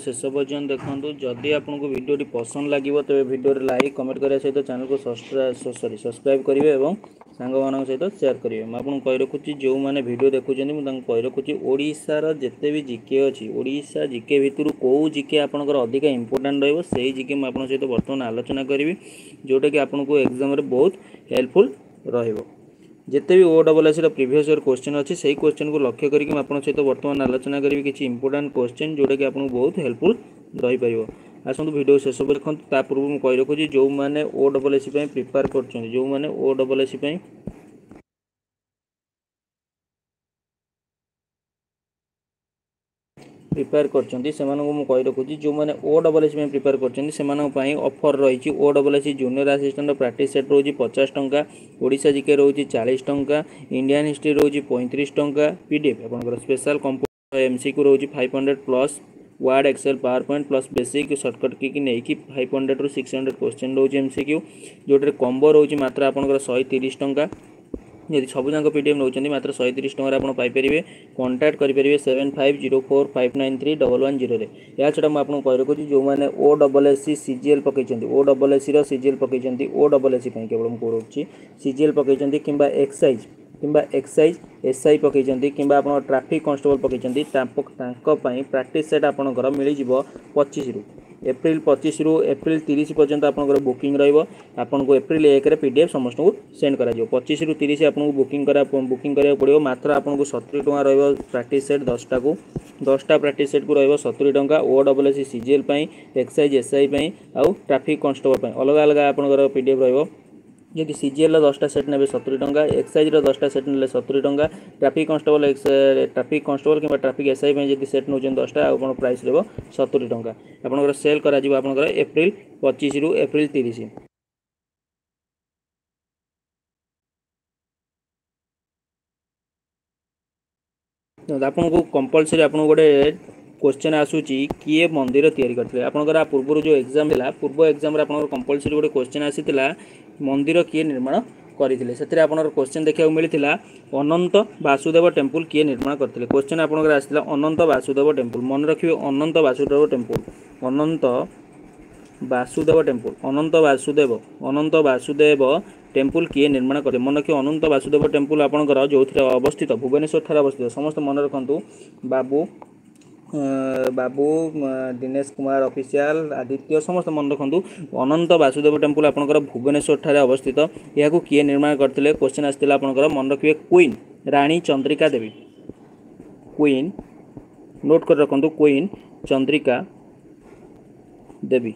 शेष पर्यटन देखो जदि आपको भिडियोटी पसंद लगे तेज भिडियो लाइक कमेंट करने सहित चैनल को सरी सब्सक्राइब करेंगे और सांग सहित सेयार करेंगे मुझे कही रखुच्छी जो मैंने भिडियो देखुं कही रखुच्छी ओडार जिते भी जिके अच्छी ओडा जिके भितर कौ जिके आपर अधिक रही रोक से जिके मुझे सहित बर्तमान आलोचना करी जोटा कि आपको एक्जाम बहुत हेल्पफुल रहा जिते भी O double S previous year question अच्छे से ही क्वेश्चन को लक्ष्य करके सहित बर्तमान आलोचना करी कि इंपोर्टां क्वेश्चन जोटा कि आपको बहुत हेल्पफुल रही पार आसतु भिड शेष पर देखो तो तापूर्व मुझे कही रखुच्छी जो मैंने ओ डबल एस प्रिपेयर करो मैंने ओ डबल एस प्रिपेयर कर रखुच्छी जो मैंने ओ डबल एच प्रिपेयर करपाई रही O double H junior assistant practice set रोज पचास टाँचा ओडा जिके रोज चालीस टाँचा इंडियान हिस्ट्री रोज पैंतीस टाँचा पीडफ आपर स्पेशल कंप्यूटर एम सिक्यू रोज five hundred plus word excel power point plus basic shortcut कि नहीं फाइव हंड्रेड रू सिक्स हंड्रेड क्वेश्चन रोज एम सिक्यू जोटे कम्बो रोज मात्र आपंकर शहे तीस टाँचा ଯଦି ସବୁଯାକ ପି ଡ଼ି ଏଫ୍ ନେଉଛନ୍ତି ମାତ୍ର ଶହେ ତିରିଶ ଟଙ୍କାରେ ଆପଣ ପାଇପାରିବେ କଣ୍ଟାକ୍ଟ କରିପାରିବେ seven five zero four five nine three double one ଜିରୋରେ ଏହା ଛଡ଼ା ମୁଁ ଆପଣଙ୍କୁ କହି ରଖୁଛି ଯେଉଁମାନେ O double S C C G L ପକାଇଛନ୍ତି ଓ ଡବଲ୍ ଏସ୍ସିର ସି ଜି ଏଲ୍ ପକାଇଛନ୍ତି ଓ ଡବଲ୍ ଏସ୍ ସି ପାଇଁ କେବଳ ମୁଁ କହୁଛି ସି ଜି ଏଲ୍ ପକାଇଛନ୍ତି କିମ୍ବା ଏକ୍ସାଇଜ୍ কিংবা এক্সাইজ এসআই পকাইছেন কিংবা আপনার ট্রাফিক কনস্টেবল পকাইছেন তাঁর প্রাকটিস সেট আপনার মিলিযোগ পঁচিশ রু ଏପ୍ରିଲ ପଚିଶରୁ ଏପ୍ରିଲ ତିରିଶ ପର୍ଯ୍ୟନ୍ତ ଆପଣଙ୍କର ବୁକିଂ ରହିବ ଆପଣଙ୍କୁ ଏପ୍ରିଲ ଏକରେ ପି ଡି ଏଫ୍ ସମସ୍ତଙ୍କୁ ସେଣ୍ଡ କରାଯିବ ପଚିଶରୁ ତିରିଶ ଆପଣଙ୍କୁ ବୁକିଂ କରା ବୁକିଂ କରିବାକୁ ପଡ଼ିବ ମାତ୍ର ଆପଣଙ୍କୁ ସତୁରି ଟଙ୍କା ରହିବ ପ୍ରାକ୍ଟିସ୍ ସେଟ୍ ଦଶଟାକୁ ଦଶଟା ପ୍ରାକ୍ଟିସ୍ ସେଟ୍କୁ ରହିବ ସତୁରି ଟଙ୍କା O double S C G L ପାଇଁ ଏକ୍ସାଇଜ୍ ଏସ୍ଆଇ ପାଇଁ ଆଉ ଟ୍ରାଫିକ୍ କନଷ୍ଟେବଲ୍ ପାଇଁ ଅଲଗା ଅଲଗା ଆପଣଙ୍କର ପି ଡି ଏଫ୍ ରହିବ जदि सी जी एल रसटा सेट ने सतुरी टाँह एक्साइज रसटा सेट ना सतुरी टाँगा traffic constable ex traffic constable कि ट्राफिक एस आई जब सेट नौ दसटा आप प्राइस रोक सतुरी टाँग आपर सेल कर एप्रिल पचिश रु एप्रिल तीस आप कंपलसरी आप गोटे क्वेश्चन आसूसी किए मंदिर या पूर्व जो एक्जाम पूर्व एक्जाम कंपलसरी गोटे क्वेश्चन आसाला ମନ୍ଦିର କିଏ ନିର୍ମାଣ କରିଥିଲେ ସେଥିରେ ଆପଣଙ୍କର କୋଶ୍ଚିନ୍ ଦେଖିବାକୁ ମିଳିଥିଲା ଅନନ୍ତ ବାସୁଦେବ ଟେମ୍ପୁଲ କିଏ ନିର୍ମାଣ କରିଥିଲେ କୋଶ୍ଚିନ୍ ଆପଣଙ୍କର ଆସିଥିଲା ଅନନ୍ତ ବାସୁଦେବ ଟେମ୍ପୁଲ ମନେ ରଖିବେ Ananta Vasudeva temple Ananta Vasudeva temple Ananta Vasudeva Ananta Vasudeva temple କିଏ ନିର୍ମାଣ କରେ ମନେ ରଖିବେ ଅନନ୍ତ ବାସୁଦେବ ଟେମ୍ପୁଲ ଆପଣଙ୍କର ଯେଉଁଥିରେ ଅବସ୍ଥିତ ଭୁବନେଶ୍ୱରଠାରେ ଅବସ୍ଥିତ ସମସ୍ତେ ମନେ ରଖନ୍ତୁ ବାବୁ ବାବୁ ଦିନେଶ କୁମାର ଅଫିସିଆଲ ଆଦିତ୍ୟ ସମସ୍ତେ ମନେ ରଖନ୍ତୁ ଅନନ୍ତ ବାସୁଦେବ ଟେମ୍ପଲ୍ ଆପଣଙ୍କର ଭୁବନେଶ୍ୱରଠାରେ ଅବସ୍ଥିତ ଏହାକୁ କିଏ ନିର୍ମାଣ କରିଥିଲେ କ୍ୱେଶ୍ଚିନ୍ ଆସିଥିଲା ଆପଣଙ୍କର ମନେ ରଖିବେ queen Rani Chandrika Devi queen note କରି ରଖନ୍ତୁ କୁଇନ୍ ଚନ୍ଦ୍ରିକା ଦେବୀ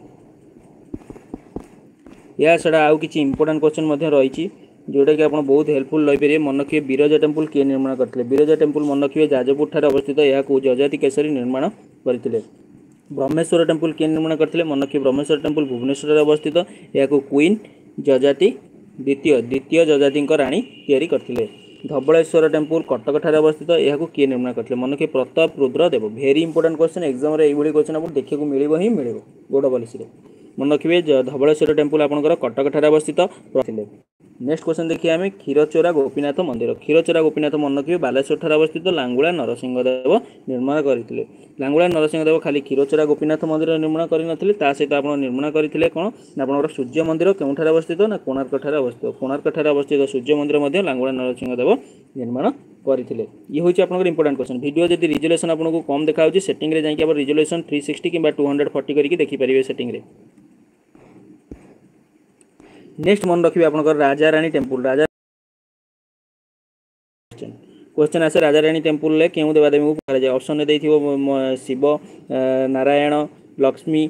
ଏହା ଛଡ଼ା ଆଉ କିଛି ଇମ୍ପୋର୍ଟାଣ୍ଟ କ୍ୱେଶ୍ଚିନ୍ ମଧ୍ୟ ରହିଛି ᱡᱩଡᱮᱠᱮ আপোন বহুত হেল্পফুল লৈ পেরি মনকে বীরজা টেম্পল কে নির্মাণ করতিলে বীরজা টেম্পল মনকে যাজপুর ঠাৰ অবস্থিত ইয়াক জাজাধি কেserializer নির্মাণ করতিলে ব্রহ্মেশ্বর টেম্পল কে নির্মাণ করতিলে মনকে ব্রহ্মেশ্বর টেম্পল भुवनेश्वर ৰ অবস্থিত ইয়াক কুইন জাজাধি দ্বিতীয় দ্বিতীয় জাজাধিৰ ৰাণী তৈৰি করতিলে ধবলেশ্বর টেম্পল কটক ঠাৰ অবস্থিত ইয়াক কি নির্মাণ করতিলে মনকে Pratap Rudradev very important question এক্সামৰে এইবিধ কোয়েশ্চন আপু দেখিয়ে কো মিলিবা হিমিলু গোড বনিছিলে ମନେ ରଖିବେ ଧବଳେଶ୍ୱର ଟେମ୍ପଲ୍ ଆପଣଙ୍କର କଟକଠାରେ ଅବସ୍ଥିତ ଥିଲେ ନେକ୍ସଟ କ୍ୱେଶ୍ଚନ୍ ଦେଖିବା ଆମେ କ୍ଷୀରଚୋରା ଗୋପୀନାଥ ମନ୍ଦିର କ୍ଷୀରଚୋରା ଗୋପୀନାଥ ମନେ ରଖିବେ ବାଲେଶ୍ୱରଠାରେ ଅବସ୍ଥିତ ଲାଙ୍ଗୁଳା ନରସିଂହଦେବ ନିର୍ମାଣ କରିଥିଲେ ଲାଙ୍ଗୁଳା ନରସିଂହଦେବ ଖାଲି କ୍ଷୀରଚୋରା ଗୋପୀନାଥ ମନ୍ଦିର ନିର୍ମାଣ କରିନଥିଲେ ତା ସହିତ ଆପଣ ନିର୍ମାଣ କରିଥିଲେ କ'ଣ ନା ଆପଣଙ୍କର ସୂର୍ଯ୍ୟ ମନ୍ଦିର କେଉଁଠାରେ ଅବସ୍ଥିତ ନା କୋଣାର୍କଠାରେ ଅବସ୍ଥିତ କୋଣାର୍କଠାରେ ଅବସ୍ଥିତ ସୂର୍ଯ୍ୟ ମନ୍ଦିର ମଧ୍ୟ ଲାଙ୍ଗୁଳା ନରସିଂହଦେବ ନିର୍ମାଣ କରିଥିଲେ ଇଏ ହେଉଛି ଆପଣଙ୍କର ଇମ୍ପୋର୍ଟାଣ୍ଟ କ୍ୱେଶ୍ଚନ୍ ଭିଡ଼ିଓ ଯଦି ରିଜଲ୍ୟୁସନ୍ ଆପଣଙ୍କୁ କମ୍ ଦେଖାଯାଉଛି ସେଟିଂରେ ଯାଇକି ଆପଣ ରିଜଲ୍ୟୁସନ୍ ଥ୍ରୀ ସିକ୍ସଟି କିମ୍ବା ଟୁ ହଣ୍ଡ୍ରେଡ଼ ଫର୍ଟି କରିକି ଦେଖିପାରିବେ ସେଟିଂରେ নেক্সট মনে রাখবে আপনার রাজা রানী টেম্পল রাজা क्वेश्चन आसे राजाराणी टेम्पल में क्यों देवादेवी को पूजा जाए ऑप्शन दे शिव नारायण लक्ष्मी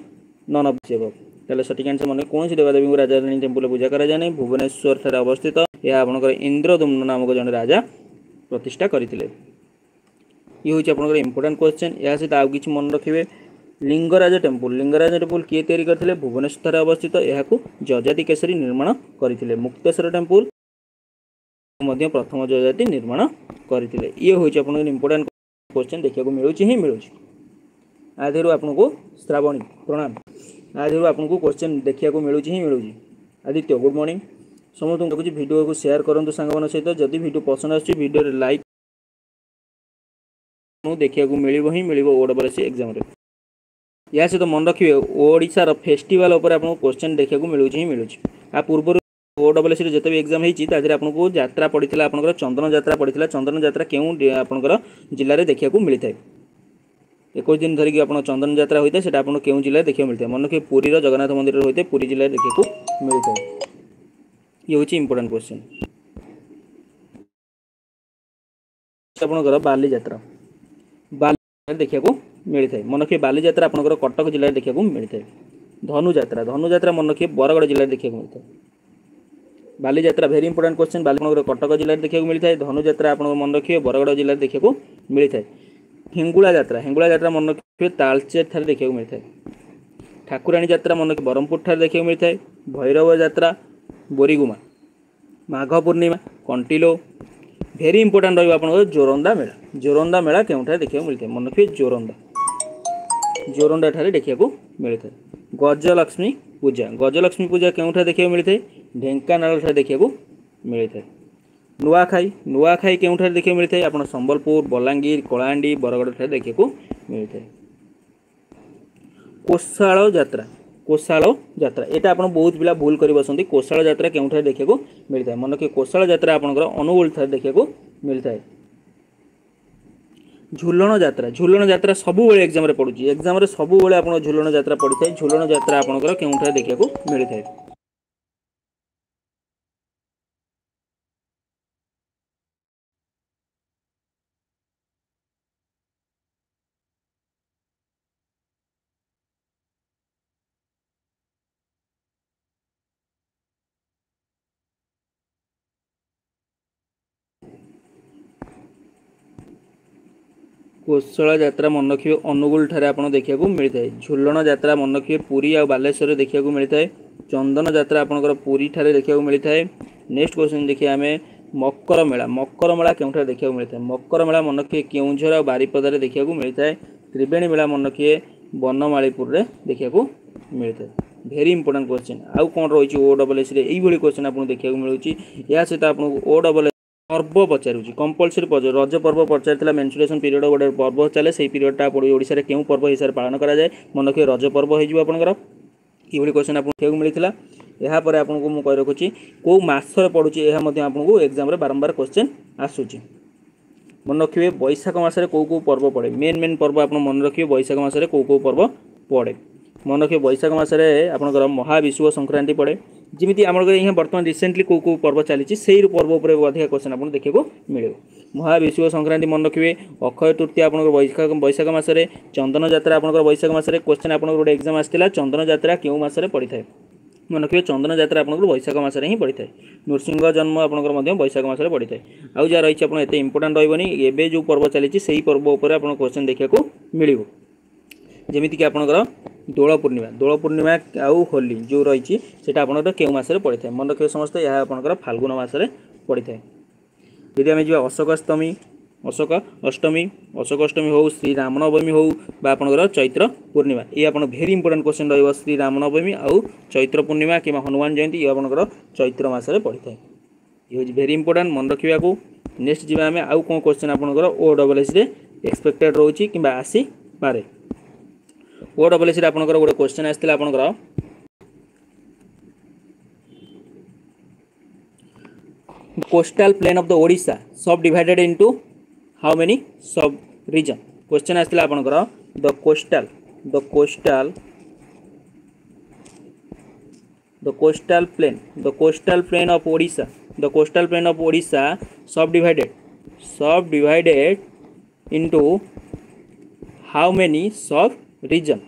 नन अफ शिव তাহলে সঠিক আনসার মনে কোণী দেবাদেবী রাজারাণী টেম্পলে পূজা করা যায় ভুবনেশ্বর ঠারে অবস্থিত ଏହା ଆପଣଙ୍କର ଇନ୍ଦ୍ରଦୁମ୍ନ ନାମକ ଜଣେ ରାଜା ପ୍ରତିଷ୍ଠା କରିଥିଲେ ଇଏ ହେଉଛି ଆପଣଙ୍କର ଇମ୍ପୋର୍ଟାଣ୍ଟ କ୍ୱେଶ୍ଚନ୍ ଏହା ସହିତ ଆଉ କିଛି ମନେ ରଖିବେ ଲିଙ୍ଗରାଜ ଟେମ୍ପୁଲ ଲିଙ୍ଗରାଜ ଟେମ୍ପୁଲ କିଏ ତିଆରି କରିଥିଲେ ଭୁବନେଶ୍ୱରଠାରେ ଅବସ୍ଥିତ ଏହାକୁ ଯଜାତି କେଶରୀ ନିର୍ମାଣ କରିଥିଲେ ମୁକ୍ତେଶ୍ୱର ଟେମ୍ପୁଲ ମଧ୍ୟ ପ୍ରଥମ ଯଜାତି ନିର୍ମାଣ କରିଥିଲେ ଇଏ ହେଉଛି ଆପଣଙ୍କର ଇମ୍ପୋର୍ଟାଣ୍ଟ क्वेश्चन देखा मिलूँ ही मिलू आधे आपको श्रावणी प्रणाम आधे आपको क्वेश्चन देखा मिलू ही मिलू आदित्य गुड मर्णिंग समस्त रखुच्छी भिड को सेयार करूँ सांग सहित जदि भिड पसंद आसो लाइक देखा मिल ही मिल ओडब्ल्यूसी एक्जाम या सहित मन रखिए ओडार फेस्टिवल क्वेश्चन देखा मिलूँ ही मिलूँ आ पूर्व ओ डबल सी जिते भी एक्जाम होती आपको जात्रा पड़ी आप चंदन जात्रा पड़ी चंदन जात्रा के आपंकर जिले में देखा मिलता है एक दिन धरिकी आप चंदन जात्रा होता है आपको क्यों जिले में देखा मिलता है मन रखिए पूरी जगन्नाथ मंदिर होते पूरी जिले में देखा मिलता है ये हूँ इम्पोर्टां क्वेश्चन आप बाली बा देखा ମିଳିଥାଏ ମନଖି ବାଲିଯାତ୍ରା ଆପଣଙ୍କର କଟକ ଜିଲ୍ଲାରେ ଦେଖିବାକୁ ମିଳିଥାଏ ଧନୁଯାତ୍ରା ଧନୁଯାତ୍ରା ମନଖି ବରଗଡ଼ ଜିଲ୍ଲାରେ ଦେଖିବାକୁ ମିଳିଥାଏ ବାଲିଯାତ୍ରା ଭେରି ଇମ୍ପୋର୍ଟାଣ୍ଟ କ୍ୱେଶ୍ଚନ୍ ବାଲି ଆପଣଙ୍କର କଟକ ଜିଲ୍ଲାରେ ଦେଖିବାକୁ ମିଳିଥାଏ ଧନୁଯାତ୍ରା ଆପଣଙ୍କ ମନେ ରଖିବେ ବରଗଡ଼ ଜିଲ୍ଲାରେ ଦେଖିବାକୁ ମିଳିଥାଏ ହିଙ୍ଗୁଳା ଯାତ୍ରା ହିଙ୍ଗୁଳା ଯାତ୍ରା ମନେ ରଖିବେ ତାଳଚେରଠାରେ ଦେଖିବାକୁ ମିଳିଥାଏ ଠାକୁରାଣୀ ଯାତ୍ରା ମନେ ରଖି ବ୍ରହ୍ମପୁରଠାରେ ଦେଖିବାକୁ ମିଳିଥାଏ ଭୈରବ ଯାତ୍ରା ବୋରିଗୁମା ମାଘ ପୂର୍ଣ୍ଣିମା କଣ୍ଟିଲୋ ଭେରି ইম্পর্টাট ରହିବ ଆପଣଙ୍କର ଜୋରନ୍ଦା ମେଳା জোরন্দা ମେଳା କେଉଁଠାରେ ଦେଖିବାକୁ ମିଳିଥାଏ মনে রাখবে জোরন্দা जोरंडा ठार देखा मिलता है गजलक्ष्मी पूजा गजलक्ष्मी पूजा के देखा मिलता है ढेकाना देखा मिलता है नुआखाई नुआखाई के देखा मिलता है आप सम्बलपुर बलांगीर कला बरगढ़ ठीक देखा मिलता है कोशाड़ जोशाड़ ये आप बहुत पिला भूल कर बस कोशाड़ के देखा मिलता है मन रखिए कोशाड़ जो आप अनुगुल देखा मिलता है ঝুলন যাত্রা ঝুলন যাত্রা সবুলে এক্সামে পড়ুছি এক্সামে সবুলে আপনার ঝুলন যাত্রা পড়ি থাকে ঝুলন যাত্রা আপনার কেউঠার দেখা মিলি থাকে କୋଶଳ ଯାତ୍ରା ମନେ ରଖିବେ ଅନୁଗୁଳଠାରେ ଆପଣ ଦେଖିବାକୁ ମିଳିଥାଏ ଝୁଲଣ ଯାତ୍ରା ମନେ ରଖିବେ ପୁରୀ ଆଉ ବାଲେଶ୍ୱରରେ ଦେଖିବାକୁ ମିଳିଥାଏ ଚନ୍ଦନ ଯାତ୍ରା ଆପଣଙ୍କର ପୁରୀଠାରେ ଦେଖିବାକୁ ମିଳିଥାଏ ନେକ୍ସଟ କ୍ୱେଶ୍ଚିନ୍ ଦେଖିବା ଆମେ ମକର ମେଳା ମକର ମେଳା କେଉଁଠାରେ ଦେଖିବାକୁ ମିଳିଥାଏ ମକର ମେଳା ମନେ ରଖିବେ କେଉଁଝର ଆଉ ବାରିପଦାରେ ଦେଖିବାକୁ ମିଳିଥାଏ ତ୍ରିବେଣୀ ମେଳା ମନେ ରଖିବେ ବନମାଳିପୁରରେ ଦେଖିବାକୁ ମିଳିଥାଏ ଭେରି ଇମ୍ପୋର୍ଟାଣ୍ଟ କ୍ୱେଶ୍ଚିନ୍ ଆଉ କ'ଣ ରହିଛି ଓ ଡବଲ୍ ଏସ୍ରେ ଏଇଭଳି କ୍ୱେଶ୍ଚିନ୍ ଆପଣଙ୍କୁ ଦେଖିବାକୁ ମିଳୁଛି ଏହା ସହିତ ଆପଣଙ୍କୁ ଓ ଡବଲ୍ পর্ব পচারুছি কম্পলসরি পর্ব রজ পর্ব পচারিলা মেনসুরেসন পিরিয়ড গোটে পর্ব চালে সেই পিরিয়ডটা ওড়িশার কেউ পর্ব হিসাবে পালন করা যায় মনে রখি রজ পর্ব হয়ে যাব আপনার কিভাবে কোশ্চেন আপনার দেখে মিলিলা ଏହାପରେ ଆପଣଙ୍କୁ ମୁଁ କହି ରଖୁଛି କେଉଁ ମାସରେ ପଡ଼ୁଛି ଏହା ମଧ୍ୟ ଆପଣଙ୍କୁ ଏକ୍ଜାମ୍ରେ ବାରମ୍ବାର କୋଶ୍ଚିନ୍ ଆସୁଛି ମନେ ରଖିବେ ବୈଶାଖ ମାସରେ କେଉଁ କେଉଁ ପର୍ବ ପଡ଼େ ମେନ୍ ମେନ୍ ପର୍ବ ଆପଣ ମନେ ରଖିବେ ବୈଶାଖ ମାସରେ କେଉଁ କେଉଁ ପର୍ବ ପଡ଼େ মনে রাখবে বৈশাখ মাসের আপনার মহাবিষুব সংক্রান্তি পড়ে যেমি আমার এখানে বর্তমান রিসেন্টলি কেউ কেউ পর্ব চালিয়েছি সেই পর্ব উপরে অধিকা কোশ্চেন আপনার দেখা মিলব মহাবিষুব সংক্রান্তি মনে রাখবে অক্ষয় তৃতীয় আপনার বৈশাখ বৈশাখ মাসের চন্দন যাত্রা আপনার বৈশাখ মাসের কোশ্চেন আপনার গোটে এক্সাম আসছিল চন্দন যাত্রা কেউ মাসে পড়ি থাকে ମନେ ରଖିବେ ଚନ୍ଦନ ଯାତ୍ରା ଆପଣଙ୍କର ବୈଶାଖ ମାସରେ ହିଁ ପଡ଼ିଥାଏ ନୃସିଂହ ଜନ୍ମ ଆପଣଙ୍କର ମଧ୍ୟ ବୈଶାଖ ମାସରେ ପଡ଼ିଥାଏ ଆଉ ଯାହା ରହିଛି ଆପଣ ଏତେ ଇମ୍ପୋର୍ଟାଣ୍ଟ ରହିବନି ଏବେ ଯେଉଁ ପର୍ବ ଚାଲିଛି ସେହି ପର୍ବ ଉପରେ ଆପଣ କ୍ୱେଶ୍ଚନ୍ ଦେଖିବାକୁ ମିଳିବ ଯେମିତିକି ଆପଣଙ୍କର ଦୋଳ ପୂର୍ଣ୍ଣିମା ଦୋଳ ପୂର୍ଣ୍ଣିମା ଆଉ ହୋଲି ଯେଉଁ ରହିଛି ସେଇଟା ଆପଣଙ୍କର କେଉଁ ମାସରେ ପଡ଼ିଥାଏ ମନେ ରଖିବେ ସମସ୍ତେ ଏହା ଆପଣଙ୍କର ଫାଲ୍ଗୁନ ମାସରେ ପଡ଼ିଥାଏ ଯଦି ଆମେ ଯିବା ଅଶୋକାଷ୍ଟମୀ ଅଶୋକ ଅଷ୍ଟମୀ ଅଶୋକାଷ୍ଟମୀ ହେଉ ଶ୍ରୀ ରାମନବମୀ ହେଉ ବା ଆପଣଙ୍କର ଚୈତ୍ର ପୂର୍ଣ୍ଣିମା ଏ ଆପଣ ଭେରି ଇମ୍ପୋର୍ଟାଣ୍ଟ କୋଶ୍ଚିନ୍ ରହିବ ଶ୍ରୀ ରାମନବମୀ ଆଉ ଚୈତ୍ର ପୂର୍ଣ୍ଣିମା କିମ୍ବା ହନୁମାନ ଜୟନ୍ତୀ ଇଏ ଆପଣଙ୍କର ଚୈତ୍ର ମାସରେ ପଡ଼ିଥାଏ ଇଏ ହେଉଛି ଭେରି ଇମ୍ପୋର୍ଟାଣ୍ଟ ମନେ ରଖିବାକୁ ନେକ୍ସଟ ଯିବା ଆମେ ଆଉ କ'ଣ କୋଶ୍ଚିନ୍ ଆପଣଙ୍କର ଓ ଡବଲ୍ ଏସ୍ରେ ଏକ୍ସପେକ୍ଟେଡ଼ ରହୁଛି କିମ୍ବା ଆସିପାରେ ओ डबल एसी आप गोटे क्वेश्चन आसते आप coastal plain of the Odisha subdivided into how many subregion question आसते आप the coastal the coastal the coastal plain the coastal plain of Odisha the coastal plain of Odisha subdivided subdivided into how many subregion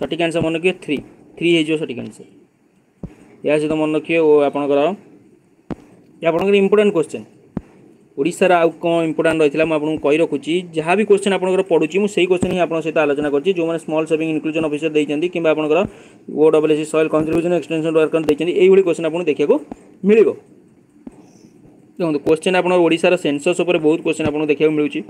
सठिक answer मन रखिए three three हो सठिक answer या सहित मन रखिए और आपंकर आपंकर इम्पोर्टां क्वेश्चन ଓଡ଼ିଶାର ଆଉ କ'ଣ ଇମ୍ପୋର୍ଟାଣ୍ଟ ରହିଥିଲା ମୁଁ ଆପଣଙ୍କୁ କହି ରଖୁଛି ଯାହା ବି କ୍ୱେଶ୍ଚନ୍ ଆପଣଙ୍କର ପଡ଼ୁଛି ମୁଁ ସେଇ କ୍ୱେଶ୍ଚନ୍ ହିଁ ଆପଣଙ୍କ ସହିତ ଆଲୋଚନା କରୁଛି ଯେଉଁମାନେ ସ୍ମଲ୍ ସେଭିଂ ଇନକ୍ଲୁଜନ୍ ଅଫିସର ଦେଇଛନ୍ତି କିମ୍ବା ଆପଣଙ୍କର O W C S L conservation extension worker ଦେଇଛନ୍ତି ଏଇଭଳି କ୍ୱେଶ୍ଚନ୍ ଆପଣଙ୍କୁ ଦେଖିବାକୁ ମିଳିବ ଦେଖନ୍ତୁ କ୍ୱେଶ୍ଚନ୍ ଆପଣଙ୍କର ଓଡ଼ିଶାର ସେନ୍ସସ୍ ଉପରେ ବହୁତ କ୍ୱେଶ୍ଚନ୍ ଆପଣଙ୍କୁ ଦେଖିବାକୁ ମିଳୁଛି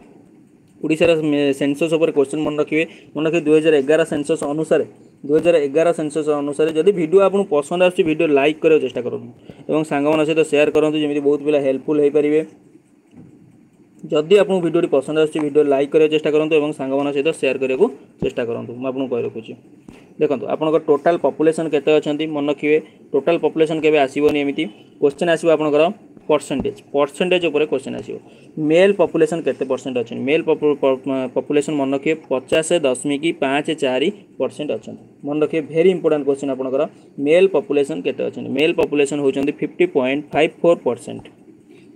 ଓଡ଼ିଶାର ସେନ୍ସସ୍ ଉପରେ କ୍ୱେଶ୍ଚନ୍ ମନେ ରଖିବେ ମନେ ରଖିବେ ଦୁଇ ହଜାର ଏଗାର ସେନ୍ସସ୍ ଅନୁସାରେ ଦୁଇ ହଜାର ଏଗାର ସେନ୍ସସ୍ ଅନୁସାରେ ଯଦି ଭିଡ଼ିଓ ଆପଣଙ୍କୁ ପସନ୍ଦ ଆସୁଛି ଭିଡ଼ିଓ ଲାଇକ୍ କରିବାକୁ ଚେଷ୍ଟା କରନ୍ତୁ ଏବଂ ସାଙ୍ଗମାନଙ୍କ ସହିତ ସେୟାର କରନ୍ତୁ ଯେମିତି ବହୁତ ପିଲା ହେଲ୍ପଫୁଲ୍ ହୋଇପାରିବେ ଯଦି ଆପଣଙ୍କୁ ଭିଡ଼ିଓଟି ପସନ୍ଦ ଆସୁଛି ଭିଡ଼ିଓ ଲାଇକ୍ କରିବାକୁ ଚେଷ୍ଟା କରନ୍ତୁ ଏବଂ ସାଙ୍ଗମାନଙ୍କ ସହିତ ସେୟାର କରିବାକୁ ଚେଷ୍ଟା କରନ୍ତୁ ମୁଁ ଆପଣଙ୍କୁ କହି ରଖୁଛି ଦେଖନ୍ତୁ ଆପଣଙ୍କର ଟୋଟାଲ୍ ପପୁଲେସନ୍ କେତେ ଅଛନ୍ତି ମନେ ରଖିବେ ଟୋଟାଲ୍ ପପୁଲେସନ୍ କେବେ ଆସିବନି ଏମିତି କୋଶ୍ଚିନ୍ ଆସିବ ଆପଣଙ୍କର परसेंटेज परसेंटेज उपर क्वेश्चन आसो मेल पपुलेसन केसेंट अच्छे मेल पपुलेसन मन रखिए पचास दशमिक पाँच चार परसेंट अच्छा मन रखिए भेरी इंपोर्टां क्वेश्चन आपंकर मेल पपुलेसन के मेल पपुलेसन हो fifty point five four percent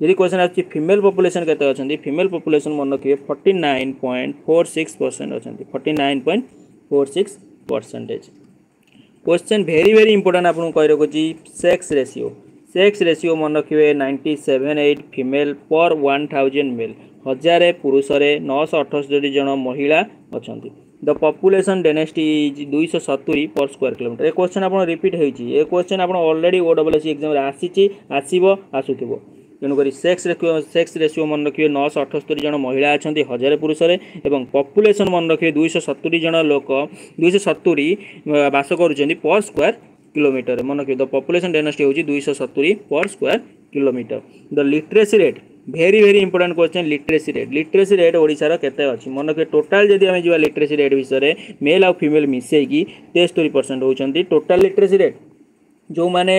यदि क्वेश्चन आसुच्छे फिमेल पपुलेसन केते फिमेल पपुलेसन मन रखिए forty nine point four six percent अच्छा forty nine point four six percentage question very very important आपको कही रखुच्छी सेक्स रेसीो सेक्स रेशियो मन रखिए ninety seven eight female per one thousand male हजार पुरुष नौश अठस्तरी जन महिला अच्छा द पपुलेसन डेनेस्टी इज दुईश सतुरी पर स्क्वायर किलोमीटर ए क्वेश्चन आप रिपीट होती ए क्वेश्चन आप already O double S exam आसी आसव आसुव তেমনি সেক্স সেক্স রেসিও মনে রাখবে নশ অঠস্তরি জন মহিলা অনেক হাজার পুরুষের এবং পপুলেসন মনে রাখবে দুইশ সতুরি জন লোক দুইশ সতুরি বাস করছেন পর স্কোয়ার કિલોમીટર મન લખ્યું ધ પોપ્યુલેશન ડેન્સિટી ହେଉଛି ଦୁଇଶହ ସତୁରି per square kilometre the literacy rate very very important question literacy rate literacy rate ওড়শার কেতে অনেক মনে কে টোটাল যদি আমি যা লিটরেসি রেট বিষয়ে মেল আউ ফিমেল মিশাইকি তেস্তরি পরসেন্ট হচ্ছেন টোটাল লিটরেসি রেট ଯେଉଁମାନେ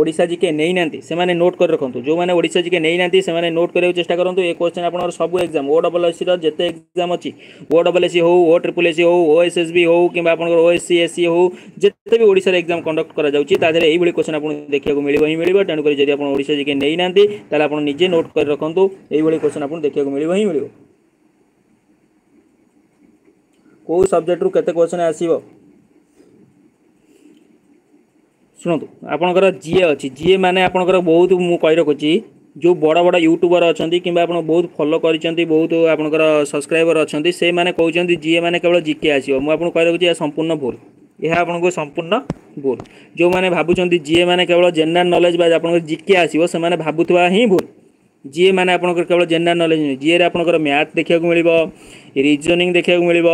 ଓଡ଼ିଶା ଜିକେ ନେଇନାହାନ୍ତି ସେମାନେ ନୋଟ୍ କରି ରଖନ୍ତୁ ଯେଉଁମାନେ ଓଡ଼ିଶା ଜିକେ ନେଇନାହାନ୍ତି ସେମାନେ ନୋଟ୍ କରିବାକୁ ଚେଷ୍ଟା କରନ୍ତୁ ଏ କ୍ୱେଶ୍ଚନ୍ ଆପଣଙ୍କର ସବୁ ଏକ୍ଜାମ୍ ଓ ଡବଲ୍ ଏସ୍ସିର ଯେତେ ଏକ୍ଜାମ୍ ଅଛି ଓ ଡବଲ୍ ଏସ୍ସି ହେଉ ଓ ଟ୍ରିପଲ୍ ଏସ୍ସି ହେଉ ଓ ଏସ୍ ଏସ୍ ବି ହେଉ କିମ୍ବା ଆପଣଙ୍କର ଓ ଏସ୍ ସି ଏସ୍ସି ହେଉ ଯେତେ ବି ଓଡ଼ିଶାରେ ଏକ୍ଜାମ୍ କଣ୍ଡକ୍ଟ କରାଯାଉଛି ତା ଦେହରେ ଏଇଭଳି କ୍ୱେଶ୍ଚନ୍ ଆପଣଙ୍କୁ ଦେଖିବାକୁ ମିଳିବ ହିଁ ମିଳିବ ତେଣୁକରି ଯଦି ଆପଣ ଓଡ଼ିଶା ଜିକେ ନେଇନାହାନ୍ତି ତାହେଲେ ଆପଣ ନିଜେ ନୋଟ୍ କରି ରଖନ୍ତୁ ଏଇଭଳି କ୍ୱେଶ୍ଚନ୍ ଆପଣଙ୍କୁ ଦେଖିବାକୁ ମିଳିବ ହିଁ ମିଳିବ କେଉଁ ସବଜେକ୍ଟରୁ କେତେ କ୍ୱେଶ୍ଚନ୍ ଆସିବ ଶୁଣନ୍ତୁ ଆପଣଙ୍କର ଯିଏ ଅଛି ଯିଏ ମାନେ ଆପଣଙ୍କର ବହୁତ ମୁଁ କହି ରଖୁଛି ଯେଉଁ ବଡ଼ ବଡ଼ ୟୁଟ୍ୟୁବର ଅଛନ୍ତି କିମ୍ବା ଆପଣ ବହୁତ ଫଲୋ କରିଛନ୍ତି ବହୁତ ଆପଣଙ୍କର ସବସ୍କ୍ରାଇବର ଅଛନ୍ତି ସେମାନେ କହୁଛନ୍ତି ଯିଏ ମାନେ କେବଳ ଜିକେ ଆସିବ ମୁଁ ଆପଣଙ୍କୁ କହି ରଖୁଛି ଏହା ସମ୍ପୂର୍ଣ୍ଣ ଭୁଲ ଏହା ଆପଣଙ୍କୁ ସମ୍ପୂର୍ଣ୍ଣ ଭୁଲ ଯେଉଁମାନେ ଭାବୁଛନ୍ତି ଯିଏ ମାନେ କେବଳ ଜେନେରାଲ ନଲେଜ ବା ଆପଣଙ୍କର ଜିକେ ଆସିବ ସେମାନେ ଭାବୁଥିବା ହିଁ ଭୁଲ ଯିଏ ମାନେ ଆପଣଙ୍କର କେବଳ ଜେନେରାଲ ନଲେଜ ନୁହେଁ ଯିଏରେ ଆପଣଙ୍କର ମ୍ୟାଥ୍ ଦେଖିବାକୁ ମିଳିବ ରିଜନିଂ ଦେଖିବାକୁ ମିଳିବ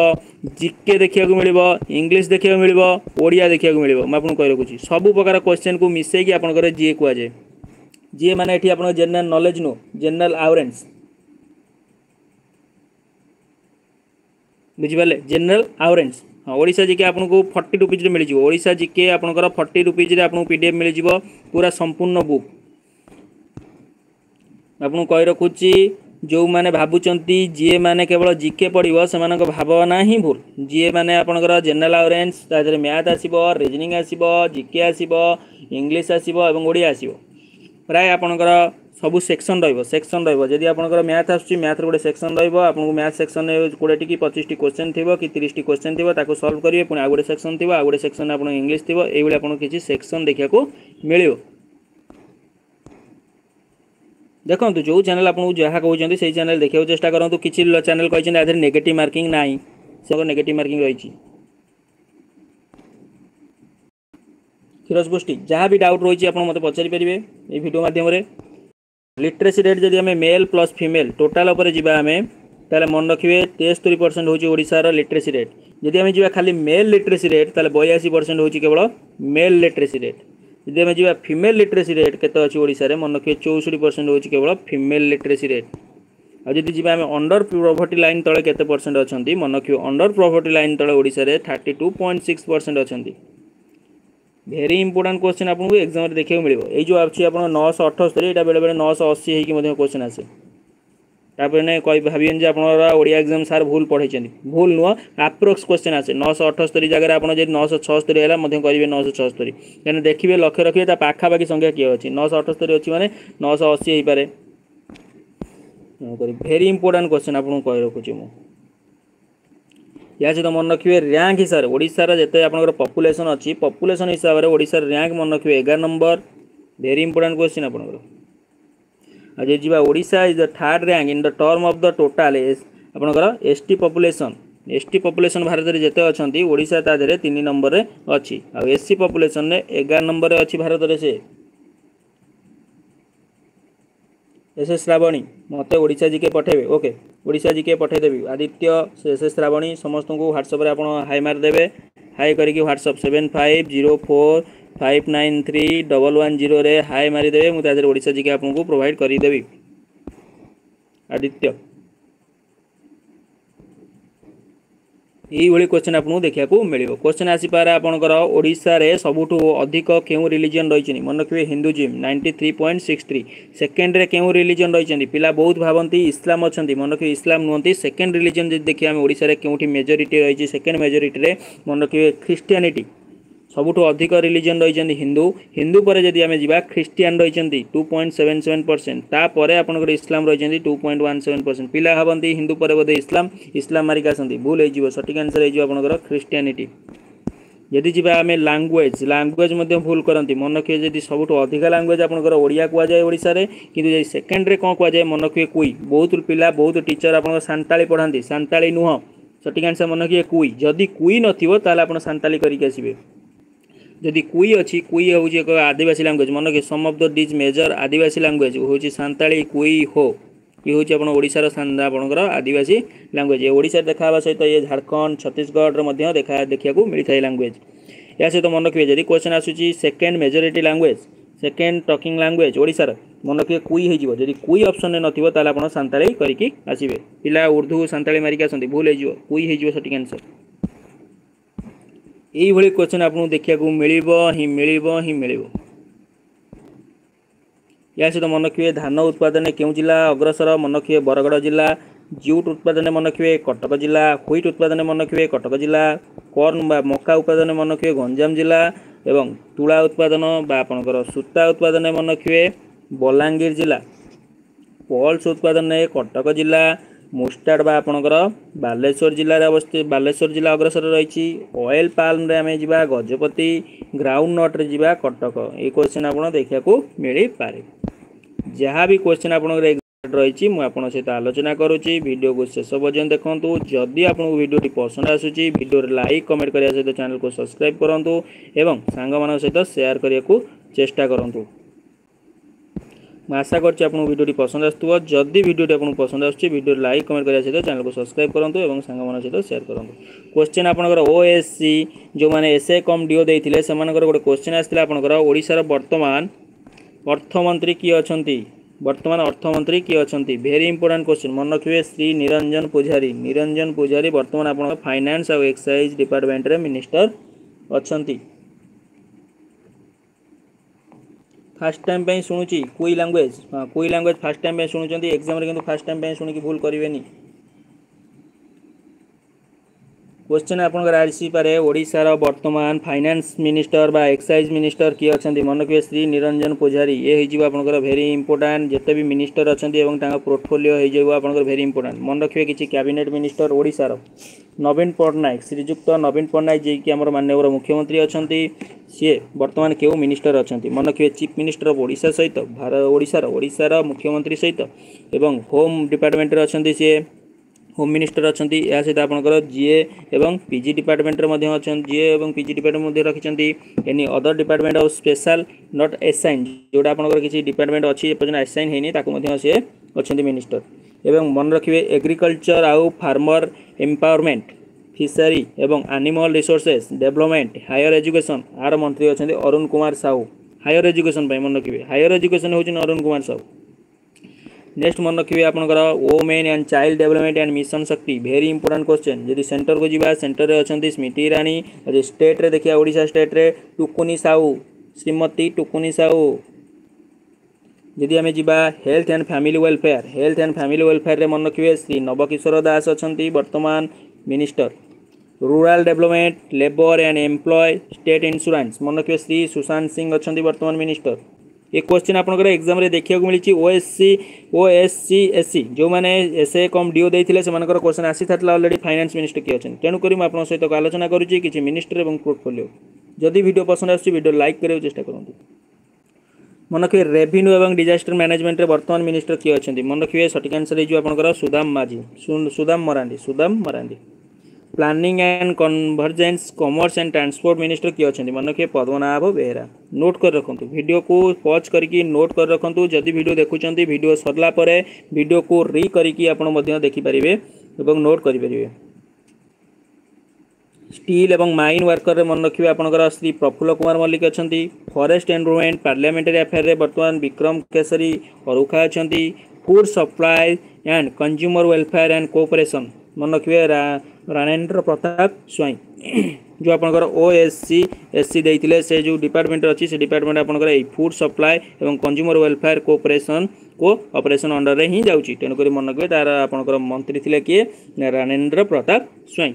ଜିକେ ଦେଖିବାକୁ ମିଳିବ ଇଂଲିଶ ଦେଖିବାକୁ ମିଳିବ ଓଡ଼ିଆ ଦେଖିବାକୁ ମିଳିବ ମୁଁ ଆପଣଙ୍କୁ କହି ରଖୁଛି ସବୁ ପ୍ରକାର କ୍ୱେଶ୍ଚନ୍କୁ ମିଶାଇକି ଆପଣଙ୍କର ଜିଏ କୁହାଯାଏ ଯିଏ ମାନେ ଏଠି ଆପଣଙ୍କ ଜେନେରାଲ ନଲେଜ ନୁହଁ ଜେନେରାଲ ଆୱାରେନ୍ସ ବୁଝିପାରିଲେ ଜେନେରାଲ ଆୱାରେନ୍ସ ହଁ ଓଡ଼ିଶା ଜିକେ ଆପଣଙ୍କୁ ଫର୍ଟି ରୁପିଜ୍ରେ ମିଳିଯିବ ଓଡ଼ିଶା ଜିକେ ଆପଣଙ୍କର ଫର୍ଟି ରୁପିଜ୍ରେ ଆପଣଙ୍କୁ ପି ଡ଼ି ଏଫ୍ ମିଳିଯିବ ପୁରା ସମ୍ପୂର୍ଣ୍ଣ ବୁକ୍ ଆପଣଙ୍କୁ କହି ରଖୁଛି ଯେଉଁମାନେ ଭାବୁଛନ୍ତି ଯିଏ ମାନେ କେବଳ ଜିକେ ପଡ଼ିବ ସେମାନଙ୍କ ଭାବନା ହିଁ ଭୁଲ ଯିଏ ମାନେ ଆପଣଙ୍କର ଜେନେରାଲ୍ ଆୱେରେନ୍ସ ତା ଦେହରେ ମ୍ୟାଥ୍ ଆସିବ ରିଜନିଂ ଆସିବ ଜିକେ ଆସିବ ଇଂଲିଶ ଆସିବ ଏବଂ ଓଡ଼ିଆ ଆସିବ ପ୍ରାୟ ଆପଣଙ୍କର ସବୁ ସେକ୍ସନ୍ ରହିବ ସେକ୍ସନ୍ ରହିବ ଯଦି ଆପଣଙ୍କର ମ୍ୟାଥ୍ ଆସୁଛି ମ୍ୟାଥ୍ର ଗୋଟେ ସେକ୍ସନ୍ ରହିବ ଆପଣଙ୍କୁ ମ୍ୟାଥ୍ ସେକ୍ସନ୍ରେ କୋଡ଼ିଏଟି କି ପଚିଶଟି କୋଶ୍ଚେନ୍ ଥିବ କି ତିରିଶଟି କୋଶ୍ଚେନ୍ ଥିବ ତାକୁ ସଲ୍ଭ କରିବେ ପୁଣି ଆଉ ଗୋଟେ ସେକ୍ସନ୍ ଥିବ ଆଉ ଗୋଟେ ସେକ୍ସନ୍ରେ ଆପଣଙ୍କ ଇଂଲିଶ ଥିବ ଏଇଭଳି ଆପଣଙ୍କୁ କିଛି ସେକ୍ସନ୍ ଦେଖିବାକୁ ମିଳିବ ଦେଖନ୍ତୁ ଯେଉଁ ଚ୍ୟାନେଲ୍ ଆପଣଙ୍କୁ ଯାହା କହୁଛନ୍ତି ସେଇ ଚ୍ୟାନେଲ୍ ଦେଖିବାକୁ ଚେଷ୍ଟା କରନ୍ତୁ କିଛି ଚ୍ୟାନେଲ୍ କହିଛନ୍ତି ଆ ଦେହରେ ନେଗେଟିଭ୍ ମାର୍କିଂ ନାହିଁ ସେମାନଙ୍କ ନେଗେଟିଭ୍ ମାର୍କିଂ ରହିଛି କ୍ଷୀରଜ ଗୋଷ୍ଠୀ ଯାହା ବି ଡାଉଟ୍ ରହିଛି ଆପଣ ମୋତେ ପଚାରିପାରିବେ ଏଇ ଭିଡ଼ିଓ ମାଧ୍ୟମରେ লিটরেসি রেট যদি আমি মেল প্লস ফিমেল টোটাল উপরে যা আমি তাহলে মনে রাখবে তেস্তরি পরসেন্ট হচ্ছে ওড়শার লিটরেসি রেট যদি আমি যা খালি মেল লিটরেসি রেট তাহলে বয়াশি পরসেন্ট হচ্ছে কেবল মেল লিটরেসি রেট যদি আমি যা ফিমেল লিটরেসি রেট কেতে অছি ওড়শার মনে রখিবে চৌষঠি পরসেন্ট হচ্ছে কেবল ফিমেল লিটরেসি রেট ଆଉ ଯଦି ଯିବା ଆମେ ଅଣ୍ଡର ପ୍ରଭର୍ଟି ଲାଇନ୍ ତଳେ କେତେ ପରସେଣ୍ଟ ଅଛନ୍ତି ମନେ ରଖିବ ଅଣ୍ଡର ପ୍ରଭର୍ଟି ଲାଇନ୍ ତଳେ ଓଡ଼ିଶାରେ thirty two point six percent ଅଛନ୍ତି ଭେରି ଇମ୍ପୋର୍ଟାଣ୍ଟ କୋଶ୍ଚିନ୍ ଆପଣଙ୍କୁ ଏକ୍ଜାମ୍ରେ ଦେଖିବାକୁ ମିଳିବ ଏଇ ଯେଉଁ ଅଛି ଆପଣ ନଅଶହ ଅଠସ୍ତରୀ ଏଇଟା ବେଳେବେଳେ ନଅଶହ ଅଶୀ ହେଇକି ମଧ୍ୟ କୋଶ୍ଚିନ୍ ଆସେ ତାପରେ ନାଇଁ କହି ଭାବିବେନି ଯେ ଆପଣଙ୍କର ଓଡ଼ିଆ ଏକ୍ଜାମ୍ ସାର୍ ଭୁଲ ପଢ଼େଇଛନ୍ତି ଭୁଲ ନୁହଁ ଆପ୍ରୋକ୍ସ କ୍ୱେଶ୍ଚନ୍ ଆସେ ନଅଶହ ଅଠସ୍ତରୀ ଜାଗାରେ ଆପଣ ଯଦି ନଅଶହ ଛଅସ୍ତରୀ ହେଲା ମଧ୍ୟ କରିବେ ନଅଶହ ଛଅସ୍ତରୀ କାହିଁକିନା ଦେଖିବେ ଲକ୍ଷ୍ୟ ରଖିବେ ତା ପାଖାପାଖି ସଂଖ୍ୟା କିଏ ଅଛି ନଅଶହ ଅଠସ୍ତରୀ ଅଛି ମାନେ ନଅଶହ ଅଶୀ ହେଇପାରେ ତେଣୁକରି ଭେରି ଇମ୍ପୋର୍ଟାଣ୍ଟ କ୍ୱେଶ୍ଚନ୍ ଆପଣଙ୍କୁ କହି ରଖୁଛି ମୁଁ ଏହା ସହିତ ମନେ ରଖିବେ ର୍ୟାଙ୍କ ହିସାବରେ ଓଡ଼ିଶାର ଯେତେ ଆପଣଙ୍କର ପପୁଲେସନ୍ ଅଛି ପପୁଲେସନ୍ ହିସାବରେ ଓଡ଼ିଶାର ର୍ୟାଙ୍କ ମନେ ରଖିବେ ଏଗାର ନମ୍ବର ଭେରି ଇମ୍ପୋର୍ଟାଣ୍ଟ କ୍ୱେଶ୍ଚିନ୍ ଆପଣଙ୍କର ଆଉ ଯଦି ଯିବା Odisha is the third rank in the term of the total ଆପଣଙ୍କର S T population S T population ଭାରତରେ ଯେତେ ଅଛନ୍ତି ଓଡ଼ିଶା ତା ଦେହରେ ତିନି ନମ୍ବରରେ ଅଛି ଆଉ ଏସ୍ ସି ପପୁଲେସନ୍ରେ ଏଗାର ନମ୍ବରରେ ଅଛି ଭାରତରେ ସେ ଏସ୍ ଏସ୍ ଶ୍ରାବଣୀ ମୋତେ ଓଡ଼ିଶା ଜିକେ ପଠାଇବେ ଓକେ ଓଡ଼ିଶା ଜିକେ ପଠାଇଦେବି ଆଦିତ୍ୟ ଏସ୍ ଏସ୍ ଶ୍ରାବଣୀ ସମସ୍ତଙ୍କୁ ହ୍ୱାଟ୍ସଆପ୍ରେ ଆପଣ ହାଇ ମାରିଦେବେ ହାଇ କରିକି WhatsApp seven five zero four five nine three double one zero रे हाय मारिदेवे मुझे आज ओडा जीके आपको प्रोभाइड करदेवि आदित्य ଏଇଭଳି କ୍ୱେଶ୍ଚନ୍ ଆପଣଙ୍କୁ ଦେଖିବାକୁ ମିଳିବ କ୍ୱେଶ୍ଚନ୍ ଆସିପାରେ ଆପଣଙ୍କର ଓଡ଼ିଶାରେ ସବୁଠୁ ଅଧିକ କେଉଁ ରିଲିଜିଅନ୍ ରହିଛନ୍ତି ମନେ ରଖିବେ Hinduism ninety three point six three ସେକେଣ୍ଡରେ କେଉଁ ରିଲିଜିଅନ୍ ରହିଛନ୍ତି ପିଲା ବହୁତ ଭାବନ୍ତି ଇସଲାମ ଅଛନ୍ତି ମନେ ରଖିବେ ଇସଲାମ ନୁହନ୍ତି ସେକେଣ୍ଡ ରିଲିଜିଅନ୍ ଯଦି ଦେଖିବା ଆମେ ଓଡ଼ିଶାରେ କେଉଁଠି ମେଜରିଟି ରହିଛି ସେକେଣ୍ଡ ମେଜରିଟିରେ ମନେ ରଖିବେ ଖ୍ରୀଷ୍ଟିଆନିଟି ସବୁଠୁ ଅଧିକ ରିଲିଜନ୍ ରହିଛନ୍ତି ହିନ୍ଦୁ ହିନ୍ଦୁ ପରେ ଯଦି ଆମେ ଯିବା ଖ୍ରୀଷ୍ଟିଆନ୍ ରହିଛନ୍ତି two point seven seven percent ତାପରେ ଆପଣଙ୍କର ଇସଲାମ ରହିଛନ୍ତି two point one seven percent ପିଲା ଭାବନ୍ତି ହିନ୍ଦୁ ପରେ ବୋଧେ ଇସଲାମ ଇସଲାମ ମାରିକି ଆସନ୍ତି ଭୁଲ ହେଇଯିବ ସଠିକ୍ ଆନ୍ସର୍ ହେଇଯିବ ଆପଣଙ୍କର ଖ୍ରୀଷ୍ଟିଆନିଟି ଯଦି ଯିବା ଆମେ ଲାଙ୍ଗୁଏଜ୍ ଲାଙ୍ଗୁଏଜ୍ ମଧ୍ୟ ଭୁଲ କରନ୍ତି ମନେ ରଖିବେ ଯଦି ସବୁଠୁ ଅଧିକା ଲାଙ୍ଗୁଏଜ୍ ଆପଣଙ୍କର ଓଡ଼ିଆ କୁହାଯାଏ ଓଡ଼ିଶାରେ କିନ୍ତୁ ଯଦି ସେକେଣ୍ଡରେ କ'ଣ କୁହାଯାଏ ମନେ ରଖିବେ କୁଇ ବହୁତ ପିଲା ବହୁତ ଟିଚର୍ ଆପଣଙ୍କ ସାନ୍ତାଳୀ ପଢ଼ାନ୍ତି ସାନ୍ତାଳୀ ନୁହଁ ସଠିକ୍ ଆନ୍ସର୍ ମନେ ରଖିବେ କୁଇ ଯଦି କୁଇ ନଥିବ ତାହେଲେ ଆପଣ ସାନ୍ତାଳୀ କରିକି ଆସିବେ ଯଦି କୁଇ ଅଛି କୁଇ ହେଉଛି ଏକ ଆଦିବାସୀ ଲାଙ୍ଗୁଏଜ୍ ମନେ ରଖି some of the these major Adivasi language ହେଉଛି ସାନ୍ତାଳୀ କୁଇ ହୋ ଇଏ ହେଉଛି ଆପଣ ଓଡ଼ିଶାର ଆପଣଙ୍କର ଆଦିବାସୀ ଲାଙ୍ଗୁଏଜ୍ ଓଡ଼ିଶାରେ ଦେଖା ହେବା ସହିତ ଇଏ ଝାଡ଼ଖଣ୍ଡ ଛତିଶଗଡ଼ରେ ମଧ୍ୟ ଦେଖା ଦେଖିବାକୁ ମିଳିଥାଏ ଲାଙ୍ଗୁଏଜ୍ ଏହା ସହିତ ମନେ ରଖିବେ ଯଦି କ୍ୱେଶ୍ଚନ୍ ଆସୁଛି second majority language second talking language ଓଡ଼ିଶାର ମନେ ରଖିବେ କୁଇ ହୋଇଯିବ ଯଦି କୁଇ ଅପସନ୍ରେ ନଥିବ ତାହେଲେ ଆପଣ ସାନ୍ତାଳୀ କରିକି ଆସିବେ ପିଲା ଉର୍ଦ୍ଦୁ ସାନ୍ତାଳୀ ମାରିକି ଆସନ୍ତି ଭୁଲ ହୋଇଯିବ କୁଇ ହୋଇଯିବ ସଠିକ୍ ଆନ୍ସର୍ ଏଇଭଳି କ୍ୱେଶ୍ଚନ୍ ଆପଣଙ୍କୁ ଦେଖିବାକୁ ମିଳିବ ହିଁ ମିଳିବ ହିଁ ମିଳିବ ଏହା ସହିତ ମନ ରଖିବେ ଧାନ ଉତ୍ପାଦନରେ କେଉଁ ଜିଲ୍ଲା ଅଗ୍ରସର ମନ ରଖିବେ ବରଗଡ଼ ଜିଲ୍ଲା ଜୁଟ୍ ଉତ୍ପାଦନରେ ମନ ରଖିବେ କଟକ ଜିଲ୍ଲା ହ୍ୱିଟ୍ ଉତ୍ପାଦନରେ ମନ ରଖିବେ କଟକ ଜିଲ୍ଲା କର୍ଣ୍ଣ ବା ମକା ଉତ୍ପାଦନରେ ମନ ରଖିବେ ଗଞ୍ଜାମ ଜିଲ୍ଲା ଏବଂ ତୁଳା ଉତ୍ପାଦନ ବା ଆପଣଙ୍କର ସୂତା ଉତ୍ପାଦନରେ ମନ ରଖିବେ ବଲାଙ୍ଗୀର ଜିଲ୍ଲା ପଲ୍ସ ଉତ୍ପାଦନରେ କଟକ ଜିଲ୍ଲା ମୁଷ୍ଟାର୍ଡ଼ ବା ଆପଣଙ୍କର ବାଲେଶ୍ୱର ଜିଲ୍ଲାରେ ଅବସ୍ଥିତ ବାଲେଶ୍ୱର ଜିଲ୍ଲା ଅଗ୍ରସର ରହିଛି ଅଏଲ୍ ପାଲ୍ମରେ ଆମେ ଯିବା ଗଜପତି ଗ୍ରାଉଣ୍ଡ ନଟ୍ରେ ଯିବା କଟକ ଏଇ କ୍ୱେଶ୍ଚିନ୍ ଆପଣ ଦେଖିବାକୁ ମିଳିପାରେ ଯାହା ବି କ୍ୱେଶ୍ଚିନ୍ ଆପଣଙ୍କର ରହିଛି ମୁଁ ଆପଣଙ୍କ ସହିତ ଆଲୋଚନା କରୁଛି ଭିଡ଼ିଓକୁ ଶେଷ ପର୍ଯ୍ୟନ୍ତ ଦେଖନ୍ତୁ ଯଦି ଆପଣଙ୍କୁ ଭିଡ଼ିଓଟି ପସନ୍ଦ ଆସୁଛି ଭିଡ଼ିଓରେ ଲାଇକ୍ କମେଣ୍ଟ କରିବା ସହିତ ଚ୍ୟାନେଲକୁ ସବସ୍କ୍ରାଇବ୍ କରନ୍ତୁ ଏବଂ ସାଙ୍ଗମାନଙ୍କ ସହିତ ସେୟାର କରିବାକୁ ଚେଷ୍ଟା କରନ୍ତୁ আশা করছি আপনার ভিডিওটি পছন্দ আসুক যদি ভিডিওটি আপনার পছন্দ আসছে ভিডিও লাইক কমেন্ট করা সহ চ্যানেলকে সবসক্রাইব করতু এবং সাংমান সহ সেয়ার করতু কোশ্চেন আপনার ওএসসি যে এসএ কম ডিও দিয়েছিল সে গোটে কোশ্চেন আসলে আপনার ওড়শার বর্তমান অর্থমন্ত্রী কি অনেক বর্তমান অর্থমন্ত্রী কি অনেক ভেরি ইম্পর্টাট কোশ্চেন মনে রাখবে শ্রী নিরঞ্জন পূজারী নিরঞ্জন পূজারী বর্তমান আপনার ফাইনান্স আউ এক্সাইজ ডিপার্টমেন্টের মিনিষ্টর অনেক ফার্স্ট টাইম পাই শুণুছি কুই ল্যাঙ্গুয়েজ ହଁ କୁଇ ଲ୍ୟାଙ୍ଗୁଏଜ୍ ଫାର୍ଷ୍ଟ ଟାଇମ୍ ପାଇଁ ଶୁଣୁଛନ୍ତି ଏକ୍ଜାମ୍ରେ କିନ୍ତୁ ଫାର୍ଷ୍ଟ ଟାଇମ୍ ପାଇଁ ଶୁଣିକି ଭୁଲ କରିବେନି କ୍ୱେଶ୍ଚିନ୍ ଆପଣଙ୍କର ଆସିପାରେ ଓଡ଼ିଶାର ବର୍ତ୍ତମାନ ଫାଇନାନ୍ସ ମିନିଷ୍ଟର ବା ଏକ୍ସାଇଜ୍ ମିନିଷ୍ଟର କିଏ ଅଛନ୍ତି ମନେ ରଖିବେ ଶ୍ରୀ ନିରଞ୍ଜନ ପୂଜାରୀ ଏ ହେଇଯିବ ଆପଣଙ୍କର ଭେରି ଇମ୍ପୋର୍ଟାଣ୍ଟ ଯେତେ ବି ମିନିଷ୍ଟର ଅଛନ୍ତି ଏବଂ ତାଙ୍କ ପୋର୍ଟଫୋଲିଓ ହେଇଯିବ ଆପଣଙ୍କର ଭେରି ଇମ୍ପୋର୍ଟାଣ୍ଟ ମନେ ରଖିବେ କିଛି କ୍ୟାବିନେଟ୍ ମିନିଷ୍ଟର ଓଡ଼ିଶାର ନବୀନ ପଟ୍ଟନାୟକ ଶ୍ରୀଯୁକ୍ତ ନବୀନ ପଟ୍ଟନାୟକ ଯିଏକି ଆମର ମାନ୍ୟବର ମୁଖ୍ୟମନ୍ତ୍ରୀ ଅଛନ୍ତି ସିଏ ବର୍ତ୍ତମାନ କେଉଁ ମିନିଷ୍ଟର ଅଛନ୍ତି ମନେ ରଖିବେ ଚିଫ୍ ମିନିଷ୍ଟର ଅଫ୍ ଓଡ଼ିଶା ସହିତ ଓଡ଼ିଶାର ଓଡ଼ିଶାର ମୁଖ୍ୟମନ୍ତ୍ରୀ ସହିତ ଏବଂ ହୋମ୍ ଡିପାର୍ଟମେଣ୍ଟରେ ଅଛନ୍ତି ସିଏ ହୋମ୍ ମିନିଷ୍ଟର ଅଛନ୍ତି ଏହା ସହିତ ଆପଣଙ୍କର ଜିଏ ଏବଂ ପିଜି ଡିପାର୍ଟମେଣ୍ଟରେ ମଧ୍ୟ ଅଛନ୍ତି ଜିଏ ଏବଂ ପିଜି ଡିପାର୍ଟମେଣ୍ଟ ମଧ୍ୟ ରଖିଛନ୍ତି any other department of special not assign ଯେଉଁଟା ଆପଣଙ୍କର କିଛି ଡିପାର୍ଟମେଣ୍ଟ ଅଛି ଏପର୍ଯ୍ୟନ୍ତ ଏସାଇନ୍ ହେଇନି ତାକୁ ମଧ୍ୟ ସିଏ ଅଛନ୍ତି ମିନିଷ୍ଟର এবং মনে রাখবে এগ্রিকালচার আউ ফার্মর এম্পাওয়ারমেন্ট ফিশারি এবং animal resources development higher education আর মন্ত্রী অনেক অরুণ কুমার সাউ হায়ার এজুকেশন মনে রাখবে হায়ার এজুকেশন হচ্ছে অরুণ কুমার সাউ নেক্সট মনে রাখবে আপনার women and child development and mission Shakti very important question যদি সেন্টর কু যা সেন্টরে অনেক স্মৃতি ইরানী যদি স্টেট্রে দেখা ওড়শা স্টেট্রে টুকুনি সাউ শ্রীমতী টুকুনি সাউ যদি আমি যা health and family welfare health and family ওয়েলফেয়ারে মনে রাখবে শ্রী নবকিশোর দাস ଅଛନ୍ତି ବର୍ତ୍ତମାନ minister rural development labour and employ state insurance মনে রাখবে শ্রী সুশান্ত সিং অনেক বর্তমান মিনিষ্টর এ কোশ্চিন আপনার এক্সামে দেখা মিছে O S C O S C S C যে এসএ কম ডিও দিয়ে সে কোশ্চিন আসি থাকলে অলরেডি ফাইনান্স মিনিষ্টর কি অনেক তেমনি মু আপনার সহ আলোচনা করছি কিছু মিনিষ্টর এবং পোর্টফোলিও যদি ভিডিও পছন্দ আসছে ভিডিও লাইক করার চেষ্টা করুন मन रखिए रेभिन्यू और डिजास्टर मैनेजमेंट बर्तमान मिनिस्टर किए अच्छा मन रखिए सठिक आंसर हो आपर Sudam Majhi Sudam Marandi Sudam Marandi planning and convergence commerce and transport minister किए अच्छा मन रखिए पद्मनाभ बेहरा नोट कर रखु भिडियो को पज करके नोट कर रखु जदि भिड देखुं भिड सरलापर भिड को रि करके आपर देखिपारे नोट करें ଷ୍ଟିଲ୍ ଏବଂ ମାଇନ୍ ୱାର୍କରରେ ମନେ ରଖିବେ ଆପଣଙ୍କର ଶ୍ରୀ ପ୍ରଫୁଲ୍ଲ କୁମାର ମଲ୍ଲିକ ଅଛନ୍ତି ଫରେଷ୍ଟ ଏନ୍ଭରମେଣ୍ଟ ପାର୍ଲାମେଣ୍ଟାରୀ ଆଫେୟାରରେ ବର୍ତ୍ତମାନ ବିକ୍ରମ କେଶରୀ ଅରୁଖା ଅଛନ୍ତି food supply and consumer welfare and cooperation ମନେ ରଖିବେ ରାଣେନ୍ଦ୍ର ପ୍ରତାପ ସ୍ୱାଇଁ ଯେଉଁ ଆପଣଙ୍କର O S C S C ଦେଇଥିଲେ ସେ ଯେଉଁ ଡିପାର୍ଟମେଣ୍ଟ ଅଛି ସେ ଡିପାର୍ଟମେଣ୍ଟ ଆପଣଙ୍କର ଏଇ ଫୁଡ୍ ସପ୍ଲାଏ ଏବଂ consumer welfare cooperation cooperation ଅଣ୍ଡରରେ ହିଁ ଯାଉଛି ତେଣୁକରି ମନେ ରଖିବେ ତାର ଆପଣଙ୍କର ମନ୍ତ୍ରୀ ଥିଲେ କିଏ ରାଣେନ୍ଦ୍ର ପ୍ରତାପ ସ୍ୱାଇଁ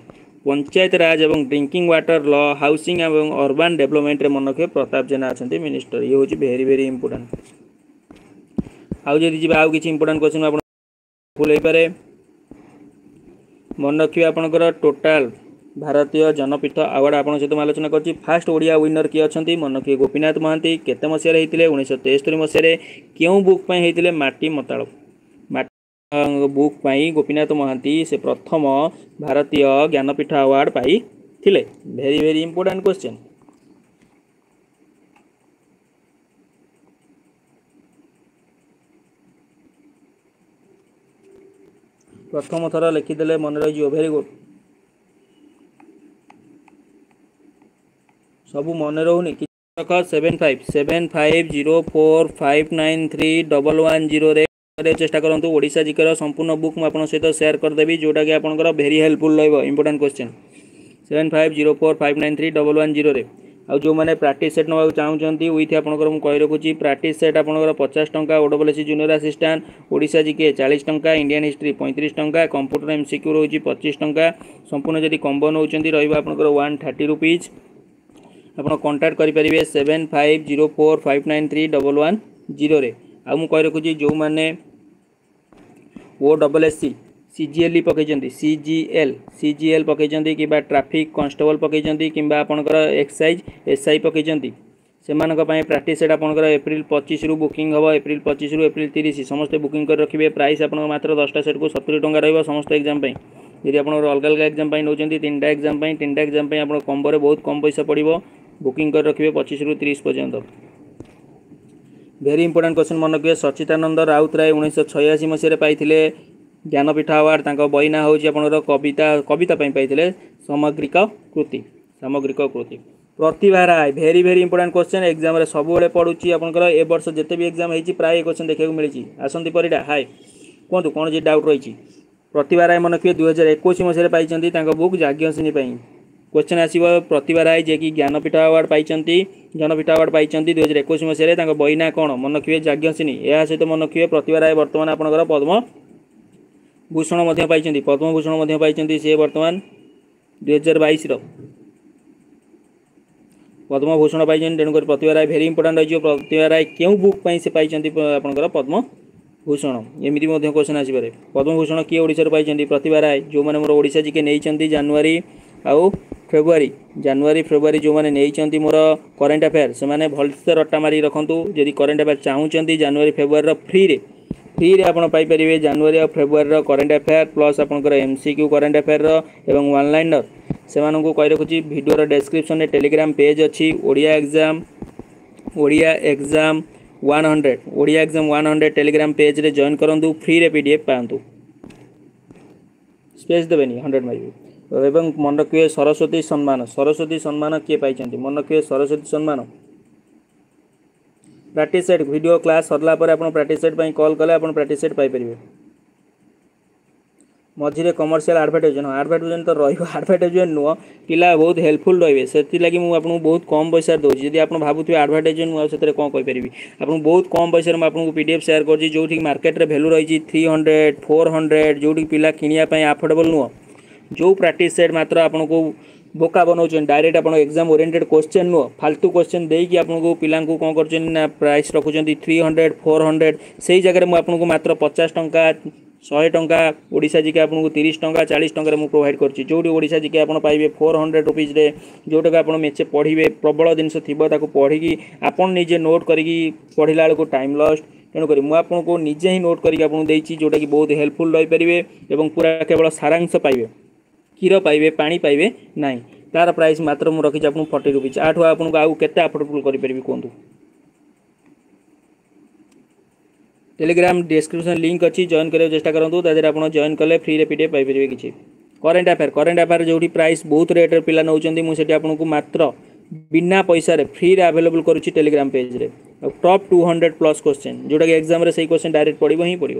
পঞ্চায়েত রাজ এবং ড্রিঙ্কিং ওয়াটার ল হাউসিং এবং অর্বান ডেভেলপমেন্টরে মনকে প্রতাপ জেনা অনেক মিনিষ্টর ইয়ে হচ্ছে ভেরি ভেরি ইম্পর্টাট আউ যদি যা আউ কিছু ইম্পর্টাট কোশ্চিন আপনার ভুল হইপরে মনে রাখবে আপনার টোটাল ଭାରତୀୟ ଜନପୀଠ ଆୱାର୍ଡ଼ ଆପଣଙ୍କ ସହିତ ମୁଁ ଆଲୋଚନା କରୁଛି ଫାଷ୍ଟ ଓଡ଼ିଆ ୱିନର୍ କିଏ ଅଛନ୍ତି ମନେ କିଏ ଗୋପୀନାଥ ମହାନ୍ତି କେତେ ମସିହାରେ ହେଇଥିଲେ ଉଣେଇଶହ ତେସ୍ତରୀ ମସିହାରେ କେଉଁ ବୁକ୍ ପାଇଁ ହେଇଥିଲେ ମାଟି ମତାଳ बुक गोपीनाथ महांती से प्रथम भारतीय ज्ञानपीठ आवार्ड पाई भेरी भेरी इंपोर्टाट क्वेश्चन प्रथम थर लिखिदे मन रही भेरी गुड सब मन रोन seven five seven five zero four five nine three double one zero କରିବାକୁ ଚେଷ୍ଟା କରନ୍ତୁ ଓଡ଼ିଶା ଜିକେର ସମ୍ପୂର୍ଣ୍ଣ ବୁକ୍ ମୁଁ ଆପଣଙ୍କ ସହିତ ସେୟାର କରିଦେବି ଯେଉଁଟାକି ଆପଣଙ୍କର ଭେରି ହେଲ୍ପଫୁଲ୍ ରହିବ important question seven five zero four five nine three double one ଜିରୋରେ ଆଉ ଯେଉଁମାନେ ପ୍ରାକ୍ଟିସ୍ ସେଟ୍ ନେବାକୁ ଚାହୁଁଛନ୍ତି ୱିଥ୍ ଆପଣଙ୍କର ମୁଁ କହି ରଖୁଛି ପ୍ରାକ୍ଟିସ୍ ସେଟ୍ ଆପଣଙ୍କର ପଚାଶ ଟଙ୍କା O double S junior assistant Odisha GK ଚାଳିଶ ଟଙ୍କା ଇଣ୍ଡିଆନ୍ ହିଷ୍ଟ୍ରି ପଇଁତିରିଶ ଟଙ୍କା କମ୍ପ୍ୟୁଟର ଏମ୍ ସିକ୍ୟୁ ରହୁଛି ପଚିଶ ଟଙ୍କା ସମ୍ପୂର୍ଣ୍ଣ ଯଦି କମ୍ବୋ ନେଉଛନ୍ତି ରହିବ ଆପଣଙ୍କର ୱାନ୍ ଥାର୍ଟି ରୁପିଜ୍ ଆପଣ କଣ୍ଟାକ୍ଟ କରିପାରିବେ seven five zero four five nine three double one ଜିରୋରେ ଆଉ ମୁଁ କହି ରଖୁଛି ଯେଉଁମାନେ ओ डबल एस सी सी जि एल ई सी जि एल सी जि एल पकई कि ट्राफिक कन्स्टेबल पकई कि आपंकर एक्साइज एस आई पकई सेना प्राक्ट सेट आप्रिल पचीस बुकिंग हम एप्रिल पचीस एप्रिल तीस समस्त बुकिंग कर रखिए प्राइस आप मात्र दसटा सेट को सतुरी टाँग है समस्त एक्जाम यदि आप अलग अलग एक्जाम नौटा एक्जाम तीन टा एक्जाम आप कम्बे बहुत कम पैसा पड़ बुकिंग कर रखिए पचीस रू तीस पर्यटन ভেরি ইম্পর্টাট কোশ্চিন মনকে সচিদানন্দ রাউতরায় উনিশশো ছয়াশি মশায় পাইলে জ্ঞানপীঠ আওয়ার্ড তাঁর বই না হচ্ছে আপনার কবিতা কবিতা পাইলে সামগ্রিক কৃতি সামগ্রিক কৃতি Pratibha Ray very very important question এক্সামে সবুলে পড়ুছি আপনার এ বর্ষ যেতে বি এক্সাম হয়েছি প্রায় এই কোশ্চেন দেখা মিছি আসন্তি পরিডা হাই কুহতু কোণ যে ডাউট রয়েছে প্রতিভা রায় মনে কিয়ে দুই হাজার একুশ মশায় পাইছেন তাঁর বুক যাজ্ঞসিনী क्वेश्चन आसव प्रतिभा राय जे कि ज्ञानपीठ आवार्ड पाई ज्ञानपीठ आवार्ड पाई दुई हजार एक मसीह बईना कौन मन रखिए जाज्ञसिनी यह सहित मन रखिए प्रतिभा राय बर्तमान आप पद्म भूषण पद्म भूषण पाई सी बर्तमान दुई हजार पद्म भूषण पाई तेणुक प्रतिभा राय भेरी इंपोर्टाट रही है प्रतिभा राय के बुक से पाई आपर पद्म भूषण एमती क्वेश्चन आसपे पद्म भूषण किए ओर पाई प्रतिभा राय जो मैंने मोर जी जिके नहीं जानुरी ଆଉ ଫେବୃଆରୀ ଜାନୁଆରୀ ଫେବୃଆରୀ ଯେଉଁମାନେ ନେଇଛନ୍ତି ମୋର କରେଣ୍ଟ ଆଫେୟାର୍ ସେମାନେ ଭଲସେ ରଟା ମାରି ରଖନ୍ତୁ ଯଦି କରେଣ୍ଟ ଆଫେୟାର୍ ଚାହୁଁଛନ୍ତି ଜାନୁଆରୀ ଫେବୃଆରୀର ଫ୍ରିରେ ଫ୍ରିରେ ଆପଣ ପାଇପାରିବେ ଜାନୁଆରୀ ଆଉ ଫେବୃଆରୀର କରେଣ୍ଟ ଆଫେୟାର୍ ପ୍ଲସ୍ ଆପଣଙ୍କର ଏମ୍ ସି କ୍ୟୁ କରେଣ୍ଟ ଆଫେୟାର୍ର ଏବଂ ୱାନ୍ ଲାଇନର୍ ସେମାନଙ୍କୁ କହି ରଖୁଛି ଭିଡ଼ିଓର ଡେସ୍କ୍ରିପ୍ସନ୍ରେ ଟେଲିଗ୍ରାମ୍ ପେଜ୍ ଅଛି Odia exam Odia exam one hundred Odia exam one hundred telegram ପେଜ୍ରେ ଜଏନ୍ କରନ୍ତୁ ଫ୍ରିରେ ପି ଡି ଏଫ୍ ପାଆନ୍ତୁ ସ୍ପେସ୍ ଦେବେନି ହଣ୍ଡ୍ରେଡ଼ ମାରିବେ এবং মনকে सरस्वती সম্মান सरस्वती সম্মান কে পাইছନ୍ତି মনকে सरस्वती সম্মান প্র্যাকটিস সাইট ভিডিও ক্লাস করলা পরে আপন প্র্যাকটিস সাইট পই কল করলে আপন প্র্যাকটিস সাইট পইবে মজিরে কমার্শিয়াল অ্যাডভার্টাইজমেন্ট অ্যাডভার্টাইজমেন্ট তো রইবে অ্যাডভার্টাইজমেন্ট নো কিলা বহুত হেল্পফুল রইবে সত্যি লাগি মউ আপন বহুত কম পয়সা দই যদি আপন ভাবু থি অ্যাডভার্টাইজমেন্ট ওয়া সেটা কো কই পারবি আপন বহুত কম পয়সা মউ আপনকে পিডিএফ শেয়ার করজি জো ঠিক মার্কেট রে ভ্যালু রইজি 300 400 জোডি pila কিণিয়া পই আফোর্ডেবল নো जो प्राक्ट सेट मात्र आपको बोका बनाऊ डायरेक्ट आप एक्जाम ओरएंटेड क्वेश्चन नुह फालतू क्वेश्चन देखिए कि आपको पिला कौन कर प्राइस रखुच्च थ्री हंड्रेड फोर हंड्रेड से ही जगह मुझे आपको मात्र पचास टाँचा शहे टाँचा ओडा जिके आपको तीस टाँचा चालीस टकरे मुझ प्रोभाइड करी जो ओडा जिके आप फोर हंड्रेड रुपीज्रे जोटा आप मेचे पढ़े प्रबल जिनस पढ़ी निजे नोट कर टाइम लस्ट तेणुक मुझे ही नोट करके जोटा कि बहुत हेल्पफुल रहीपर और पूरा केवल सारांश पाए କ୍ଷୀର ପାଇବେ ପାଣି ପାଇବେ ନାହିଁ ତାର ପ୍ରାଇସ୍ ମାତ୍ର ମୁଁ ରଖିଛି ଆପଣଙ୍କୁ ଫର୍ଟି ରୁପିଜ୍ ଆଠୁ ଆପଣଙ୍କୁ ଆଉ କେତେ ଆଫୋର୍ଡେବୁଲ୍ କରିପାରିବି କୁହନ୍ତୁ টেলিগ্রাম ডেসক্রিপশন লিঙ্ক অছি জয়েন করার চেষ্টা করতু তাদের আপনার জয়েন কলে ফ্রি পিডিএফ পাইপারে কিছু করেন্ট আফেয়ার করেন্ট আফেয়ার যেটি প্রাইস বহুত রেট্রে পিলা নেওয়া সেটি আপনার মাত্র বিনা পয়সার ফ্রিরে আভেলেবল করছি Telegram পেজ্রে top two hundred plus question যেটা কি এক্সামে সেই কোশ্চেন ডাইরেক্ট পড়ব হি পড়ব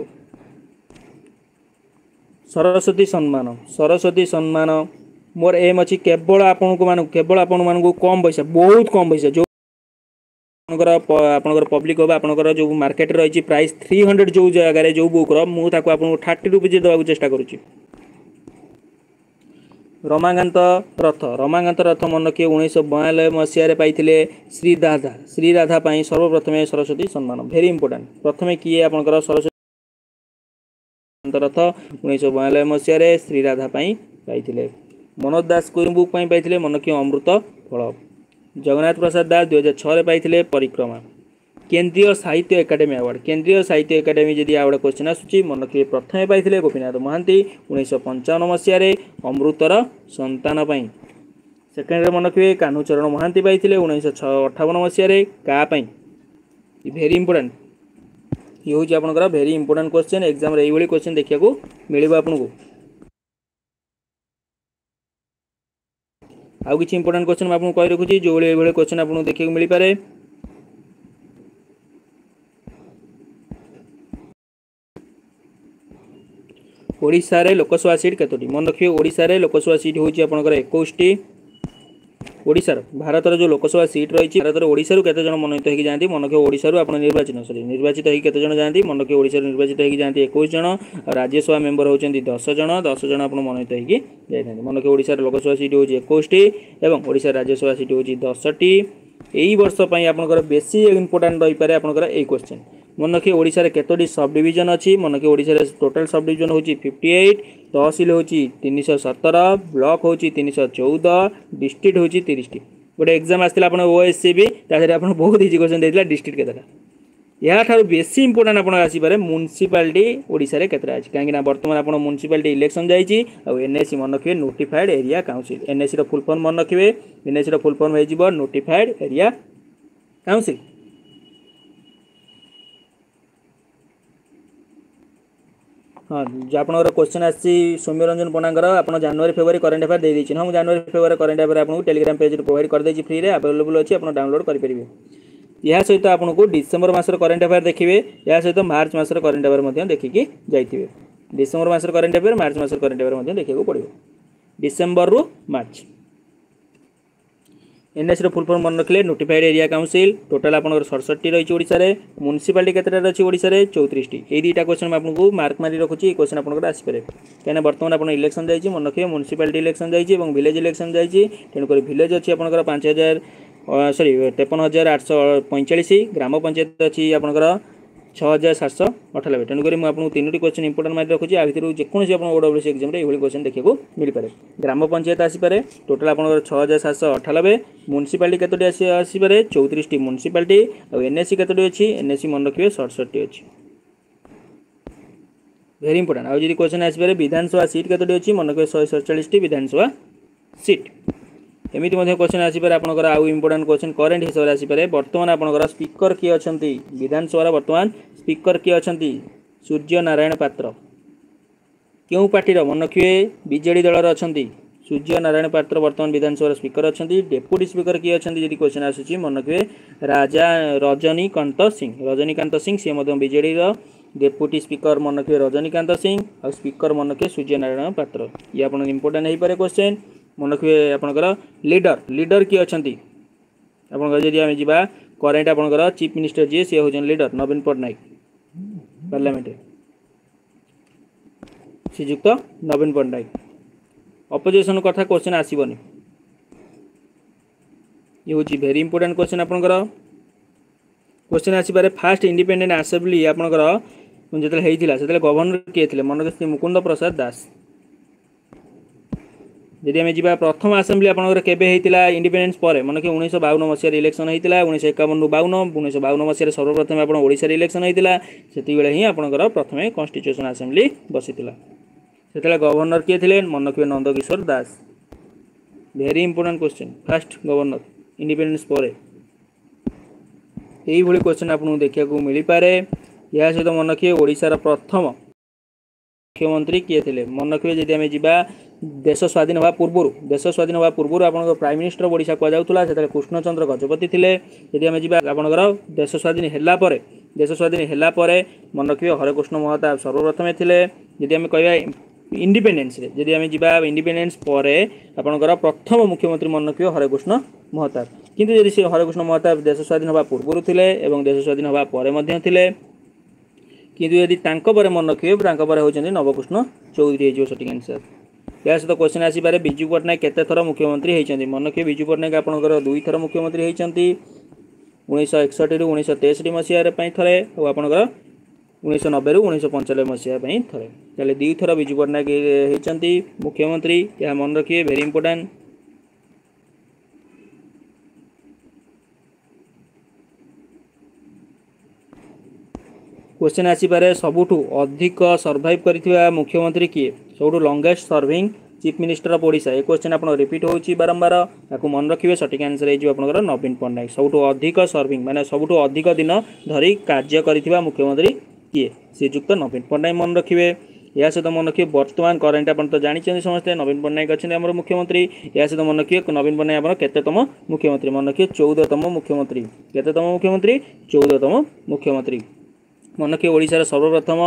ସରସ୍ୱତୀ ସମ୍ମାନ ସରସ୍ୱତୀ ସମ୍ମାନ ମୋର ଏମ୍ ଅଛି କେବଳ ଆପଣଙ୍କୁ ମାନଙ୍କୁ କେବଳ ଆପଣମାନଙ୍କୁ କମ୍ ପଇସା ବହୁତ କମ୍ ପଇସା ଯେଉଁ ଆପଣଙ୍କର ଆପଣଙ୍କର ପବ୍ଲିକ୍ ହେବ ଆପଣଙ୍କର ଯେଉଁ ମାର୍କେଟ୍ ରହିଛି ପ୍ରାଇସ୍ ଥ୍ରୀ ହଣ୍ଡ୍ରେଡ଼ ଯେଉଁ ଜାଗାରେ ଯେଉଁ ବୁକ୍ର ମୁଁ ତାକୁ ଆପଣଙ୍କୁ ଥାର୍ଟି ରୁପିଜ୍ ଦେବାକୁ ଚେଷ୍ଟା କରୁଛି ରମାକାନ୍ତ ରଥ ରମାକାନ୍ତ ରଥ ମନେ ରଖିବେ ଉଣେଇଶହ ବୟାନବେ ମସିହାରେ ପାଇଥିଲେ ଶ୍ରୀରାଧା ଶ୍ରୀରାଧା ପାଇଁ ସର୍ବପ୍ରଥମେ ସରସ୍ୱତୀ ସମ୍ମାନ ଭେରି ଇମ୍ପୋର୍ଟାଣ୍ଟ ପ୍ରଥମେ କିଏ ଆପଣଙ୍କର ସରସ୍ୱତୀ ରଥ ଉଣେଇଶହ ବୟାନବେ ମସିହାରେ ଶ୍ରୀରାଧା ପାଇଁ ପାଇଥିଲେ ମନୋଜ ଦାସ କୁଇମ୍ବୁକ୍ ପାଇଁ ପାଇଥିଲେ ମନକୀ ଅମୃତ ଫଳ ଜଗନ୍ନାଥ ପ୍ରସାଦ ଦାସ ଦୁଇହଜାର ଛଅରେ ପାଇଥିଲେ ପରିକ୍ରମା କେନ୍ଦ୍ରୀୟ ସାହିତ୍ୟ ଏକାଡେମୀ ଆୱାର୍ଡ଼ କେନ୍ଦ୍ରୀୟ ସାହିତ୍ୟ ଏକାଡେମୀ ଯଦି ଆୱାର୍ଡ଼ କ୍ୱେଶ୍ଚିନ୍ ଆସୁଛି ମନକୀ ପ୍ରଥମେ ପାଇଥିଲେ ଗୋପୀନାଥ ମହାନ୍ତି ଉଣେଇଶହ ପଞ୍ଚାବନ ମସିହାରେ ଅମୃତର ସନ୍ତାନ ପାଇଁ ସେକେଣ୍ଡରେ ମନେ ରଖିବେ କାହ୍ନୁଚରଣ ମହାନ୍ତି ପାଇଥିଲେ ଉଣେଇଶହ ଅଠାବନ ମସିହାରେ କା ପାଇଁ ଭେରି ଇମ୍ପୋର୍ଟାଣ୍ଟ ଇଏ ହେଉଛି ଆପଣଙ୍କର ଭେରି ଇମ୍ପୋର୍ଟାଣ୍ଟ କ୍ୱେଶ୍ଚନ୍ ଏକ୍ଜାମ୍ରେ ଏଇଭଳି କ୍ୱେଶ୍ଚନ୍ ଦେଖିବାକୁ ମିଳିବ ଆପଣଙ୍କୁ ଆଉ କିଛି ଇମ୍ପୋର୍ଟାଣ୍ଟ କ୍ୱେଶ୍ଚନ୍ ମୁଁ ଆପଣଙ୍କୁ କହି ରଖୁଛି ଯେଉଁଭଳି ଏଇଭଳି କ୍ୱେଶ୍ଚନ୍ ଆପଣଙ୍କୁ ଦେଖିବାକୁ ମିଳିପାରେ ଓଡ଼ିଶାରେ ଲୋକସଭା ସିଟ୍ କେତୋଟି ମନେ ରଖିବେ ଓଡ଼ିଶାରେ ଲୋକସଭା ସିଟ୍ ହେଉଛି ଆପଣଙ୍କର ଏକୋଇଶଟି ଓଡ଼ିଶାର ଭାରତର ଯେଉଁ ଲୋକସଭା ସିଟ୍ ରହିଛି ଭାରତର ଓଡ଼ିଶାରୁ କେତେଜଣ ମନୋନୀତ ହୋଇକି ଯାଆନ୍ତି ମନକ୍ଷେ ଓଡ଼ିଶାରୁ ଆପଣ ନିର୍ବାଚନ ସରି ନିର୍ବାଚିତ ହୋଇକି କେତେଜଣ ଯାଆନ୍ତି ମନକ୍ଷେ ଓଡ଼ିଶାରୁ ନିର୍ବାଚିତ ହୋଇକି ଯାଆନ୍ତି ଏକୋଇଶ ଜଣ ରାଜ୍ୟସଭା ମେମ୍ବର ହେଉଛନ୍ତି ଦଶ ଜଣ ଦଶ ଜଣ ଆପଣ ମନୋନୀତ ହୋଇକି ଯାଇଥାନ୍ତି ମନକ୍ଷେ ଓଡ଼ିଶାର ଲୋକସଭା ସିଟ୍ ହେଉଛି ଏକୋଇଶଟି ଏବଂ ଓଡ଼ିଶାର ରାଜ୍ୟସଭା ସିଟ୍ ହେଉଛି ଦଶଟି ଏଇ ବର୍ଷ ପାଇଁ ଆପଣଙ୍କର ବେଶୀ ইম্পর্টাট ରହିପାରେ ଆପଣଙ୍କର ଏଇ কোশ্চেন মনে ওড়শার কতটি সব ডিভিজন অছি মনে ওড়শার টোটাল সব ডিভিজন হচ্ছে ফিফটি এইট তহসিল হচ্ছে তিনশো সতর ব্লক হচ্ছে তিনশো চৌদ ডিস্ট্রিক্ট হচ্ছে তিরিশটি গোটে এক্সাম আসছিল আপনার ওএসসি বি তাহলে আপনার বহুত ইজি কোশ্চেন দিয়েছিল ডিস্ট্রিক্ট কেতটা ଏହାଠାରୁ ବେଶୀ ଇମ୍ପୋର୍ଟାଣ୍ଟ ଆପଣ ଆସିପାରେ ମ୍ୟୁନିସିପାଲିଟି ଓଡ଼ିଶାରେ କେତେଟା ଅଛି କାହିଁକିନା ବର୍ତ୍ତମାନ ଆପଣ ମ୍ୟୁନିସିପାଲିଟି ଇଲେକ୍ସନ୍ ଯାଇଛି ଆଉ ଏନ୍ଏସି ମନେ ରଖିବେ ନୋଟିଫାଏଡ୍ ଏରିଆ କାଉନସିଲ୍ ଏନ୍ଏସିର ଫୁଲ୍ ଫର୍ମ ମନେ ରଖିବେ ଏନ୍ଏସିର ଫୁଲ୍ ଫର୍ମ ହେଇଯିବ ନୋଟିଫାଏଡ୍ ଏରିଆ କାଉନସିଲ୍ ହଁ ଯେଉଁ ଆପଣଙ୍କର କୋଶ୍ଚିନ୍ ଆସିଛି ସୌମ୍ୟରଞ୍ଜନ ପଣ୍ଡାଙ୍କର ଆପଣ ଜାନୁଆରୀ ଫେବୃଆରୀ କରେଣ୍ଟ ଆଫେୟାର ଦେଇଦେଇଛି ହଁ ମୁଁ ଜାନୁଆରୀ ଫେବୃଆରୀ କରେଣ୍ଟ ଆଫେୟାର ଆପଣଙ୍କୁ ଟେଲିଗ୍ରାମ ପେଜ୍ରେ ପ୍ରୋଭାଇଡ଼ କରିଦେଇଛି ଫ୍ରିରେ ଆଭେଲେବୁଲ୍ ଅଛି ଆପଣ ଡାଉନଲୋଡ଼ କରିପାରିବେ ଏହା ସହିତ ଆପଣଙ୍କୁ ଡିସେମ୍ବର ମାସର କରେଣ୍ଟ ଆଫେୟାର ଦେଖିବେ ଏହା ସହିତ ମାର୍ଚ୍ଚ ମାସର କରେଣ୍ଟ ଆଫେୟାର ମଧ୍ୟ ଦେଖିକି ଯାଇଥିବେ ଡିସେମ୍ବର ମାସର କରେଣ୍ଟ ଆଫେୟାର ମାର୍ଚ୍ଚ ମାସର କରେଣ୍ଟ ଆଫେୟାର ମଧ୍ୟ ଦେଖିବାକୁ ପଡ଼ିବ ଡିସେମ୍ବରରୁ ମାର୍ଚ୍ଚ এনএসির ফুল ফর্ম মনে রখিলে নোটিফাইড এরিয়া কাউন্সিল টোটাল আপনার সড়ষটটি রয়েছে ওড়শার মুনিসিপালিটি কেতটা রয়েছে ওড়শার চৌত্রিশটি এই দুইটা কোশ্চেন আপনার মার্ক মারি রাখুছি এই কোশ্চেন আপনার আসিপারে কিনা বর্তমান আপনার ইলেকশন যাই মনে রাখবে মুনিসিপালিটি ইলেকশন যাই এবং ভিলেজ ইলেকশন যাই তেমনি ভিলেজ অছি আপনার পাঁচ হাজার সরি তেপন হাজার আটশো পঁয়চাশ গ্রাম পঞ্চায়েত অছি আপনার ছহাজার সাতশো অঠানবে তেণুকরি মু আপনার তিনোটি কোশ্চেন ইম্পর্টাট মারি রাখুছি আ ভিতরে যেকোন আপনার বোর্ড অফিস এক্সামে এইভাবে কোশ্চেন দেখা মিলিপারে গ্রাম পঞ্চায়েত আসিপারে টোটাল আপনার ছহাজার সাতশো অঠানবে মুনিসিপালিটি কতটি আসিপারে চৌত্রিশটি মুনিসিপালিটি আনএসসি কতটি অছি এনএসসি মনে রাখবে সড়সঠটি অছি ভেরি ইম্পর্টাট আউ যদি কোশ্চেন আসিপারে বিধানসভা সিট কতটি অছি মনে রাখবে শহে সড়চাশটি বিধানসভা সিট ଏମିତି ମଧ୍ୟ କ୍ୱେଶ୍ଚନ୍ ଆସିପାରେ ଆପଣଙ୍କର ଆଉ ଇମ୍ପୋର୍ଟାଣ୍ଟ କ୍ୱେଶ୍ଚନ୍ କରେଣ୍ଟ ହିସାବରେ ଆସିପାରେ ବର୍ତ୍ତମାନ ଆପଣଙ୍କର ସ୍ପିକର କିଏ ଅଛନ୍ତି ବିଧାନସଭାର ବର୍ତ୍ତମାନ ସ୍ପିକର କିଏ ଅଛନ୍ତି ସୂର୍ଯ୍ୟନାରାୟଣ ପାତ୍ର କେଉଁ ପାର୍ଟିର ମନେ ରଖିବେ ବିଜେଡ଼ି ଦଳର ଅଛନ୍ତି ସୂର୍ଯ୍ୟନାରାୟଣ ପାତ୍ର ବର୍ତ୍ତମାନ ବିଧାନସଭାର ସ୍ପିକର ଅଛନ୍ତି ଡେପୁଟି ସ୍ପିକର କିଏ ଅଛନ୍ତି ଯଦି କ୍ୱେଶ୍ଚନ୍ ଆସୁଛି ମନେ ରଖିବେ ରାଜା ରଜନୀକାନ୍ତ ସିଂ ରଜନୀକାନ୍ତ ସିଂ ସିଏ ମଧ୍ୟ ବିଜେଡ଼ିର ଡେପୁଟି ସ୍ପିକର ମନେ ରଖିବେ ରଜନୀକାନ୍ତ ସିଂ ଆଉ ସ୍ପିକର ମନେ ରଖିବେ ସୂର୍ଯ୍ୟନାରାୟଣ ପାତ୍ର ଇଏ ଆପଣଙ୍କ ଇମ୍ପୋର୍ଟାଣ୍ଟ ହେଇପାରେ କ୍ୱେଶ୍ଚନ୍ मन रखिए आपंकर लिडर लिडर किए अच्छा आप जी आम जा करेन्ट आप चीफ मिनिस्टर जी सी हूँ लिडर नवीन पट्टनायक पार्लियामेंट श्रीजुक्त नवीन पट्टनायक अपोजिशन कथा क्वेश्चन आसवन ये हूँ भेरी इंपोर्टां क्वेश्चन आप क्वेश्चन आसपे फास्ट इंडिपेडे आसेम्बली आपंकर जो है से गवर्नर किए थे मन रखिए मुकुंद प्रसाद दास ଯଦି ଆମେ ଯିବା ପ୍ରଥମ ଆସେମ୍ବ୍ଲି ଆପଣଙ୍କର କେବେ ହେଇଥିଲା ଇଣ୍ଡିପେଣ୍ଡେନ୍ସ ପରେ ମାନେ କି ଉଣେଇଶହ ବାଉନ ମସିହାରେ ଇଲେକ୍ସନ୍ ହେଇଥିଲା ଉଣେଇଶହ ଏକାବନରୁ ବାଉନ ଉଣେଇଶହ ବାଉନ ମସିହାରେ ସର୍ବପ୍ରଥମେ ଆପଣ ଓଡ଼ିଶାରେ ଇଲେକ୍ସନ୍ ହେଇଥିଲା ସେତିକିବେଳେ ହିଁ ଆପଣଙ୍କର ପ୍ରଥମେ କନଷ୍ଟିଚ୍ୟୁସନ୍ ଆସେମ୍ବ୍ଲି ବସିଥିଲା ସେତେବେଳେ ଗଭର୍ଣ୍ଣର କିଏ ଥିଲେ ମନେ ରଖିବେ Nandakishore Das very important question first governor independence ପରେ ଏଇଭଳି କ୍ୱେଶ୍ଚନ୍ ଆପଣଙ୍କୁ ଦେଖିବାକୁ ମିଳିପାରେ ଏହା ସହିତ ମନେ ରଖିବେ ଓଡ଼ିଶାର ପ୍ରଥମ ମୁଖ୍ୟମନ୍ତ୍ରୀ କିଏ ଥିଲେ ମନେ ରଖିବେ ଯଦି ଆମେ ଯିବା দেশ স্বাধীন হওয়া পূর্বর দেশ স্বাধীন হওয়া পূর্বর আপনার প্রাইম মিনিষ্টর ওড়শা কুযাওলা সেতু কৃষ্ণচন্দ্র গজপতি লে যদি আমি যা আপনার দেশ স্বাধীন হেলাপরে দেশ স্বাধীন হেলাপরে মনে রাখবে হরেকৃষ্ণ মহতাব সর্বপ্রথমে লে যদি আমি কহা ইন্ডিপেন্ডেন্সরে যদি আমি যা ইন্ডিপেন্ডেন্স পরে আপনার প্রথম মুখ্যমন্ত্রী মনে রাখবে হরেকৃষ্ণ মহতাব কিন্তু যদি সে হরেকৃষ্ণ মহতাব দেশ স্বাধীন হওয়া পূর্বর লে এবং দেশ স্বাধীন হওয়া পরে লে কিন্তু যদি তাঁর পরে মনে রাখবে তাঁর পরে হচ্ছেন নবকৃষ্ণ চৌধুরী হয়ে যাব সঠিক আনসার या सहित क्वेश्चन आसपे विजु पट्टनायक केते मुख्यमंत्री होती मन रखिए विजु पट्टनायक आपंकर दुई थर मुख्यमंत्री होती उन्नीस एकसठी रू उन्नीस तेसठी मसीहार थे और उन्नीस नबे उन्नीस पंचानबे मसीह थे दुई थर विजु पट्टनायक मुख्यमंत्री यह मन रखिए भेरी इंपोर्टां क्वेश्चन आसपे सबुठ अधिक सर्भाइव कर मुख्यमंत्री किए सबुठ longest serving chief minister of Odisha A question আপনার রিপিট হচ্ছে বারম্বার তাকে মনে রাখবে সঠিক আনসর হয়ে আপনার নবীন পট্টনাক সবুঠু অধিক সর্ভিং মানে সবুঠু অধিক দিন ধরি কার্য করে মুখ্যমন্ত্রী কি শ্রীযুক্ত নবীন পট্টনাক মনে রাখবে ଏହା ସହିତ ମନେ ରଖିବେ ବର୍ତ୍ତମାନ କରେଣ୍ଟ ଆପଣ ତ ଜାଣିଛନ୍ତି ସମସ୍ତେ ନବୀନ ପଟ୍ଟନାୟକ ଅଛନ୍ତି ଆମର ମୁଖ୍ୟମନ୍ତ୍ରୀ ଏହା ସହିତ ମନେ ରଖିବେ ନବୀନ ପଟ୍ଟନାୟକ ଆମର କେତେତମ ମୁଖ୍ୟମନ୍ତ୍ରୀ ମନେ ରଖିବେ ଚଉଦତମ ମୁଖ୍ୟମନ୍ତ୍ରୀ କେତେତମ ମୁଖ୍ୟମନ୍ତ୍ରୀ ଚଉଦତମ ମୁଖ୍ୟମନ୍ତ୍ରୀ মনে ওড়িশার সর্বপ্রথম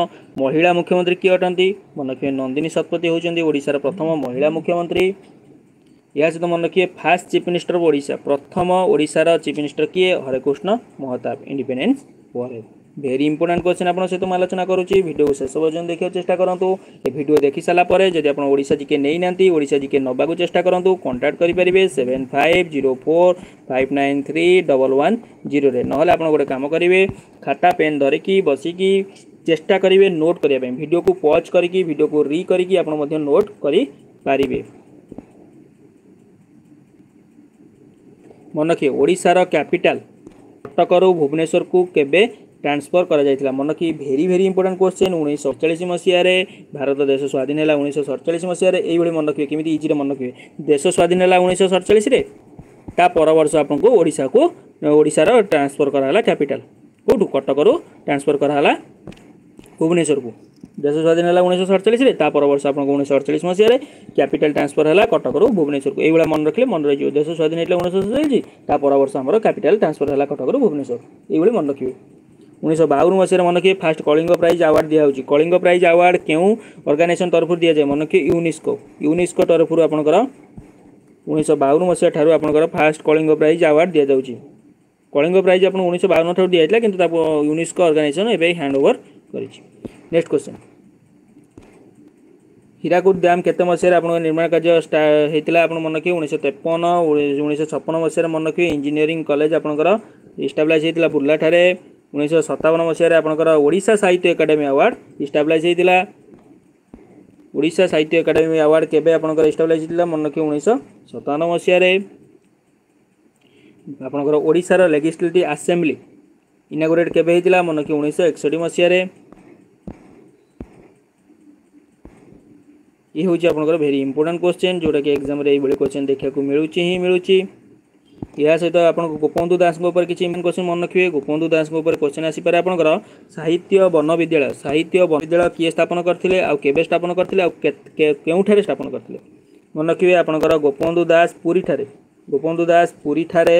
মহিলা মুখ্যমন্ত্রী কিଏ অটাନ୍ତି মনে নন্দিনী শତପଥୀ ହେଉଛନ୍ତି ଓଡ଼ିଶାର ପ୍ରଥମ ମହିଳା ମୁଖ୍ୟମନ୍ତ୍ରୀ ଏହା ସହିତ ମନେ ରଖିବେ ଫାଷ୍ଟ ଚିଫ୍ ମିନିଷ୍ଟର ଓଡ଼ିଶା ପ୍ରଥମ ଓଡ଼ିଶାର ଚିଫ୍ ମିନିଷ୍ଟର କିଏ ହରେକୃଷ୍ଣ ମହତାବ ଇଣ୍ଡିପେଣ୍ଡେନ୍ସ ପରେ ভেরি ইম্পর্টাট কোশ্চেন আপনার সহ আলোচনা করছি ভিডিও শেষ পর্যন্ত দেখার চেষ্টা করতু এ ভিডিও দেখি সারা পরে যদি আপনার ওড়শা জিকে নেই না ওড়শা জিকে নেওয়া চেষ্টা করতু কন্টাক্ট করে পেয়ে seven five zero four five nine three double one জিরোরে নহলে আপনার গোটে কাম করবে খাতা পেন ধরিকি বসিকি চেষ্টা করবে নোট করা ভিডিও কু পজ করি ভিডিও কু রি করি আপনার নোট করে পারিবে মনে রখিয়ে ওড়শার ক্যাপিটাল কটকর ভুবনেশ্বর কু কেবে ট্রান্সফর করা মনকি ভেরি ভেরি ইম্পর্টাট কোশ্চেন উনিশশো অড়চাশ মশায় ভারত দেশ স্বাধীন হল উনিশশো সড়চাশ মশায় এইভাবে মনে রখবে কমিটি ইজিরে মনে রখবে দেশ স্বাধীন হল উনিশশো সড়চাশে তা পরবর্ষ আপনার ওড়শাকু ওড়শার ট্রান্সফর করা হল ক্যাপিটাল কোটু কটকর ট্রান্সফর করা হল ভুবনেশ্বরকু দেশ স্বাধীন হল উনিশশো সড়চাশে তা পরবর্ষ আপনার উনিশশো অড়চাশ মশায় ক্যাপিটাল ট্রান্সফর হল কটকর ভুবনেশ্বরকু এইভাবে মনে রাখলে মনে রয়েছে দেশ স্বাধীন হয়েছিল উনিশশো সড়চাশ তা পরবর্ষ আমার ক্যাপিটাল ট্রান্সফর হল কটকর ভুবনেশ্বর এইভাবে মনে রাখবে ଉଣେଇଶହ ବାଉନ ମସିହାରେ ମନେରଖିବେ ଫାର୍ଷ୍ଟ କଳିଙ୍ଗ ପ୍ରାଇଜ୍ ଆୱାର୍ଡ଼ ଦିଆହେଉଛି କଳିଙ୍ଗ ପ୍ରାଇଜ୍ ଆୱାର୍ଡ଼ କେଉଁ ଅର୍ଗାନାଇଜେସନ୍ ତରଫରୁ ଦିଆଯାଏ ମନେରଖିବେ ୟୁନେସ୍କୋ ୟୁନେସ୍କୋ ତରଫରୁ ଆପଣଙ୍କର ଉଣେଇଶହ ବାଉନ ମସିହା ଠାରୁ ଆପଣଙ୍କର ଫାର୍ଷ୍ଟ କଳିଙ୍ଗ ପ୍ରାଇଜ୍ ଆୱାର୍ଡ଼ ଦିଆଯାଉଛି କଳିଙ୍ଗ ପ୍ରାଇଜ୍ ଆପଣ ଉଣେଇଶହ ବାଉନ ଠାରୁ ଦିଆଯାଇଥିଲା କିନ୍ତୁ ତାକୁ ୟୁନେସ୍କୋ ଅର୍ଗାନାଇଜେସନ୍ ଏବେ ହ୍ୟାଣ୍ଡ ଓଭର କରିଛି ନେକ୍ସଟ କ୍ୱେଶ୍ଚନ୍ ହୀରାକୁଦ ଡ୍ୟାମ୍ କେତେ ମସିହାରେ ଆପଣଙ୍କ ନିର୍ମାଣ କାର୍ଯ୍ୟ ହୋଇଥିଲା ଆପଣ ମନେ ରଖିବେ ଉଣେଇଶହ ତେପନ ଉଣେଇଶହ ଛପନ ମସିହାରେ ମନେ ରଖିବେ ଇଞ୍ଜିନିୟରିଂ କଲେଜ ଆପଣଙ୍କର ଇଷ୍ଟାବ୍ଲାଇଜ୍ ହୋଇଥିଲା ବୁର୍ଲାଠାରେ उन्नीस सतावन मसीह ओडा साहित्य एकाडेमी अवार्ड इटाब्लीज होता ओडा साहित्य एकाडेमी अवार्ड के केटाब्लीज होता मन रखिए उन्नीस सतावन मसीह आपणार लेजिस्लेटिव आसेम्ली इनागोरेट के मन रखिए उन्नीस एकसठ मसीह ये हूँ आप भेरी इंपोर्टां क्वेश्चन जोटा कि एक्जाम क्वेश्चन देखा मिलूँ ही मिलूँ ଏହା ସହିତ ଆପଣ ଗୋପବନ୍ଧୁ ଦାସଙ୍କ ଉପରେ କିଛି ଇମ୍ପୋର୍ଟାଣ୍ଟ କ୍ୱେଶ୍ଚିନ୍ ମନେ ରଖିବେ ଗୋପବନ୍ଧୁ ଦାସଙ୍କ ଉପରେ କ୍ୱେଶ୍ଚିନ୍ ଆସିପାରେ ଆପଣଙ୍କର ସାହିତ୍ୟ ବନ ବିଦ୍ୟାଳୟ ସାହିତ୍ୟ ବନ ବିଦ୍ୟାଳୟ କିଏ ସ୍ଥାପନ କରିଥିଲେ ଆଉ କେବେ ସ୍ଥାପନ କରିଥିଲେ ଆଉ କେଉଁଠାରେ ସ୍ଥାପନ କରିଥିଲେ ମନେ ରଖିବେ ଆପଣଙ୍କର ଗୋପବନ୍ଧୁ ଦାସ ପୁରୀଠାରେ ଗୋପବନ୍ଧୁ ଦାସ ପୁରୀଠାରେ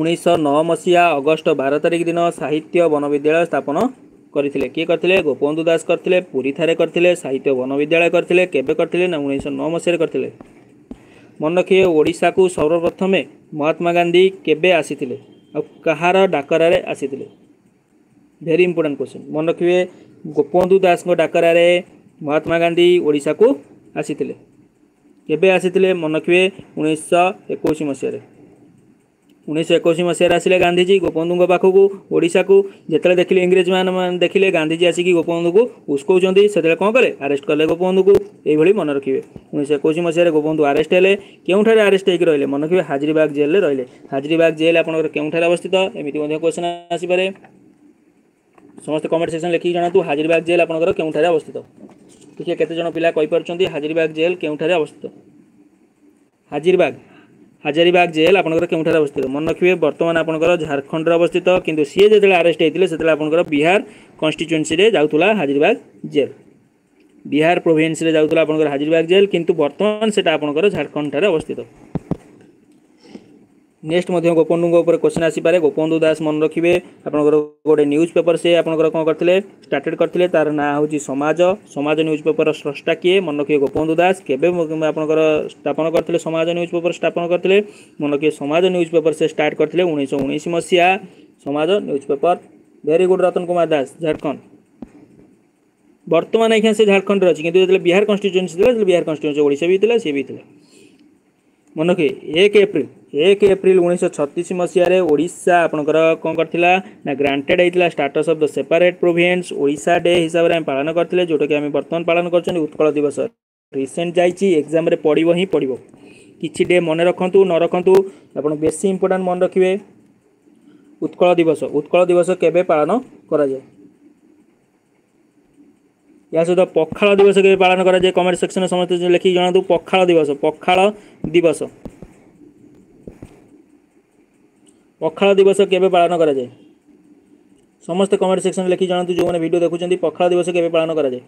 ଉଣେଇଶହ ନଅ ମସିହା ଅଗଷ୍ଟ ବାର ତାରିଖ ଦିନ ସାହିତ୍ୟ ବନ ବିଦ୍ୟାଳୟ ସ୍ଥାପନ କରିଥିଲେ କିଏ କରିଥିଲେ ଗୋପବନ୍ଧୁ ଦାସ କରିଥିଲେ ପୁରୀଠାରେ କରିଥିଲେ ସାହିତ୍ୟ ବନ ବିଦ୍ୟାଳୟ କରିଥିଲେ କେବେ କରିଥିଲେ ନା ଉଣେଇଶହ ନଅ ମସିହାରେ କରିଥିଲେ ମନେ ରଖିବେ ଓଡ଼ିଶାକୁ ସର୍ବପ୍ରଥମେ ମହାତ୍ମା ଗାନ୍ଧୀ କେବେ ଆସିଥିଲେ ଆଉ କାହାର ଡାକରାରେ ଆସିଥିଲେ ଭେରି ଇମ୍ପୋର୍ଟାଣ୍ଟ କ୍ୱେଶ୍ଚିନ୍ ମନେ ରଖିବେ ଗୋପବନ୍ଧୁ ଦାସଙ୍କ ଡାକରାରେ ମହାତ୍ମା ଗାନ୍ଧୀ ଓଡ଼ିଶାକୁ ଆସିଥିଲେ କେବେ ଆସିଥିଲେ ମନେ ରଖିବେ ଉଣେଇଶହ ଏକୋଇଶ ମସିହାରେ ଉଣେଇଶହ ଏକୋଇଶ ମସିହାରେ ଆସିଲେ ଗାନ୍ଧିଜୀ ଗୋପବନ୍ଧୁଙ୍କ ପାଖକୁ ଓଡ଼ିଶାକୁ ଯେତେବେଳେ ଦେଖିଲେ ଇଂରେଜମାନେ ଦେଖିଲେ ଗାନ୍ଧିଜୀ ଆସିକି ଗୋପବନ୍ଧୁକୁ ଉସ୍କଉଛନ୍ତି ସେତେବେଳେ କ'ଣ କଲେ ଆରେଷ୍ଟ କଲେ ଗୋପବନ୍ଧୁଙ୍କୁ ଏଇଭଳି ମନେ ରଖିବେ ଉଣେଇଶହ ଏକୋଇଶ ମସିହାରେ ଗୋପବନ୍ଧୁ ଆରେଷ୍ଟ ହେଲେ କେଉଁଠାରେ ଆରେଷ୍ଟ ହେଇକି ରହିଲେ ମନେ ରଖିବେ ହାଜିରିବାଗ ଜେଲ୍ରେ ରହିଲେ ହାଜିରିବାଗ ଜେଲ୍ ଆପଣଙ୍କର କେଉଁଠାରେ ଅବସ୍ଥିତ ଏମିତି ମଧ୍ୟ କ୍ୱେଶ୍ଚନ୍ ଆସିପାରେ ସମସ୍ତେ କମେଣ୍ଟ ସେକ୍ସନ୍ ଲେଖିକି ଜଣାନ୍ତୁ ହାଜିରିବାଗ ଜେଲ୍ ଆପଣଙ୍କର କେଉଁଠାରେ ଅବସ୍ଥିତ ଦେଖିବା କେତେଜଣ ପିଲା କହିପାରୁଛନ୍ତି ହାଜିରିବାଗ ଜେଲ୍ କେଉଁଠାରେ ଅବସ୍ଥିତ ହାଜିରିବାଗ হাজারিবাগ জেল আপনার কেউঠার অবস্থিত মনে রাখবে বর্তমান আপনার ঝাড়খণ্ডের অবস্থিত কিন্তু সি যেত আরেস্ট হয়েছিল সেতবে আপনার বিহার কনস্টিটুয়েন্সি যাওয়া হাজারিবাগ জেল বিহার প্রোভিন্সে যাওয়া আপনার হাজারিবাগ জেল কিন্তু বর্তমান সেটা আপনার ঝাড়খণ্ডঠার অবস্থিত ନେକ୍ସଟ ମଧ୍ୟ ଗୋପବନ୍ଧୁଙ୍କ ଉପରେ କ୍ୱେଶ୍ଚନ୍ ଆସିପାରେ ଗୋପବନ୍ଧୁ ଦାସ ମନେ ରଖିବେ ଆପଣଙ୍କର ଗୋଟେ ନ୍ୟୁଜ୍ ପେପର୍ ସେ ଆପଣଙ୍କର କ'ଣ କରିଥିଲେ ଷ୍ଟାର୍ଟେଡ଼ କରିଥିଲେ ତାର ନାଁ ହେଉଛି ସମାଜ ସମାଜ ନ୍ୟୁଜ୍ ପେପର୍ର ସ୍ରଷ୍ଟା କିଏ ମନେ ରଖିବେ ଗୋପବନ୍ଧୁ ଦାସ କେବେ ଆପଣଙ୍କର ସ୍ଥାପନ କରିଥିଲେ ସମାଜ ନ୍ୟୁଜ୍ ପେପର୍ ସ୍ଥାପନ କରିଥିଲେ ମନେ ରଖିବେ ସମାଜ ନ୍ୟୁଜ୍ ପେପର୍ ସେ ଷ୍ଟାର୍ଟ କରିଥିଲେ ଉଣେଇଶହ ଉଣେଇଶ ମସିହା Samaja newspaper very good Ratan Kumar Das Jharkhand ବର୍ତ୍ତମାନ ଆଜ୍ଞା ସେ ଝାଡ଼ଖଣ୍ଡରେ ଅଛି କିନ୍ତୁ ଯେତେବେଳେ ବିହାର କନଷ୍ଟିଚ୍ୟୁଏନ୍ସି ଥିଲା ସେତେବେଳେ ବିହାର କନଷ୍ଟିଚ୍ୟୁଏନ୍ସି ଓଡ଼ିଶା ବି ଥିଲା ସିଏ ବି ଥିଲା ମନେ ରଖିବେ ଏକ ଏପ୍ରିଲ एक एप्रिल उन्नीस छतीस मसीह ओडा आपंकर कौन करता ग्रांटेड होता status of the separate province Voda day हिसाब से पालन करते जोटा कि आम बर्तमान पालन कर उत्कल दिवस रिसेंट जाइए एक्जाम पड़ो ही पड़ो किसी डे मन रखु न रखु आप बेसी इंपोर्टां मन रखिए उत्कल दिवस उत्कल दिवस केवे पालन कराए या सहित पखाड़ दिवस केवे पालन कराए कमेंट सेक्शन में समस्त लिखिक जनातु पखाड़ दिवस पखाड़ दिवस ପଖାଳ ଦିବସ କେବେ ପାଳନ କରାଯାଏ ସମସ୍ତେ କମେଣ୍ଟ ସେକ୍ସନରେ ଲେଖି ଜଣାନ୍ତୁ ଯେଉଁମାନେ ଭିଡ଼ିଓ ଦେଖୁଛନ୍ତି ପଖାଳ ଦିବସ କେବେ ପାଳନ କରାଯାଏ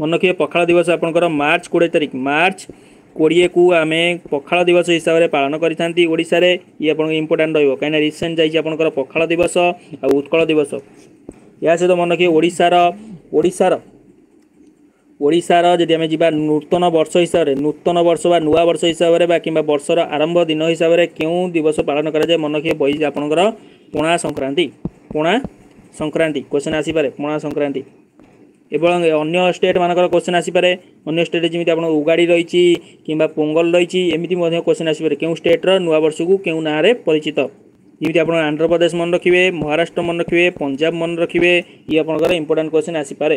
ମନେ ରଖିବେ ପଖାଳ ଦିବସ ଆପଣଙ୍କର ମାର୍ଚ୍ଚ କୋଡ଼ିଏ ତାରିଖ ମାର୍ଚ୍ଚ କୋଡ଼ିଏକୁ ଆମେ ପଖାଳ ଦିବସ ହିସାବରେ ପାଳନ କରିଥାନ୍ତି ଓଡ଼ିଶାରେ ଇଏ ଆପଣଙ୍କ ଇମ୍ପୋର୍ଟାଣ୍ଟ ରହିବ କାହିଁକିନା ରିସେଣ୍ଟ ଯାଇଛି ଆପଣଙ୍କର ପଖାଳ ଦିବସ ଆଉ ଉତ୍କଳ ଦିବସ ଏହା ସହିତ ମନେ ରଖିବେ ଓଡ଼ିଶାର ଓଡ଼ିଶାର ଓଡ଼ିଶାର ଯଦି ଆମେ ଯିବା ନୂତନ ବର୍ଷ ହିସାବରେ ନୂତନ ବର୍ଷ ବା ନୂଆ ବର୍ଷ ହିସାବରେ ବା କିମ୍ବା ବର୍ଷର ଆରମ୍ଭ ଦିନ ହିସାବରେ କେଉଁ ଦିବସ ପାଳନ କରାଯାଏ ମନେଖିଏ ବହି ଆପଣଙ୍କର ପୁଣା ସଂକ୍ରାନ୍ତି ପୁଣା ସଂକ୍ରାନ୍ତି କୋଶ୍ଚିନ୍ ଆସିପାରେ ପୁଣା ସଂକ୍ରାନ୍ତି ଏବଂ ଅନ୍ୟ ଷ୍ଟେଟ୍ମାନଙ୍କର କୋଶ୍ଚିନ୍ ଆସିପାରେ ଅନ୍ୟ ଷ୍ଟେଟ୍ ଯେମିତି ଆପଣଙ୍କ ଉଗାଡ଼ି ରହିଛି କିମ୍ବା ପୋଙ୍ଗଲ ରହିଛି ଏମିତି ମଧ୍ୟ କୋଶ୍ଚିନ୍ ଆସିପାରେ କେଉଁ ଷ୍ଟେଟ୍ର ନୂଆବର୍ଷକୁ କେଉଁ ନାଁରେ ପରିଚିତ ଯେମିତି ଆପଣ ଆନ୍ଧ୍ରପ୍ରଦେଶ ମନେ ରଖିବେ ମହାରାଷ୍ଟ୍ର ମନେ ରଖିବେ ପଞ୍ଜାବ ମନେ ରଖିବେ ଇଏ ଆପଣଙ୍କର ଇମ୍ପୋର୍ଟାଣ୍ଟ କୋଶ୍ଚିନ୍ ଆସିପାରେ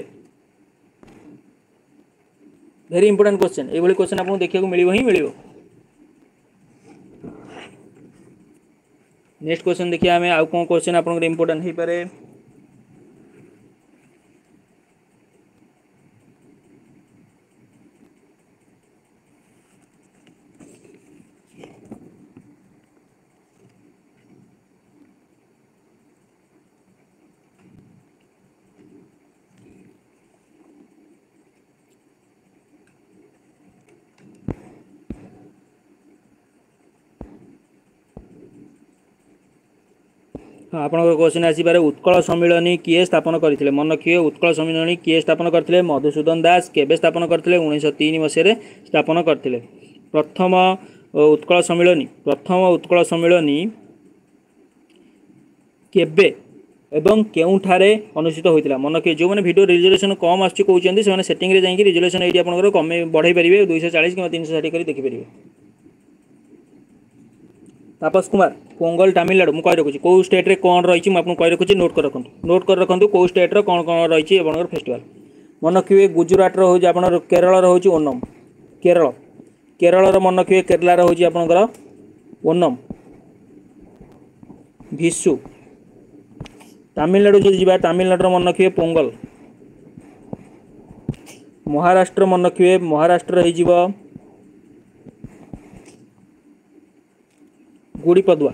भेरी इंपोर्टां क्वेश्चन ये क्वेश्चन आपको देखा मिल मिल नेक्स्ट क्वेश्चन देखिए आम आउ कौन क्वेश्चन आप इंपोर्टां हो पाए ଆପଣଙ୍କ କୋଶ୍ଚିନ୍ ଆସିପାରେ ଉତ୍କଳ ସମ୍ମିଳନୀ କିଏ ସ୍ଥାପନ କରିଥିଲେ ମନେଖିଏ ଉତ୍କଳ ସମ୍ମିଳନୀ କିଏ ସ୍ଥାପନ କରିଥିଲେ ମଧୁସୂଦନ ଦାସ କେବେ ସ୍ଥାପନ କରିଥିଲେ ଉଣେଇଶହ ତିନି ମସିହାରେ ସ୍ଥାପନ କରିଥିଲେ ପ୍ରଥମ ଉତ୍କଳ ସମ୍ମିଳନୀ ପ୍ରଥମ ଉତ୍କଳ ସମ୍ମିଳନୀ କେବେ ଏବଂ କେଉଁଠାରେ ଅନୁଷ୍ଠିତ ହୋଇଥିଲା ମନେଖି ଯେଉଁମାନେ ଭିଡ଼ିଓ ରିଜୋଲ୍ୟୁସନ୍ କମ୍ ଆସୁଛି କହୁଛନ୍ତି ସେମାନେ ସେଟିଂରେ ଯାଇକି ରିଜୋଲ୍ୟୁସନ୍ ଏଇଠି ଆପଣଙ୍କର କମେଇ ବଢ଼େଇ ପାରିବେ ଦୁଇଶହ ଚାଳିଶ କିମ୍ବା ତିନିଶହ ଷାଠିଏ କରି ଦେଖିପାରିବେ ତାପସ କୁମାର ପୋଙ୍ଗଲ ତାମିଲନାଡ଼ୁ ମୁଁ କହି ରଖୁଛି କେଉଁ ଷ୍ଟେଟ୍ରେ କ'ଣ ରହିଛି ମୁଁ ଆପଣଙ୍କୁ କହି ରଖୁଛି ନୋଟ୍ କରି ରଖନ୍ତୁ ନୋଟ୍ କରି ରଖନ୍ତୁ କେଉଁ ଷ୍ଟେଟ୍ର କ'ଣ କ'ଣ ରହିଛି ଆପଣଙ୍କର ଫେଷ୍ଟିଭାଲ୍ ମନେ ରଖିବେ ଗୁଜୁରାଟର ହେଉଛି ଆପଣଙ୍କର କେରଳର ହେଉଛି ଓନମ୍ କେରଳ କେରଳର ମନେ ରଖିବେ କେରଳାର ହେଉଛି ଆପଣଙ୍କର ଓନମ୍ ଭିସୁ ତାମିଲନାଡ଼ୁ ଯଦି ଯିବା ତାମିଲନାଡ଼ୁର ମନେ ରଖିବେ ପୋଙ୍ଗଲ ମହାରାଷ୍ଟ୍ର ମନେ ରଖିବେ ମହାରାଷ୍ଟ୍ର ହେଇଯିବ गुड़ी पदवा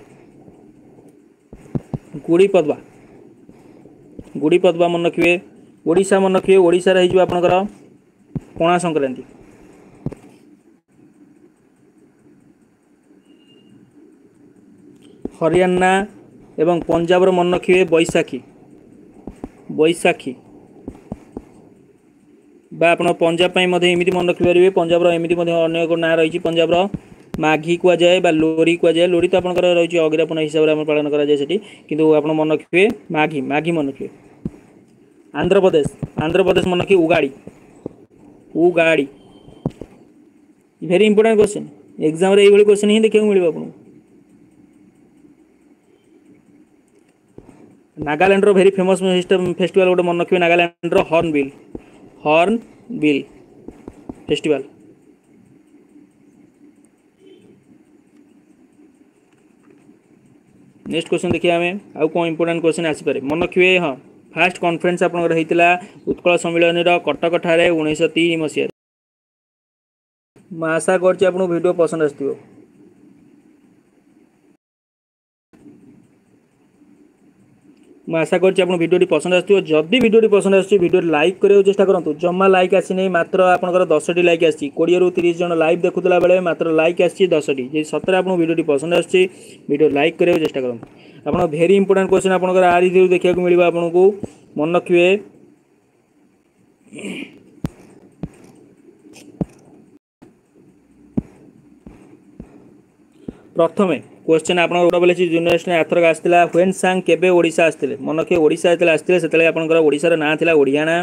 गुड़ी पदवा गुड़ी पदवा मन रखिए ओडा मन रखिए ओडार हो आपंकर पणा संक्रांति হরিয়ানা এবং পঞ্জাবর মনে রাখবে বৈশাখী বৈশাখী বা আপনার পঞ্জাব এমনি মনে রাখিপারে পঞ্জাবর এমনি অন্য এক না রয়েছে পঞ্জাবর মাঘি কুযায়ে বা লোরি কুযায়ে লোরি তো আপনার রয়েছে অগ্রাপনা হিসাবে আমার পালন করা যায় সেটি কিন্তু আপনার মনে রাখবে মাঘি মাঘি মনে রাখবে আন্ধ্রপ্রদেশ আন্ধ্রপ্রদেশ মনে রাখি Ugadi Ugadi very important question এক্সামে এইভাবে কোশ্চেন হি দেখে মিলবে আপনার ନାଗାଲାଣ୍ଡର ଭେରି ଫେମସ୍ ଫେଷ୍ଟିଭାଲ୍ ଗୋଟେ ମନେ ରଖିବେ ନାଗାଲାଣ୍ଡର hornbill hornbill festival next question ଦେଖିବା ଆମେ ଆଉ କ'ଣ ଇମ୍ପୋର୍ଟାଣ୍ଟ କ୍ୱେଶ୍ଚନ୍ ଆସିପାରେ ମନେ ରଖିବେ ହଁ ଫାଷ୍ଟ କନଫରେନ୍ସ ଆପଣଙ୍କର ହେଇଥିଲା ଉତ୍କଳ ସମ୍ମିଳନୀର କଟକଠାରେ ଉଣେଇଶହ ତିନି ମସିହାରେ ମୁଁ ଆଶା କରୁଛି ଆପଣଙ୍କୁ ଭିଡ଼ିଓ ପସନ୍ଦ ଆସିଥିବ ମୁଁ ଆଶା କରୁଛି ଆପଣ ଭିଡ଼ିଓଟି ପସନ୍ଦ ଆସିଥିବ ଯଦି ଭିଡ଼ିଓଟି ପସନ୍ଦ ଆସୁଛି ଭିଡ଼ିଓଟି ଲାଇକ୍ କରିବାକୁ ଚେଷ୍ଟା କରନ୍ତୁ ଜମା ଲାଇକ୍ ଆସିନି ମାତ୍ର ଆପଣଙ୍କର ଦଶଟି ଲାଇକ୍ ଆସିଛି କୋଡ଼ିଏରୁ ତିରିଶ ଜଣ ଲାଇଭ୍ ଦେଖୁଥିଲା ବେଳେ ମାତ୍ର ଲାଇକ୍ ଆସିଛି ଦଶଟି ଯଦି ସତରେ ଆପଣଙ୍କୁ ଭିଡ଼ିଓଟି ପସନ୍ଦ ଆସୁଛି ଭିଡ଼ିଓ ଲାଇକ୍ କରିବାକୁ ଚେଷ୍ଟା କରନ୍ତୁ ଆପଣ ଭେରି ଇମ୍ପୋର୍ଟାଣ୍ଟ କ୍ୱେଶ୍ଚନ୍ ଆପଣଙ୍କର ଆରିଥିରୁ ଦେଖିବାକୁ ମିଳିବ ଆପଣଙ୍କୁ ମନେ ରଖିବେ ପ୍ରଥମେ क्वेश्चन आपल जूनियर आथरक आसाला ह्वेन सांग केड़शा आसते मनखे ओडा जो आसते से आपार ना था ओडियाणा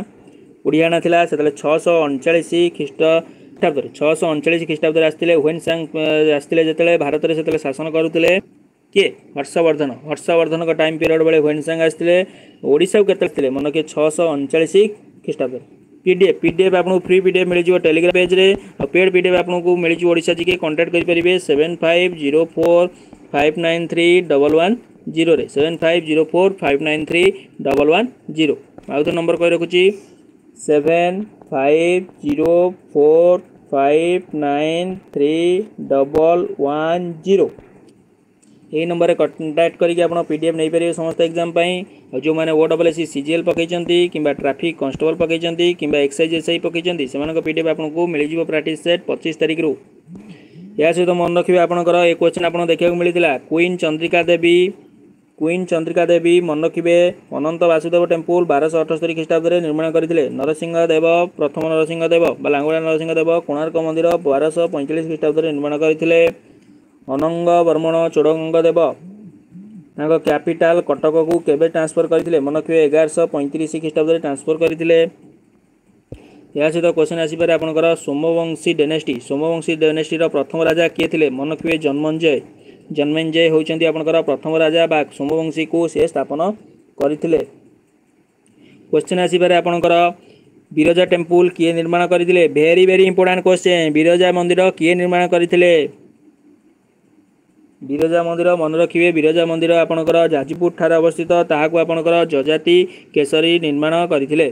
ओडियाणा था से छः अणचाश ख्रीटाब्दर छःश अणचाश ख्रीटाब्दर आसते ह्वेन सांग आसते जो भारत से शासन करुते किए हर्षवर्धन हर्षवर्धन टाइम पीरियड बेले ह्वेन सांग आसते ओडा को के छःश अणचाश ख्रीटाब्दर पीडीएफ पीडीएफ आपको फ्री पीडीएफ मिल जाए टेलीग्राम पेज्रे पेड पीडीएफ आपको मिल जाए ओडा जीके कंटाक्ट करेंगे seven five zero four five nine three double one zero five zero four five nine three double one zero आउ तो नंबर कही रखुच्छी seven five zero four five nine three double one zero এই ନମ୍ବରରେ contact କରିକି ଆପଣ P D F ନେଇପାରିବେ ସମସ୍ତ exam ପାଇଁ ଆଉ ଯେଉଁମାନେ O double S C C G L ପକାଇଛନ୍ତି କିମ୍ବା ଟ୍ରାଫିକ୍ କନଷ୍ଟେବଲ୍ ପକାଇଛନ୍ତି କିମ୍ବା ଏକ୍ସାଇଜ୍ ଏସ୍ ଆଇ ପକାଇଛନ୍ତି ସେମାନଙ୍କ ପି ଡି ଏଫ୍ ଆପଣଙ୍କୁ ମିଳିଯିବ ପ୍ରାକ୍ଟିସ୍ ସେଟ୍ ପଚିଶ ତାରିଖରୁ ଏହା ସହିତ ମନେ ରଖିବେ ଆପଣଙ୍କର ଏ କ୍ୱେଶ୍ଚନ୍ ଆପଣ ଦେଖିବାକୁ ମିଳିଥିଲା କୁଇନ୍ ଚନ୍ଦ୍ରିକା ଦେବୀ କୁଇନ୍ ଚନ୍ଦ୍ରିକା ଦେବୀ ମନେ ରଖିବେ ଅନନ୍ତ ବାସୁଦେବ ଟେମ୍ପୁଲ ବାରଶହ ଅଠସ୍ତରୀ ଖ୍ରୀଷ୍ଟାବ୍ଦରେ ନିର୍ମାଣ କରିଥିଲେ ନରସିଂହ ଦେବ ପ୍ରଥମ ନରସିଂହ ଦେବ ବା ଲାଙ୍ଗୁଳା ନରସିଂହ ଦେବ କୋଣାର୍କ ମନ୍ଦିର ବାରଶହ ପଇଁଚାଳିଶ ଖ୍ରୀଷ୍ଟାବ୍ଦରେ ନିର୍ମାଣ କରିଥିଲେ ଅନଙ୍ଗ ବର୍ମଣ ଚୋଡ଼ଙ୍ଗ ଦେବ ତାଙ୍କ କ୍ୟାପିଟାଲ କଟକକୁ କେବେ ଟ୍ରାନ୍ସଫର କରିଥିଲେ ମନେ କହିବେ ଏଗାରଶହ ପଇଁତିରିଶ ଖ୍ରୀଷ୍ଟାବ୍ଦରେ ଟ୍ରାନ୍ସଫର କରିଥିଲେ ଏହା ସହିତ କ୍ୱେଶ୍ଚିନ୍ ଆସିପାରେ ଆପଣଙ୍କର ସୋମବଂଶୀ ଡେନେଷ୍ଟି ସୋମବଂଶୀ ଡେନେଷ୍ଟିର ପ୍ରଥମ ରାଜା କିଏ ଥିଲେ ମନେ କହିବେ ଜନ୍ମଞ୍ଜୟ ଜନ୍ମଞ୍ଜୟ ହେଉଛନ୍ତି ଆପଣଙ୍କର ପ୍ରଥମ ରାଜା ବା ସୋମବଂଶୀକୁ ସେ ସ୍ଥାପନ କରିଥିଲେ କ୍ୱେଶ୍ଚିନ୍ ଆସିପାରେ ଆପଣଙ୍କର ବିରଜା ଟେମ୍ପୁଲ କିଏ ନିର୍ମାଣ କରିଥିଲେ very very important question Biraja ମନ୍ଦିର କିଏ ନିର୍ମାଣ କରିଥିଲେ ବିରଜା ମନ୍ଦିର ମନେ ରଖିବେ ବିରଜା ମନ୍ଦିର ଆପଣଙ୍କର ଯାଜପୁର ଠାରେ ଅବସ୍ଥିତ ତାହାକୁ ଆପଣଙ୍କର ଯଜାତି କେଶରୀ ନିର୍ମାଣ କରିଥିଲେ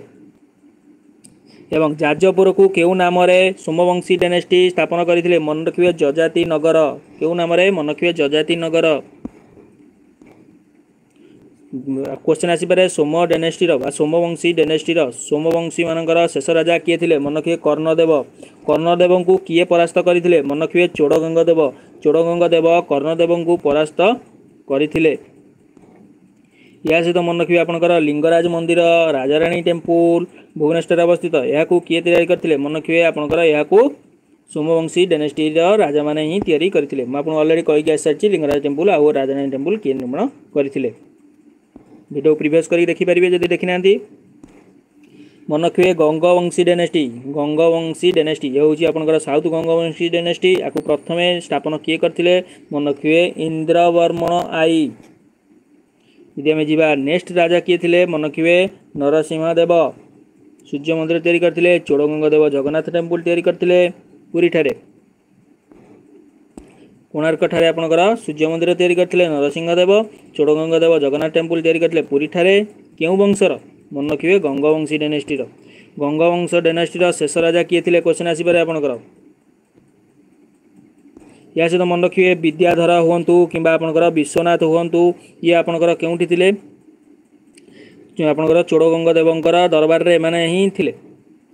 ଏବଂ ଯାଜପୁରକୁ କେଉଁ ନାମରେ ସୋମବଂଶୀ ଡେନେଷ୍ଟି ସ୍ଥାପନ କରିଥିଲେ ମନେ ରଖିବେ ଯଜାତି ନଗର କେଉଁ ନାମରେ ମନେ ରଖିବେ ଯଜାତି ନଗର क्वेश्चन आसीपर सोम डेनेस्टीर सोमवंशी डेनेस्टीर सोमवंशी मान शेष राजा किए थे मन किए कर्णदेव कर्णदेव को किए परास्त करते मन किए चोड़गंगदेव चोड़गंगदेव कर्णदेव को परास्त करते या सहित मन रखिए आपंकर लिंगराज मंदिर राजाराणी टेम्पुल भुवनेश्वर अवस्थित यह किए तैयारी करते मन रखिए आपंकर यह ସୋମବଂଶୀ ଡାଇନାଷ୍ଟିର ରାଜାମାନେ ହିଁ ତିଆରି କରିଥିଲେ ମୁଁ ଆପଣଙ୍କୁ ଅଲରେଡ଼ି କହିକି ଆସିସାରିଛି ଲିଙ୍ଗରାଜ ଟେମ୍ପୁଲ ଆଉ ରାଜାରାଣୀ ଟେମ୍ପୁଲ କିଏ ନିର୍ମାଣ କରିଥିଲେ ভিডিও প্রিভিয়স করি দেখিপারে যদি দেখি না মনে রখবে গঙ্গবংশী ডেনেস্টি গঙ্গবংশী ডেনেস্টি এ হচ্ছে আপনার সাউথ গঙ্গবংশী ডেনেস্টি আকু প্রথমে স্থাপন কি করে মনে রখবে ইন্দ্রবর্মণ আই যদি আমি যা নেক্সট রাজা কি লে মনে রখবে নরসিংহদেব সূর্য মন্দির তৈরি করে চোড়গঙ্গদেব জগন্নাথ টেম্পল তৈরি করে পুরীঠার କୋଣାର୍କଠାରେ ଆପଣଙ୍କର ସୂର୍ଯ୍ୟ ମନ୍ଦିର ତିଆରି କରିଥିଲେ ନରସିଂହ ଦେବ ଚୋଡ଼ଗଙ୍ଗ ଦେବ ଜଗନ୍ନାଥ ଟେମ୍ପୁଲ ତିଆରି କରିଥିଲେ ପୁରୀଠାରେ କେଉଁ ବଂଶର ମନେ ରଖିବେ ଗଙ୍ଗବଂଶୀ ଡେନେଷ୍ଟିର ଗଙ୍ଗବଂଶ ଡେନେଷ୍ଟିର ଶେଷ ରାଜା କିଏ ଥିଲେ କୋଶ୍ଚିନ୍ ଆସିପାରେ ଆପଣଙ୍କର ଏହା ସହିତ ମନେ ରଖିବେ ବିଦ୍ୟାଧର ହୁଅନ୍ତୁ କିମ୍ବା ଆପଣଙ୍କର ବିଶ୍ୱନାଥ ହୁଅନ୍ତୁ ଇଏ ଆପଣଙ୍କର କେଉଁଠି ଥିଲେ ଆପଣଙ୍କର ଚୋଡ଼ଗଙ୍ଗ ଦେବଙ୍କର ଦରବାରରେ ଏମାନେ ହିଁ ଥିଲେ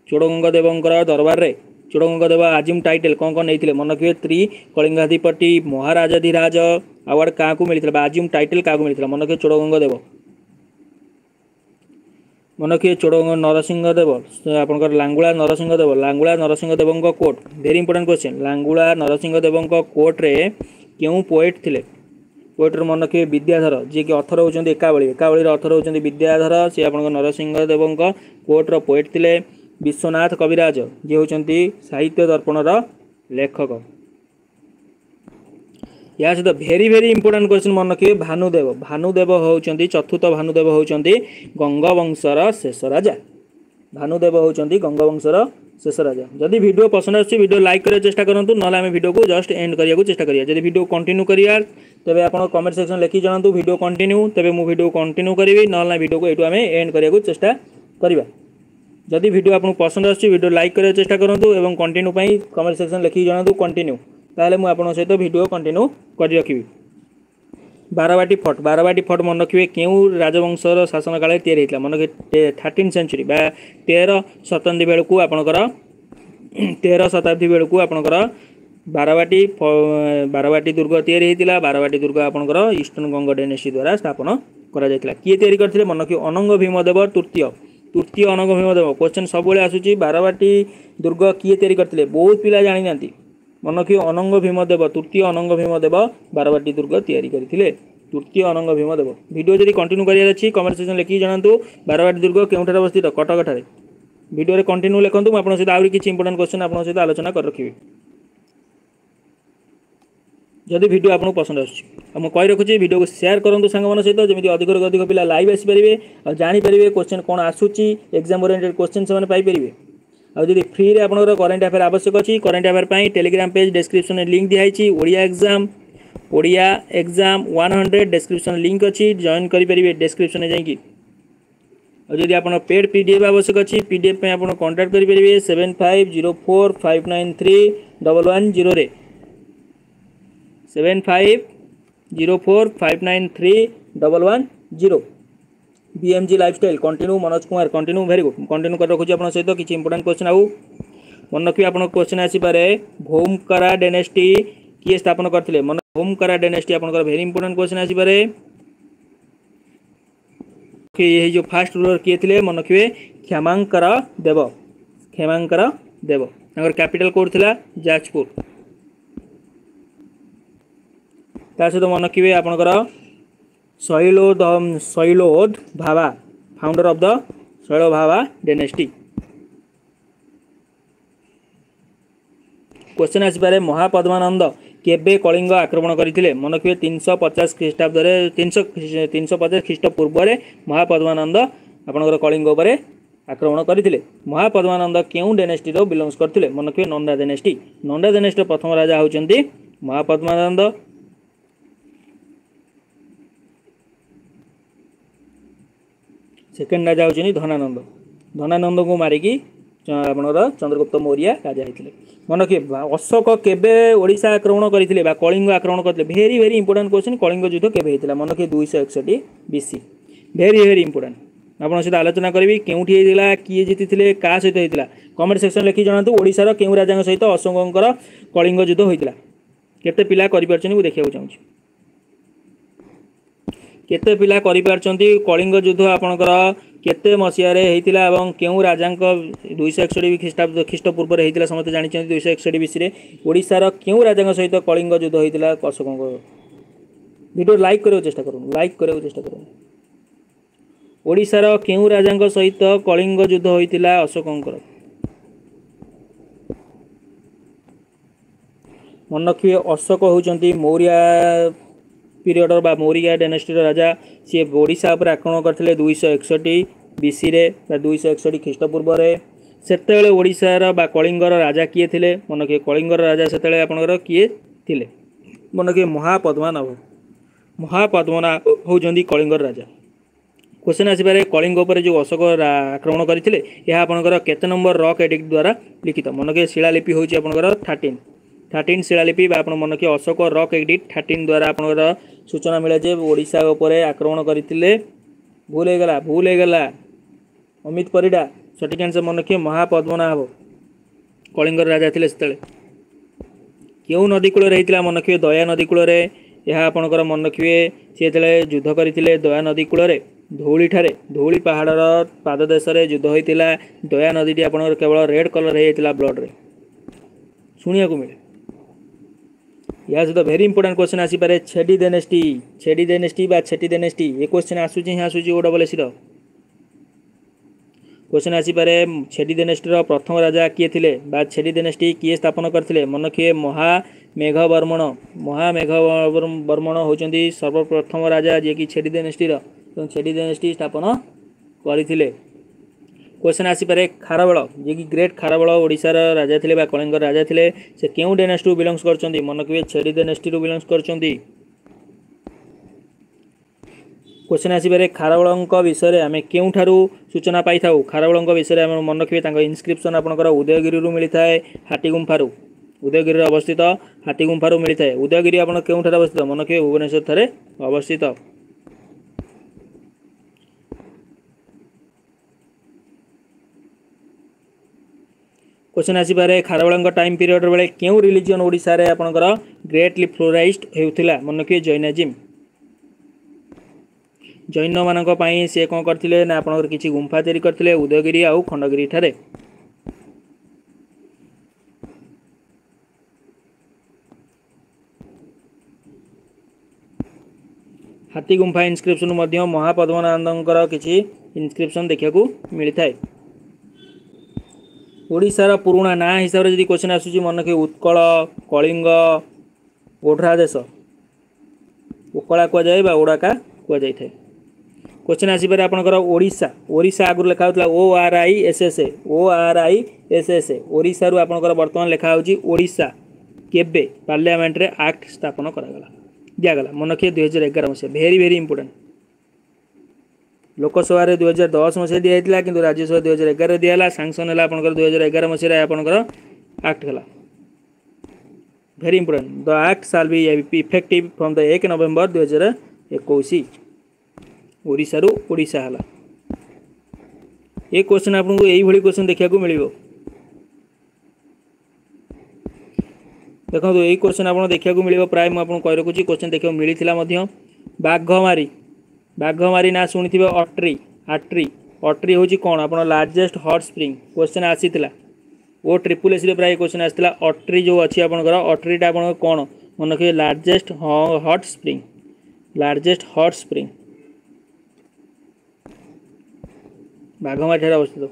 ଚୋଡ଼ଗଙ୍ଗ ଦେବଙ୍କର ଦରବାରରେ ଚୋଡ଼ଗଙ୍ଗ ଦେବ ଆଜିମ୍ ଟାଇଟେଲ୍ କ'ଣ କ'ଣ ନେଇଥିଲେ ମନେ ରଖିବେ ତ୍ରି କଳିଙ୍ଗାଧିପତି ମହାରାଜାଧିରାଜ ଆୱାର୍ଡ଼ କାହାକୁ ମିଳିଥିଲା ବା ଆଜିମ୍ ଟାଇଟେଲ୍ କାହାକୁ ମିଳିଥିଲା ମନେ ରଖିବେ ଚୋଡ଼ଗଙ୍ଗ ଦେବ ମନେ ରଖିବେ ଚୋଡ଼ଗଙ୍ଗ ନରସିଂହ ଦେବ ଆପଣଙ୍କର ଲାଙ୍ଗୁଳା ନରସିଂହ ଦେବ ଲାଙ୍ଗୁଳା ନରସିଂହ ଦେବଙ୍କ court very important question Langula Narasimha ଦେବଙ୍କ କୋର୍ଟରେ କେଉଁ ପୋଏଟ୍ ଥିଲେ ପୋଏଟ୍ର ମନେ ରଖିବେ ବିଦ୍ୟାଧର ଯିଏକି ଅଥର ହେଉଛନ୍ତି ଏକାବଳୀ ଏକାବଳୀର ଅଥର ହେଉଛନ୍ତି ବିଦ୍ୟାଧର ସେ ଆପଣଙ୍କ ନରସିଂହ ଦେବଙ୍କ କୋର୍ଟର ପୋଏଟ୍ ଥିଲେ विश्वनाथ कविराज ये हूँ साहित्य दर्पणर लेखक या सहित भेरी भेरी इंपोर्टां क्वेश्चन मन रखिए भानुदेव भानुदेव हूँ चतुर्थ भानुदेव हूँ गंगवंशर शेष राजा भानुदेव हूँ गंगवंशर शेष राजा जदि भिड पसंद आसो लाइक करने चेस्ट करूँ ना आम भिड को जस्ट एंड करने को चेस्ट करा जब भिड कंटिन्यू करा तेज आप कमेंट सेक्शन लिखी जाना भिड कंटिन्यू तेज मुझ भिड कंटिन्यू करी ना भिड को यूँ आम एंड करने चेस्टा करवा जदि भिडियो आपको पसंद आसी भिडियो लाइक करने चेस्ट करूँ कंटिन्यू कमेंट सेक्शन लिखिक जनातु कंटिन्यू ताल मुझे सहित भिडियो कंटिन्यू कर रखी ବାରବାଟୀ ଫଟ୍ ବାରବାଟୀ ଫଟ୍ ମନେ ରଖିବେ କେଉଁ ରାଜବଂଶର ଶାସନ କାଳରେ ତିଆରି ହେଇଥିଲା ମନେ ରଖିବେ ଥାର୍ଟିନ୍ ସେଞ୍ଚୁରୀ ବା ତେର ଶତାବ୍ଦୀ ବେଳକୁ ଆପଣଙ୍କର ତେର ଶତାବ୍ଦୀ ବେଳକୁ ଆପଣଙ୍କର ବାରବାଟୀ ବାରବାଟୀ ଦୁର୍ଗ ତିଆରି ହେଇଥିଲା ବାରବାଟୀ ଦୁର୍ଗ ଆପଣଙ୍କର ଇଷ୍ଟର୍ଣ୍ଣ ଗଙ୍ଗ ଡେନେସି ଦ୍ୱାରା ସ୍ଥାପନ କରାଯାଇଥିଲା କିଏ ତିଆରି କରିଥିଲେ ମନେ ରଖିବେ ଅନଙ୍ଗ ଭୀମଦେବ ତୃତୀୟ ତୃତୀୟ ଅନଗଭୀମ ଦେବ କ୍ୱେଶ୍ଚନ୍ ସବୁବେଳେ ଆସୁଛି ବାରବାଟୀ ଦୁର୍ଗ କିଏ ତିଆରି କରିଥିଲେ ବହୁତ ପିଲା ଜାଣିନାହାନ୍ତି ମନକି ଅନଙ୍ଗ ଭୀମ ଦେବ ତୃତୀୟ ଅନଙ୍ଗ ଭୀମ ଦେବ ବାରବାଟୀ ଦୁର୍ଗ ତିଆରି କରିଥିଲେ ତୃତୀୟ ଅନଙ୍ଗ ଭୀମ ଦେବ ଭିଡ଼ିଓ ଯଦି କଣ୍ଟିନ୍ୟୁ କରିବାର ଅଛି କମେଣ୍ଟ ସେକ୍ସନ୍ ଲେଖିକି ଜଣାନ୍ତୁ ବାରବାଟୀ ଦୁର୍ଗ କେଉଁଠାରେ ଅବସ୍ଥିତ କଟକଠାରେ ଭିଡ଼ିଓରେ କଣ୍ଟିନ୍ୟୁ ଲେଖନ୍ତୁ ମୁଁ ଆପଣଙ୍କ ସହିତ ଆହୁରି କିଛି ଇମ୍ପୋର୍ଟାଣ୍ଟ କ୍ୱେଶ୍ଚନ୍ ଆପଣଙ୍କ ସହିତ ଆଲୋଚନା କରି ରଖିବି ଯଦି ଭିଡ଼ିଓ ଆପଣଙ୍କୁ ପସନ୍ଦ ଆସୁଛି ଆଉ ମୁଁ କହି ରଖୁଛି ଭିଡ଼ିଓକୁ ସେୟାର କରନ୍ତୁ ସାଙ୍ଗମାନଙ୍କ ସହିତ ଯେମିତି ଅଧିକରୁ ଅଧିକ ପିଲା ଲାଇଭ୍ ଆସିପାରିବେ ଆଉ ଜାଣିପାରିବେ କୋଶ୍ଚିନ୍ କ'ଣ ଆସୁଛି ଏକ୍ଜାମ୍ ଓରିଏଣ୍ଟେଡ଼୍ କୋଶ୍ଚିନ୍ ସେମାନେ ପାଇପାରିବେ ଆଉ ଯଦି ଫ୍ରିରେ ଆପଣଙ୍କର କରେଣ୍ଟ ଆଫେୟାର ଆବଶ୍ୟକ ଅଛି କରେଣ୍ଟ ଆଫେୟାର ପାଇଁ ଟେଲିଗ୍ରାମ ପେଜ୍ ଡେସ୍କ୍ରିପ୍ସନରେ ଲିଙ୍କ୍ ଦିଆହେଇଛି Odia exam Odia exam one hundred description link ଅଛି ଜଏନ୍ କରିପାରିବେ ଡେସ୍କ୍ରିପ୍ସନରେ ଯାଇକି ଆଉ ଯଦି ଆପଣ ପେଡ଼୍ ପି ଡି ଏଫ୍ ଆବଶ୍ୟକ ଅଛି ପି ଡି ଏଫ୍ ପାଇଁ ଆପଣ କଣ୍ଟାକ୍ଟ କରିପାରିବେ seven five zero four five nine three double one ଜିରୋରେ seven five zero four five nine three double one zero B M G lifestyle continue Manoj Kumar continue very good continue कर रखुच्छे आप सहित किसी important question आउ मन रखिए आप question आसपे भोमकरा dynasty किए स्थापन करते मन भोमकरा डेनेस्टी आप भेरी इंपोर्टां क्वेश्चन आसपे ये जो फास्ट रूलर किए थे मन रखिए क्षमाकर देव क्षमाकर देव कैपिटल कौन थी जाजपुर ତା ସହିତ ମନେ ରଖିବେ ଆପଣଙ୍କର ଶୈଲୋଦ ଶୈଲୋଦ ଭାବା ଫାଉଣ୍ଡର ଅଫ୍ ଦ ଶୈଳ ଭାବା क्वेश्चन आसपे महापद्मानंद केवे कलिंग आक्रमण करते मन रखिए तीन सौ पचास ख्रीटाब्द तीन शौ पचास ख्रीट पूर्व महापद्मानंद आपंकर कलिंग आक्रमण करते महापद्मानंद क्यों डेनेस्टी बिलंगस करते मन रखिए नंदा डेनेस्टी नंदा डेनेस्टी प्रथम राजा होती महापद्मानंद ସେକେଣ୍ଡ ରାଜା ହେଉଛନ୍ତି ଧନାନନ୍ଦ ଧନାନନ୍ଦଙ୍କୁ ମାରିକି ଆପଣଙ୍କର ଚନ୍ଦ୍ରଗୁପ୍ତ ମୌର୍ଯ୍ୟ ରାଜା ହେଇଥିଲେ ମନେ ରଖିବେ ଅଶୋକ କେବେ ଓଡ଼ିଶା ଆକ୍ରମଣ କରିଥିଲେ ବା କଳିଙ୍ଗ ଆକ୍ରମଣ କରିଥିଲେ very very important question Kalinga ଯୁଦ୍ଧ କେବେ ହେଇଥିଲା ମନେ ରଖିବେ ଦୁଇଶହ ଏକଷଠି ବିସି ଭେରି ଭେରି ଇମ୍ପୋର୍ଟାଣ୍ଟ ଆପଣଙ୍କ ସହିତ ଆଲୋଚନା କରିବି କେଉଁଠି ହେଇଥିଲା କିଏ ଜିତିଥିଲେ କାହା ସହିତ ହେଇଥିଲା କମେଣ୍ଟ ସେକ୍ସନ୍ ଲେଖି ଜଣାନ୍ତୁ ଓଡ଼ିଶାର କେଉଁ ରାଜାଙ୍କ ସହିତ ଅଶୋକଙ୍କର କଳିଙ୍ଗ ଯୁଦ୍ଧ ହୋଇଥିଲା କେତେ ପିଲା କରିପାରୁଛନ୍ତି ମୁଁ ଦେଖିବାକୁ ଚାହୁଁଛି କେତେ ପିଲା କରିପାରୁଛନ୍ତି କଳିଙ୍ଗ ଯୁଦ୍ଧ ଆପଣଙ୍କର କେତେ ମସିହାରେ ହେଇଥିଲା ଏବଂ କେଉଁ ରାଜାଙ୍କ ଦୁଇଶହ ଏକଷଠି ଖ୍ରୀଷ୍ଟାବ୍ଦ ଖ୍ରୀଷ୍ଟପୂର୍ବରେ ହେଇଥିଲା ସମସ୍ତେ ଜାଣିଛନ୍ତି ଦୁଇଶହ ଏକଷଠି ବିଷୟରେ ଓଡ଼ିଶାର କେଉଁ ରାଜାଙ୍କ ସହିତ କଳିଙ୍ଗ ଯୁଦ୍ଧ ହେଇଥିଲା କୃଷକଙ୍କ ଭିଡ଼ିଓ ଲାଇକ୍ କରିବାକୁ ଚେଷ୍ଟା କରନ୍ତୁ ଲାଇକ୍ କରିବାକୁ ଚେଷ୍ଟା କରନ୍ତୁ ଓଡ଼ିଶାର କେଉଁ ରାଜାଙ୍କ ସହିତ କଳିଙ୍ଗ ଯୁଦ୍ଧ ହୋଇଥିଲା ଅଶୋକଙ୍କର ମନେ ରଖିବେ ଅଶୋକ ହେଉଛନ୍ତି ମୌର୍ଯ୍ୟ ପିରିୟଡ଼ର ବା ମୌରିଆ ଡାଇନାଷ୍ଟିର ରାଜା ସିଏ ଓଡ଼ିଶା ଉପରେ ଆକ୍ରମଣ କରିଥିଲେ ଦୁଇଶହ ଏକଷଠି ବିସିରେ ବା ଦୁଇଶହ ଏକଷଠି ଖ୍ରୀଷ୍ଟପୂର୍ବରେ ସେତେବେଳେ ଓଡ଼ିଶାର ବା କଳିଙ୍ଗର ରାଜା କିଏ ଥିଲେ ମନେ ରଖିବେ କଳିଙ୍ଗର ରାଜା ସେତେବେଳେ ଆପଣଙ୍କର କିଏ ଥିଲେ ମନେ ରଖିବେ ମହାପଦ୍ମନାଭ ମହାପଦ୍ମନା ହେଉଛନ୍ତି କଳିଙ୍ଗର ରାଜା କ୍ୱେଶ୍ଚନ୍ ଆସିପାରେ କଳିଙ୍ଗ ଉପରେ ଯେଉଁ ଅଶୋକ ଆକ୍ରମଣ କରିଥିଲେ ଏହା ଆପଣଙ୍କର କେତେ ନମ୍ବର ରକ୍ ଏଡିକ୍ଟ ଦ୍ୱାରା ଲିଖିତ ମନେ ରଖିବେ ଶିଳାଲିପି ହେଉଛି ଆପଣଙ୍କର ଥାର୍ଟିନ୍ ଥାର୍ଟିନ୍ ଶିଳାଲିପି ବା ଆପଣ ମନେ ରଖିବେ ଅଶୋକ ରକ୍ ଏଡିକ୍ଟ ଥାର୍ଟିନ୍ ଦ୍ୱାରା ଆପଣଙ୍କର ସୂଚନା ମିଳେ ଯେ ଓଡ଼ିଶା ଉପରେ ଆକ୍ରମଣ କରିଥିଲେ ଭୁଲ ହେଇଗଲା ଭୁଲ ହେଇଗଲା ଅମିତ ପରିଡ଼ା ସଠିକ୍ ଆନ୍ସର୍ ମନେ ରଖିବେ ମହାପଦ୍ମନାଭ କଳିଙ୍ଗର ରାଜା ଥିଲେ ସେତେବେଳେ କେଉଁ ନଦୀ କୂଳରେ ହେଇଥିଲା ମନେ ରଖିବେ ଦୟା ନଦୀ କୂଳରେ ଏହା ଆପଣଙ୍କର ମନେ ରଖିବେ ସିଏ ଯେତେବେଳେ ଯୁଦ୍ଧ କରିଥିଲେ ଦୟା ନଦୀ କୂଳରେ ଧଉଳିଠାରେ ଧଉଳି ପାହାଡ଼ର ପାଦଦେଶରେ ଯୁଦ୍ଧ ହୋଇଥିଲା ଦୟା ନଦୀଟି ଆପଣଙ୍କର କେବଳ ରେଡ଼୍ କଲର୍ ହେଇଯାଇଥିଲା ବ୍ଲଡ଼୍ରେ ଶୁଣିବାକୁ ମିଳେ यहाँ सहित भेरी इंपोर्टां क्वेश्चन आसपे छेडी डेनेस्टी छेडी डेनेस्टी बा छेटी डेनेस्टी ये क्वेश्चन आसूँ हाँ आसूँ O double S C question आसपे छेडी डेनेस्टीर प्रथम राजा किए थे छेडी डेनेस्टी किए स्थापन करते मन किए ମେଘ ବର୍ମଣ ମହାମେଘ ବର୍ମଣ ହେଉଛନ୍ତି ସର୍ବପ୍ରଥମ ରାଜା ଯିଏକି छेडी ଡେନେଷ୍ଟିର छेडी ଛେଡ଼ି स्थापन ସ୍ଥାପନ क्वेश्चन आसपे खारवल जी कि ग्रेट खारवल ओडार राजा थे कलिंग राजा थे से क्यों डेनेस्ट्री बिलंगस कर मन कहे छेरी डेनेस्ट्री बिलंगस कर क्वेश्चन आसपे खारवल विषय आम क्यों सूचना पाई खारवल खारवाड़ विषय मन रखिए इनक्रिप्सन आपंकर उदयगिरी मिलता है हाटीगुंफार उदयगिरी अवस्थित हाटीगुम्फारू मिलता है उदयगिरी आप क्यों अवस्थित मन रखिए भुवनेश्वर ठार अवस्थित क्वेश्चन आसपे खारवाड़ टाइम पीरियड बेले क्यों रिलीजन ओडार आपंकर ग्रेटली फ्लोराइज होता मन रखिए जैनाजिम जैन मानी से कौन करते ना किसी गुंफा तैयारी करते उदयगिरी आ खंडगिरी ठार हाथी गुंफा इनस्क्रिप्सन महापद्मनाथ किसी इनस्क्रिप्सन देखा मिलता है ଓଡ଼ିଶାର ପୁରୁଣା ନାଁ ହିସାବରେ ଯଦି କୋଶ୍ଚିନ୍ ଆସୁଛି ମନେ ରଖିବେ ଉତ୍କଳ କଳିଙ୍ଗ ଓଢ଼ରା ଦେଶ ଉକଳା କୁହାଯାଏ ବା ଓଡ଼ାକା କୁହାଯାଇଥାଏ କୋଶ୍ଚିନ୍ ଆସିପାରେ ଆପଣଙ୍କର ଓଡ଼ିଶା ଓଡ଼ିଶା ଆଗରୁ ଲେଖା ହେଉଥିଲା O R I S S A O R I S S A ଓଡ଼ିଶାରୁ ଆପଣଙ୍କର ବର୍ତ୍ତମାନ ଲେଖା ହେଉଛି ଓଡ଼ିଶା କେବେ ପାର୍ଲିଆମେଣ୍ଟରେ ଆକ୍ଟ ସ୍ଥାପନ କରାଗଲା ଦିଆଗଲା ମନେ ରଖିବେ ଦୁଇହଜାର ଏଗାର ମସିହା ଭେରି ଭେରି ଇମ୍ପୋର୍ଟାଣ୍ଟ ଲୋକସଭାରେ ଦୁଇହଜାର ଦଶ ମସିହା ଦିଆଯାଇଥିଲା କିନ୍ତୁ ରାଜ୍ୟସଭା ଦୁଇହଜାର ଏଗାରରେ ଦିଆହେଲା ସାଙ୍ଗସନ୍ ହେଲା ଆପଣଙ୍କର ଦୁଇହଜାର ଏଗାର ମସିହାରେ ଆପଣଙ୍କର ଆକ୍ଟ ହେଲା very important the act shall be effective from the ଏକ ନଭେମ୍ବର ଦୁଇହଜାର ଏକୋଇଶ ଓଡ଼ିଶାରୁ ଓଡ଼ିଶା ହେଲା ଏ କ୍ୱେଶ୍ଚନ୍ ଆପଣଙ୍କୁ ଏଇଭଳି କ୍ୱେଶ୍ଚନ୍ ଦେଖିବାକୁ ମିଳିବ ଦେଖନ୍ତୁ ଏଇ କ୍ୱେଶ୍ଚନ୍ ଆପଣ ଦେଖିବାକୁ ମିଳିବ ପ୍ରାୟ ମୁଁ ଆପଣଙ୍କୁ କହି ରଖୁଛି କ୍ୱେଶ୍ଚନ୍ ଦେଖିବାକୁ ମିଳିଥିଲା ମଧ୍ୟ ବାଘମାରୀ ବାଘ ମାରି ନାଁ ଶୁଣିଥିବେ ଅଟ୍ରି ଆଟ୍ରି ଅଟ୍ରି ହେଉଛି କ'ଣ ଆପଣ ଲାର୍ଜେଷ୍ଟ ହଟ୍ ସ୍ପ୍ରିଙ୍ଗ କ୍ୱେଶ୍ଚନ୍ ଆସିଥିଲା ଓ ଟ୍ରିପୁଲ ଏସ୍ରେ ପ୍ରାୟ କ୍ୱେଶ୍ଚନ୍ ଆସିଥିଲା ଅଟ୍ରି ଯେଉଁ ଅଛି ଆପଣଙ୍କର ଅଟ୍ରିଟା ଆପଣଙ୍କର କ'ଣ ମନେ ରଖିବେ largest hot spring largest hot spring ବାଘମାରିଠାରେ ଅବସ୍ଥିତ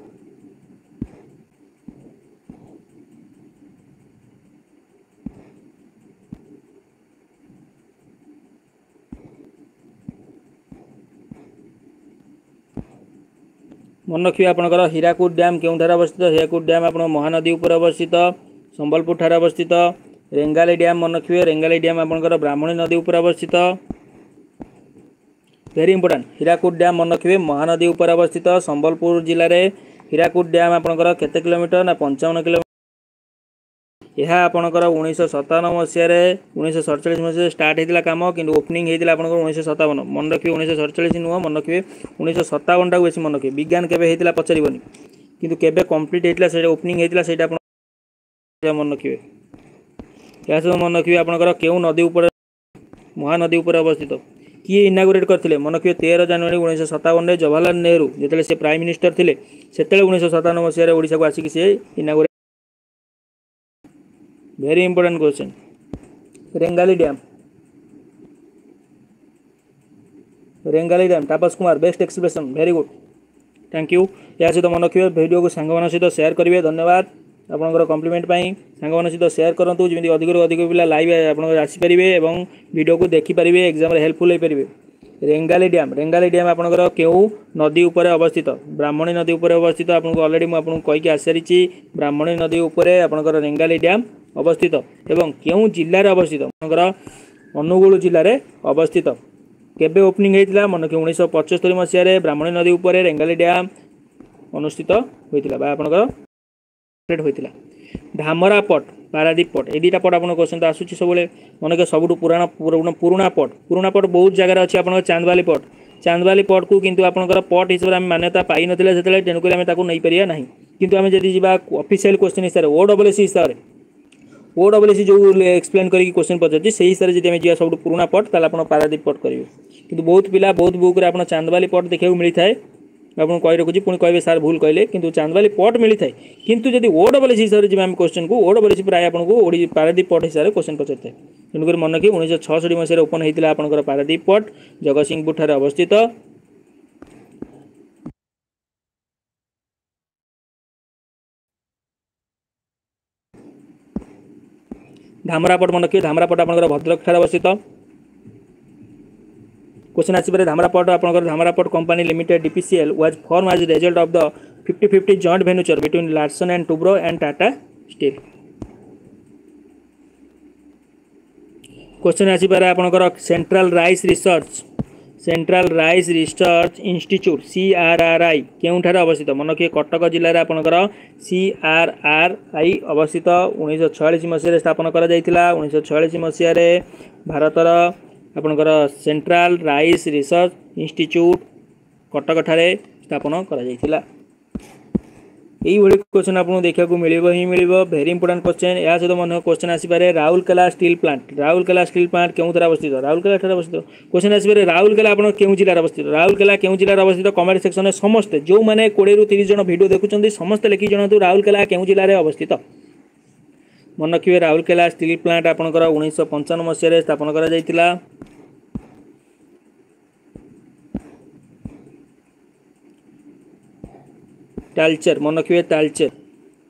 ମନେ ରଖିବେ ଆପଣଙ୍କର ହୀରାକୁଦ ଡ୍ୟାମ୍ କେଉଁଠାରେ ଅବସ୍ଥିତ ହୀରାକୁଦ ଡ୍ୟାମ୍ ଆପଣ ମହାନଦୀ ଉପରେ ଅବସ୍ଥିତ ସମ୍ବଲପୁରଠାରେ ଅବସ୍ଥିତ ରେଙ୍ଗାଲି ଡ୍ୟାମ୍ ମନେ ରଖିବେ ରେଙ୍ଗାଲି ଡ୍ୟାମ୍ ଆପଣଙ୍କର ବ୍ରାହ୍ମଣୀ ନଦୀ ଉପରେ ଅବସ୍ଥିତ ଭେରି ଇମ୍ପୋର୍ଟାଣ୍ଟ ହୀରାକୁଦ ଡ୍ୟାମ୍ ମନେ ରଖିବେ ମହାନଦୀ ଉପରେ ଅବସ୍ଥିତ ସମ୍ବଲପୁର ଜିଲ୍ଲାରେ ହୀରାକୁଦ ଡ୍ୟାମ୍ ଆପଣଙ୍କର କେତେ କିଲୋମିଟର ନା ପଞ୍ଚାବନ କିଲୋମିଟର ଏହା ଆପଣଙ୍କର ଉଣେଇଶହ ସତାବନ ମସିହାରେ ଉଣେଇଶହ ସତଚାଳିଶ ମସିହାରେ ଷ୍ଟାର୍ଟ ହେଇଥିଲା କାମ କିନ୍ତୁ ଓପନିଂ ହେଇଥିଲା ଆପଣଙ୍କର ଉଣେଇଶହ ସତାବନ ମନେ ରଖିବେ ଉଣେଇଶହ ସଡ଼ଚାଳିଶ ନୁହଁ ମନେ ରଖିବେ ଉଣେଇଶହ ସତାବନଟାକୁ ବେଶୀ ମନେ ରଖିବେ ବିଜ୍ଞାନ କେବେ ହେଇଥିଲା ପଚାରିବନି କିନ୍ତୁ କେବେ କମ୍ପ୍ଲିଟ୍ ହେଇଥିଲା ସେଇଟା ଓପନିଂ ହେଇଥିଲା ସେଇଟା ଆପଣ ମନେ ରଖିବେ ଏହା ସବୁ ମନେ ରଖିବେ ଆପଣଙ୍କର କେଉଁ ନଦୀ ଉପରେ ମହାନଦୀ ଉପରେ ଅବସ୍ଥିତ କିଏ ଇନାଗୁରେଟ୍ କରିଥିଲେ ମନେ ରଖିବେ ତେର ଜାନୁଆରୀ ଉଣେଇଶହ ସତାବନରେ ଜବାହରଲାଲ ନେହେରୁ ଯେତେବେଳେ ସେ ପ୍ରାଇମ୍ ମିନିଷ୍ଟର ଥିଲେ ସେତେବେଳେ ଉଣେଇଶହ ସତାବନ ମସିହାରେ ଓଡ଼ିଶାକୁ ଆସିକି ସେ inaugurate very important question Rengali dam Rengali dam Tapas Kumar best expression very good thank you या सहित मन रखिए भिडियो को सांग सहित सेयार करेंगे धन्यवाद ଆପଣଙ୍କର କମ୍ପ୍ଲିମେଣ୍ଟ ପାଇଁ ସାଙ୍ଗମାନଙ୍କ ସହିତ ସେୟାର କରନ୍ତୁ ଯେମିତି ଅଧିକରୁ ଅଧିକ ପିଲା ଲାଇଭ୍ ଆପଣଙ୍କର ଆସିପାରିବେ ଏବଂ ଭିଡ଼ିଓକୁ ଦେଖିପାରିବେ ଏକ୍ଜାମ୍ରେ ହେଲ୍ପଫୁଲ୍ ହୋଇପାରିବେ ରେଙ୍ଗାଲି ଡ୍ୟାମ୍ ରେଙ୍ଗାଲି ଡ୍ୟାମ୍ ଆପଣଙ୍କର କେଉଁ ନଦୀ ଉପରେ ଅବସ୍ଥିତ ବ୍ରାହ୍ମଣୀ ନଦୀ ଉପରେ ଅବସ୍ଥିତ ଆପଣଙ୍କୁ ଅଲରେଡ଼ି ମୁଁ ଆପଣଙ୍କୁ କହିକି ଆସିସାରିଛି ବ୍ରାହ୍ମଣୀ ନଦୀ ଉପରେ ଆପଣଙ୍କର ରେଙ୍ଗାଲି ଡ୍ୟାମ୍ ଅବସ୍ଥିତ ଏବଂ କେଉଁ ଜିଲ୍ଲାରେ ଅବସ୍ଥିତ ମନେକର ଅନୁଗୁଳ ଜିଲ୍ଲାରେ ଅବସ୍ଥିତ କେବେ ଓପନିଂ ହୋଇଥିଲା ମନେକି ଉଣେଇଶହ ପଞ୍ଚସ୍ତରୀ ମସିହାରେ ବ୍ରାହ୍ମଣୀ ନଦୀ ଉପରେ ରେଙ୍ଗାଲି ଡ୍ୟାମ୍ ଅନୁଷ୍ଠିତ ହୋଇଥିଲା ବା ଆପଣଙ୍କର ହୋଇଥିଲା ଢାମରା ପଟ ପାରାଦୀପ ପଟ ଏଇ ଦୁଇଟା ପଟ ଆପଣଙ୍କ କହୁଛନ୍ତି ଆସୁଛି ସବୁବେଳେ ମନେକର ସବୁଠୁ ପୁରାଣ ପୁରୁଣା ପଟ ପୁରୁଣା ପଟ ବହୁତ ଜାଗାରେ ଅଛି ଆପଣଙ୍କ ଚାନ୍ଦବାଲି ପଟ ଚାନ୍ଦବାଲି ପଟକୁ କିନ୍ତୁ ଆପଣଙ୍କର ପଟ ହିସାବରେ ଆମେ ମାନ୍ୟତା ପାଇନଥିଲେ ସେତେବେଳେ ତେଣୁକରି ଆମେ ତାକୁ ନେଇପାରିବା ନାହିଁ କିନ୍ତୁ ଆମେ ଯଦି ଯିବା ଅଫିସିଆଲ କୋଶ୍ଚିନ୍ ହିସାବରେ ଓ ଡବ୍ଲ୍ୟୁ ସି ହିସାବରେ ଓ ଡବଲ୍ ଏସ୍ ଯେଉଁ ଏକ୍ସପ୍ଲେନ୍ କରିକି କୋଶ୍ଚିନ୍ ପଚାରୁଛି ସେହି ହିସାବରେ ଯଦି ଆମେ ଯିବା ସବୁଠୁ ପୁରୁଣା ପଟ୍ ତାହେଲେ ଆପଣ ପାରାଦୀପ ପଟ୍ କରିବେ କିନ୍ତୁ ବହୁତ ପିଲା ବହୁତ ବୁକ୍ରେ ଆପଣ ଚାନ୍ଦବାଲି ପଟ୍ ଦେଖିବାକୁ ମିଳିଥାଏ ଆପଣଙ୍କୁ କହି ରଖୁଛି ପୁଣି କହିବେ ସାର୍ ଭୁଲ କହିଲେ କିନ୍ତୁ ଚାନ୍ଦବାଲି ପଟ୍ ମିଳିଥାଏ କିନ୍ତୁ ଯଦି ଓ ଡବଲ୍ ଏସ୍ ହିସାବରେ ଯିବା ଆମେ କୋଶ୍ଚିନ୍କୁ ଓ ଡବଲ୍ ଏସ୍ ପ୍ରାୟ ଆପଣଙ୍କୁ ଓଡ଼ି ପାରାଦୀପ ପଟ୍ ହିସାବରେ କୋଶ୍ଚିନ୍ ପଚାରିଥାଏ ତେଣୁକରି ମନେ ରଖି ଉଣେଇଶହ ଛଅଷଠି ମସିହାରେ ଓପନ୍ ହୋଇଥିଲା ଆପଣଙ୍କର ପାରାଦୀପ ପଟ୍ ଜଗତସିଂହପୁରଠାରେ ଅବସ୍ଥିତ ଧାମରାପଟ ମନେ ରଖିବେ ଧାମରାପଟ ଆପଣଙ୍କର ଭଦ୍ରକଠାରେ ଅବସ୍ଥିତ क्वेश्चन आसपे धामरापट आपंकर Dhamra port company limited DPCL was firm as result of the fifty fifty joint venture between Larsen and Toubro and Tata steel question आसपे आपंकर central rice research central rice research institute CRRI କେଉଁଠାରେ ଅବସ୍ଥିତ ମନକି କଟକ ଜିଲ୍ଲାରେ ଆପଣଙ୍କର CRRI ଅବସ୍ଥିତ ଉଣେଇଶହ ଛୟାଳିଶ ମସିହାରେ ସ୍ଥାପନ କରାଯାଇଥିଲା ଉଣେଇଶହ ଛୟାଳିଶ ମସିହାରେ ଭାରତର ଆପଣଙ୍କର ସେଣ୍ଟ୍ରାଲ ରାଇସ୍ ରିସର୍ଚ୍ଚ ଇନଷ୍ଟିଚ୍ୟୁଟ୍ କଟକଠାରେ ସ୍ଥାପନ କରାଯାଇଥିଲା ଏଇଭଳି କ୍ୱେଶ୍ଚନ୍ ଆପଣଙ୍କୁ ଦେଖିବାକୁ ମିଳିବ ହିଁ ମିଳିବ ଭେରି ଇମ୍ପୋର୍ଟାଣ୍ଟ କ୍ୱେଶ୍ଚନ୍ ଏହା ସହିତ ମଧ୍ୟ କ୍ୱେଶ୍ଚନ୍ ଆସିପାରେ Rourkela steel plant Rourkela steel plant କେଉଁଠାରେ ଅବସ୍ଥିତ ରାଉରକେଲାଠାରେ ଅବସ୍ଥିତ କ୍ୱେଶ୍ଚନ୍ ଆସିପାରେ ରାଉରକେଲା ଆପଣ କେଉଁ ଜିଲ୍ଲାରେ ଅବସ୍ଥିତ ରାଉରକେଲା କେଉଁ ଜିଲ୍ଲାରେ ଅବସ୍ଥିତ କମେଣ୍ଟ ସେକ୍ସନରେ ସମସ୍ତେ ଯେଉଁମାନେ କୋଡ଼ିଏରୁ ତିରିଶ ଜଣ ଭିଡ଼ିଓ ଦେଖୁଛନ୍ତି ସମସ୍ତେ ଲେଖି ଜଣାନ୍ତୁ ରାଉରକେଲା କେଉଁ ଜିଲ୍ଲାରେ ଅବସ୍ଥିତ ମନେ ରଖିବେ ରାଉରକେଲା ଷ୍ଟିଲ୍ ପ୍ଲାଣ୍ଟ ଆପଣଙ୍କର ଉଣେଇଶହ ପଞ୍ଚାବନ ମସିହାରେ ସ୍ଥାପନ କରାଯାଇଥିଲା ତାଲଚେର ମନେ ରଖିବେ Talcher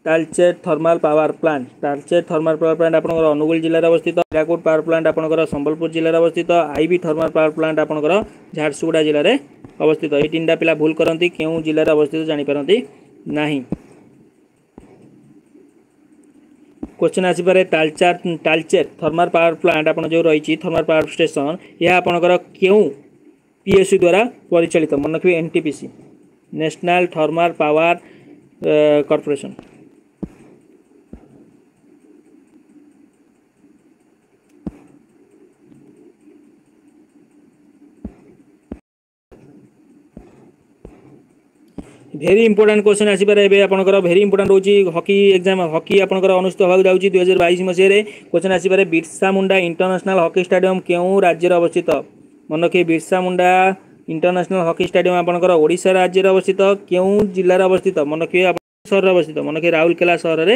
Talcher thermal power plant Talcher thermal power plant ଆପଣଙ୍କର ଅନୁଗୁଳ ଜିଲ୍ଲାରେ ଅବସ୍ଥିତ ହୀରାକୁଦ ପାୱାର ପ୍ଲାଣ୍ଟ ଆପଣଙ୍କର ସମ୍ବଲପୁର ଜିଲ୍ଲାରେ ଅବସ୍ଥିତ ଆଇବି ଥର୍ମାଲ ପାୱାର ପ୍ଲାଣ୍ଟ ଆପଣଙ୍କର ଝାରସୁଗୁଡ଼ା ଜିଲ୍ଲାରେ ଅବସ୍ଥିତ ଏହି ତିନିଟା ପିଲା ଭୁଲ କରନ୍ତି କେଉଁ ଜିଲ୍ଲାରେ ଅବସ୍ଥିତ ଜାଣିପାରନ୍ତି ନାହିଁ question आसपे Talcher Talcher thermal power plant आप जो रही थर्माल पावर स्टेशन यह आपंकर क्यों पीएससी द्वारा परिचालित मन रखिए NTPC national thermal power corporation very important question আসিপার এবে আপনার ভেরি ইম্পর্টাট রয়েছে হকি এক্সাম হকি আপনার অনুষ্ঠিত হওয়া যাচ্ছে দুই হাজার বাইশ মশায় question আসিপারে Birsa Munda international hockey stadium কেউ রাজ্যের অবস্থিত মনে রখি Birsa Munda international hockey stadium আপনার ওড়শা রাজ্যের অবস্থিত কেউ জেলার অবস্থিত মনে রাখবে আপনার সহরের অবস্থিত মনে রাখবে রাউরকেলা সহরের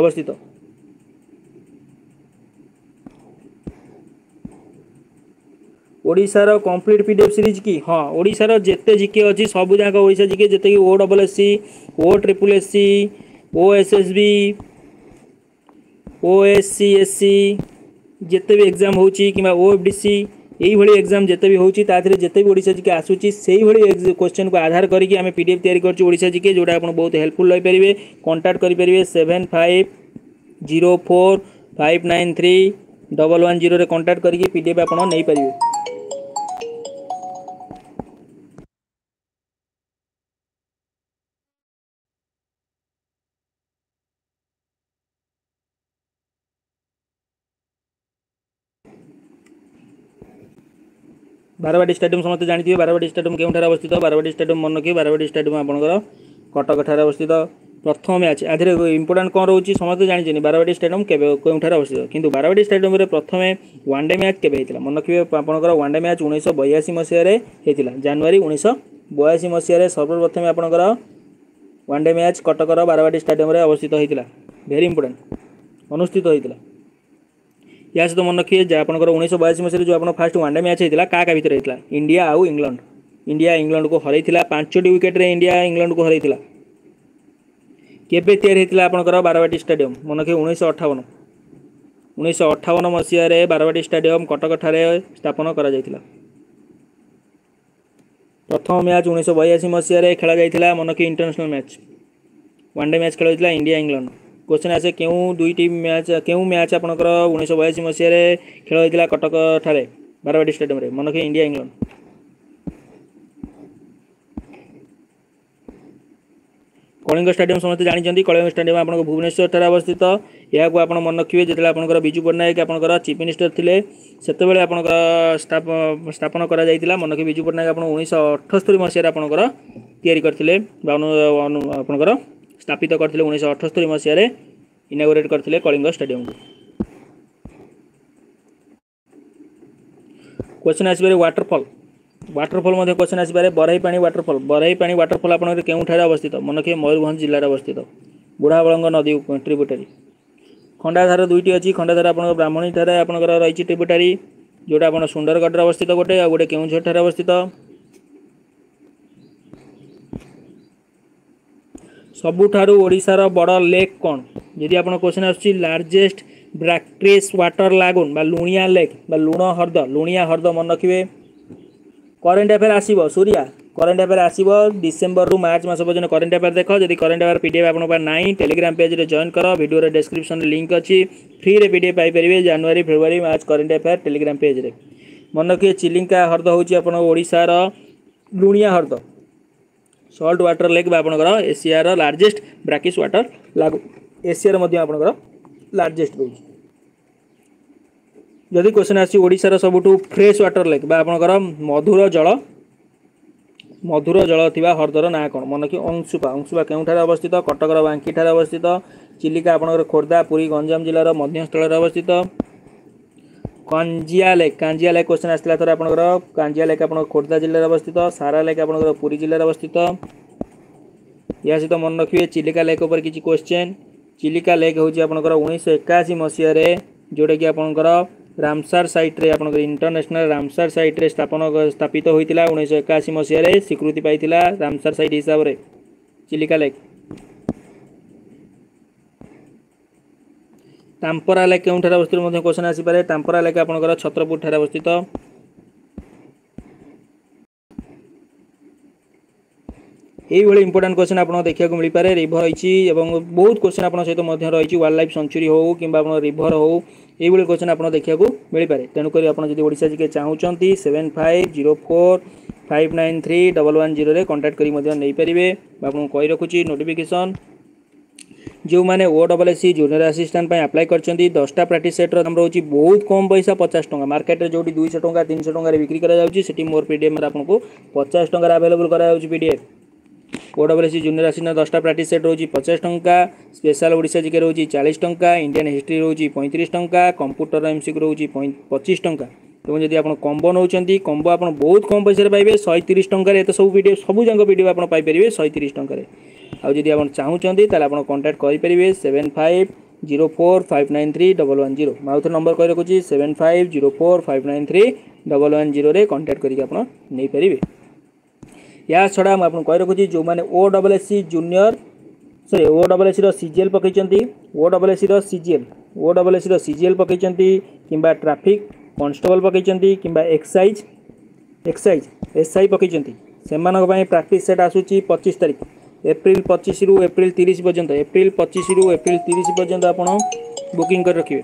অবস্থিত ওড়শার কমপ্লিট পিডিএফ সিরিজ কি হ্যাঁ ওড়শার যেতে জিকে অছি সবু যাক ওড়শা জিকে যেতে কি O double S C O triple S C O S S B O S C S C যেতে বি এক্সাম হচ্ছে কিংবা ও এফ ডি সি ଏଇଭଳି ଏକ୍ଜାମ୍ ଯେତେ ବି ହେଉଛି ତା ଦେହରେ ଯେତେ ବି ଓଡ଼ିଶା ଜିକେ ଆସୁଛି ସେଇଭଳି କ୍ୱେଶ୍ଚନ୍କୁ ଆଧାର କରିକି ଆମେ ପି ଡି ଏଫ୍ ତିଆରି କରିଛୁ ଓଡ଼ିଶା ଜିକେ ଯେଉଁଟା ଆପଣ ବହୁତ ହେଲ୍ପଫୁଲ୍ ରହିପାରିବେ କଣ୍ଟାକ୍ଟ କରିପାରିବେ seven five zero four five nine three double one ଜିରୋରେ contact କରିକି ପି ଡି ଏଫ୍ ଆପଣ ନେଇପାରିବେ ବାରବାଟୀ ଷ୍ଟାଡିୟମ୍ ସମସ୍ତେ ଜାଣିଥିବେ ବାରବାଟୀ ଷ୍ଟାଡିୟମ୍ କେଉଁଠାରେ ଅବସ୍ଥିତ ବାରବାଟୀ ଷ୍ଟାଡିୟମ୍ ମନେ ରଖିବେ ବାରବାଟୀ ଷ୍ଟାଡିୟମ୍ ଆପଣଙ୍କର କଟକଠାରେ ଅବସ୍ଥିତ ପ୍ରଥମ ମ୍ୟାଚ୍ ଆଧିରେ ଇମ୍ପୋର୍ଟାଣ୍ଟ କ'ଣ ରହୁଛି ସମସ୍ତେ ଜାଣିଛନ୍ତି ବାରବାଟୀ ଷ୍ଟାଡିୟମ୍ କେବେ କେଉଁଠାରେ ଅବସ୍ଥିତ କିନ୍ତୁ ବାରବାଟୀ ଷ୍ଟାଡିୟମ୍ରେ ପ୍ରଥମେ ୱାନ୍ ଡେ ମ୍ୟାଚ୍ କେବେ ହେଇଥିଲା ମନେ ରଖିବେ ଆପଣଙ୍କର ୱାନ୍ ଡେ ମ୍ୟାଚ୍ ଉଣେଇଶହ ବୟାଅଶୀ ମସିହାରେ ହେଇଥିଲା ଜାନୁଆରୀ ଉଣେଇଶହ ବୟାଅଶୀ ମସିହାରେ ସର୍ବପ୍ରଥମେ ଆପଣଙ୍କର ୱାନ୍ ଡେ ମ୍ୟାଚ୍ କଟକର ବାରବାଟୀ ଷ୍ଟାଡିୟମ୍ରେ ଅବସ୍ଥିତ ହେଇଥିଲା ଭେରି ଇମ୍ପୋର୍ଟାଣ୍ଟ ଅନୁଷ୍ଠିତ ହୋଇଥିଲା या सहित मन रखिए आपंकर उन्नीस बयासी मसीह जो आप फास्ट वाडे मैच होता क्या क्या भितर होता इंडिया आउ इंग्लैंड इंडिया इंग्लैंड को हर पांचटी विकेट्रे इंडिया इंग्लैंड को हर केवे आपंकर बारवाटी स्टाडियम मन रखिए उन्नीस अठावन उन्नीस अठावन मसीह बारवाटी स्टाडियम कटक स्थापन कर प्रथम मैच उन्नीस बयासी मसीह खेल जाता मन रखिए इंटरनेशनल मैच वन मैच खेल इंडिया इंग्लैंड क्वेश्चन आसे କେଉଁ ଦୁଇଟି ମ୍ୟାଚ୍ କେଉଁ ମ୍ୟାଚ୍ ଆପଣଙ୍କର ଉଣେଇଶହ ବୟାଅଶୀ ମସିହାରେ ଖେଳ ହୋଇଥିଲା କଟକଠାରେ ବାରବାଟୀ ଷ୍ଟାଡ଼ିୟମରେ ମନେ ରଖିବେ ଇଣ୍ଡିଆ ଇଂଲଣ୍ଡ କଳିଙ୍ଗ ଷ୍ଟାଡ଼ିୟମ ସମସ୍ତେ ଜାଣିଛନ୍ତି କଳିଙ୍ଗ ଷ୍ଟାଡ଼ିୟମ ଆପଣଙ୍କ ଭୁବନେଶ୍ୱରଠାରେ ଅବସ୍ଥିତ ଏହାକୁ ଆପଣ ମନେ ରଖିବେ ଯେତେବେଳେ ଆପଣଙ୍କର ବିଜୁ ପଟ୍ଟନାୟକ ଆପଣଙ୍କର ଚିଫ୍ ମିନିଷ୍ଟର ଥିଲେ ସେତେବେଳେ ଆପଣଙ୍କର ସ୍ଥାପନ କରାଯାଇଥିଲା ମନେ ରଖିବେ ବିଜୁ ପଟ୍ଟନାୟକ ଆପଣ ଉଣେଇଶହ ଅଠସ୍ତରୀ ମସିହାରେ ଆପଣଙ୍କର ତିଆରି କରିଥିଲେ ବା ଆପଣଙ୍କର ସ୍ଥାପିତ କରିଥିଲେ ଉଣେଇଶହ ଅଠସ୍ତରୀ ମସିହାରେ ଇନାଗୁରେଟ୍ କରିଥିଲେ କଳିଙ୍ଗ ଷ୍ଟାଡିୟମକୁ କ୍ୱେଶ୍ଚନ୍ ଆସିପାରେ ୱାଟରଫଲ୍ ୱାଟରଫଲ୍ ମଧ୍ୟ କ୍ୱେଶ୍ଚନ୍ ଆସିପାରେ ବରାଇ ପାଣି ୱାଟରଫଲ୍ ବରାଇ ପାଣି ୱାଟରଫଲ୍ ଆପଣଙ୍କର କେଉଁଠାରେ ଅବସ୍ଥିତ ମନେକରି ମୟୂରଭଞ୍ଜ ଜିଲ୍ଲାରେ ଅବସ୍ଥିତ ବୁଢ଼ାବଳଙ୍ଗ ନଦୀ ଟ୍ରିବ୍ୟୁଟାରୀ ଖଣ୍ଡାଧାର ଦୁଇଟି ଅଛି ଖଣ୍ଡାଧାର ଆପଣଙ୍କ ବ୍ରାହ୍ମଣୀଠାରେ ଆପଣଙ୍କର ରହିଛି ଟ୍ରିବ୍ୟୁଟାରୀ ଯେଉଁଟା ଆପଣ ସୁନ୍ଦରଗଡ଼ରେ ଅବସ୍ଥିତ ଗୋଟେ ଆଉ ଗୋଟେ କେଉଁଝରଠାରେ ଅବସ୍ଥିତ ସବୁଠାରୁ ଓଡ଼ିଶାର ବଡ଼ ଲେକ୍ କ'ଣ ଯଦି ଆପଣ କୋଶ୍ଚିନ୍ ଆସୁଛି ଲାର୍ଜେଷ୍ଟ ବ୍ରାକ୍ଟ୍ରେସ୍ ୱାଟର ଲାଗୁନ୍ ବା ଲୁଣିଆ ଲେକ୍ ବା ଲୁଣ ହ୍ରଦ ଲୁଣିଆ ହ୍ରଦ ମନେ ରଖିବେ କରେଣ୍ଟ ଆଫେୟାର ଆସିବ ସୂର୍ୟା କରେଣ୍ଟ ଆଫେୟାର ଆସିବ ଡିସେମ୍ବରରୁ ମାର୍ଚ୍ଚ ମାସ ପର୍ଯ୍ୟନ୍ତ କରେଣ୍ଟ ଆଫେୟାର ଦେଖ ଯଦି current affair P D F ଆପଣଙ୍କ ପାଖରେ ନାହିଁ ଟେଲିଗ୍ରାମ ପେଜ୍ରେ ଜଏନ୍ କର ଭିଡ଼ିଓର ଡେସ୍କ୍ରିପ୍ସନ୍ରେ ଲିଙ୍କ୍ ଅଛି ଫ୍ରିରେ ପି ପାଇପାରିବେ January February March current affair Telegram ପେଜ୍ରେ ମନେ ରଖିବେ ଚିଲିକା ହ୍ରଦ ହେଉଛି ଆପଣ ଓଡ଼ିଶାର ଲୁଣିଆ ହ୍ରଦ ସଲ୍ଟ ୱାଟର ଲେକ୍ ବା ଆପଣଙ୍କର ଏସିଆର ଲାର୍ଜେଷ୍ଟ ବ୍ରାକିସ୍ ୱାଟର ଲାଗୁ ଏସିଆର ମଧ୍ୟ ଆପଣଙ୍କର ଲାର୍ଜେଷ୍ଟ ରହୁଛି ଯଦି କ୍ୱେଶ୍ଚନ୍ ଆସିଛି ଓଡ଼ିଶାର ସବୁଠୁ ଫ୍ରେଶ୍ ୱାଟର ଲେକ୍ ବା ଆପଣଙ୍କର ମଧୁର ଜଳ ମଧୁର ଜଳ ଥିବା ହ୍ରଦର ନାଁ କ'ଣ ମନେ କି ଅଂଶୁପା ଅଂଶୁପା କେଉଁଠାରେ ଅବସ୍ଥିତ କଟକର ବାଙ୍କିଠାରେ ଅବସ୍ଥିତ ଚିଲିକା ଆପଣଙ୍କର ଖୋର୍ଦ୍ଧା ପୁରୀ ଗଞ୍ଜାମ ଜିଲ୍ଲାର ମଧ୍ୟସ୍ଥଳରେ ଅବସ୍ଥିତ Kanjia lake Kanjia lake question আসছিল ଥର ଆପଣଙ୍କର କାଞ୍ଜିଆ ଲେକ୍ ଆପଣଙ୍କ ଖୋର୍ଦ୍ଧା ଜିଲ୍ଲାରେ ଅବସ୍ଥିତ ସାରା ଲେକ୍ ଆପଣଙ୍କର ପୁରୀ ଜିଲ୍ଲାରେ ଅବସ୍ଥିତ ଏହା ସହିତ ମନେ ରଖିବେ ଚିଲିକା ଲେକ୍ ଉପରେ କିଛି କୋଶ୍ଚେନ୍ ଚିଲିକା ଲେକ୍ ହେଉଛି ଆପଣଙ୍କର ଉଣେଇଶହ ଏକାଅଶୀ ମସିହାରେ ଯେଉଁଟାକି ଆପଣଙ୍କର ରାମସାର ସାଇଟ୍ରେ ଆପଣଙ୍କର ଇଣ୍ଟରନ୍ୟାସନାଲ ରାମସାର ସାଇଟ୍ରେ ସ୍ଥାପନ ସ୍ଥାପିତ ହୋଇଥିଲା ଉଣେଇଶହ ଏକାଅଶୀ ମସିହାରେ ସ୍ୱୀକୃତି ପାଇଥିଲା ରାମସାର ସାଇଟ୍ ହିସାବରେ ଚିଲିକା ଲେକ୍ ଟାମ୍ପରା ଲେକ୍ କେଉଁଠାରେ ଅବସ୍ଥିତ ମଧ୍ୟ କ୍ୱେଶ୍ଚନ୍ ଆସିପାରେ ଟାମ୍ପରା ଲେକ୍ ଆପଣଙ୍କର ଛତ୍ରପୁରଠାରେ ଅବସ୍ଥିତ এইভাবে ইম্পর্টাট কোশ্চেন আপনার দেখা মিপারে রিভর রয়েছে এবং বহু কোশ্চেন আপনার সহ রয়েছে ওয়াইল্ড লাইফ সেঞ্চুরি হোক কিংবা আপনার রিভর হোক এইভাবে কোশ্চেন আপনার দেখা মিপারে তেণুক আপনার যদি Odisha GK চাহুমান seven five zero four five nine three double one জিরোরে contact করে নেইপারে আপনার কই রাখুছি নোটিফিকেসন जो मैंने O double S C junior assistant apply करते दसटा प्राक्ट सेट्र दाम रोच बहुत कम पैसा पचास टाँग मार्केट में जो दुईश टाँह तीन शौ टकर बिक्री कराऊँगी मोर पी डीएम आपको पचास टकर available करीडीएफ O double S C junior assistant दसटा प्राक्ट सेट रोच पचास टाँचा स्पेशल ओडा जिके रोच चालीस टाँचा इंडियान हिस्ट्री रोज पैंतीस टाँचा कंप्यूटर एम सी रोच पचीस टाँचा तो जब आप कम्बो नौकरी कम्बो आप बहुत कम पैसा पाए शहे तीस टकर सब सब सबूत भिडियो आप शहे तीस टकर ଆଉ ଯଦି ଆପଣ ଚାହୁଁଛନ୍ତି ତାହେଲେ ଆପଣ କଣ୍ଟାକ୍ଟ କରିପାରିବେ seven five zero four five nine three double one zero ମୁଁ ଆଉଥରେ ନମ୍ବର କରି ରଖୁଛି seven five zero four five nine three double one ଜିରୋରେ contact କରିକି ଆପଣ ନେଇପାରିବେ ଏହା ଛଡ଼ା ମୁଁ ଆପଣଙ୍କୁ କହି ରଖୁଛି ଯେଉଁମାନେ O double S C junior sorry O double ଏସ୍ସିର C G L ପକାଇଛନ୍ତି O double ଏସ୍ସିର C G L O double ଏସ୍ସିର C G L ପକାଇଛନ୍ତି କିମ୍ବା ଟ୍ରାଫିକ୍ କନଷ୍ଟେବଲ୍ ପକାଇଛନ୍ତି କିମ୍ବା ଏକ୍ସାଇଜ୍ ଏକ୍ସାଇଜ୍ ଏସ୍ଆଇ ପକାଇଛନ୍ତି ସେମାନଙ୍କ ପାଇଁ ପ୍ରାକ୍ଟିସ୍ ସେଟ୍ ଆସୁଛି ପଚିଶ ତାରିଖ এপ্রিল পঁচিশ রু এপ্রিল তিরিশ পর্যন্ত এপ্রিল পঁচিশ রু এপ্রিল তিরিশ পর্যন্ত আপনার বুকিং করে রাখবে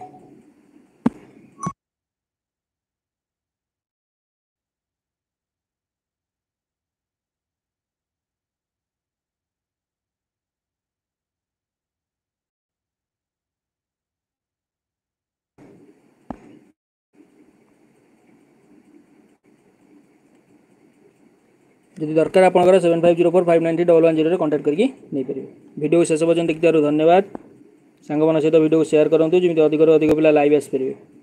ଯଦି ଦରକାର ଆପଣଙ୍କର seven five zero four five nine three double one ଜିରୋରେ contact କରିକି ନେଇପାରିବେ ଭିଡ଼ିଓକୁ ଶେଷ ପର୍ଯ୍ୟନ୍ତ ଦେଖିଥିବାରୁ ଧନ୍ୟବାଦ ସାଙ୍ଗମାନଙ୍କ ସହିତ ଭିଡ଼ିଓକୁ ସେୟାର କରନ୍ତୁ ଯେମିତି ଅଧିକରୁ ଅଧିକ ପିଲା ଲାଇଭ୍ ଆସିପାରିବେ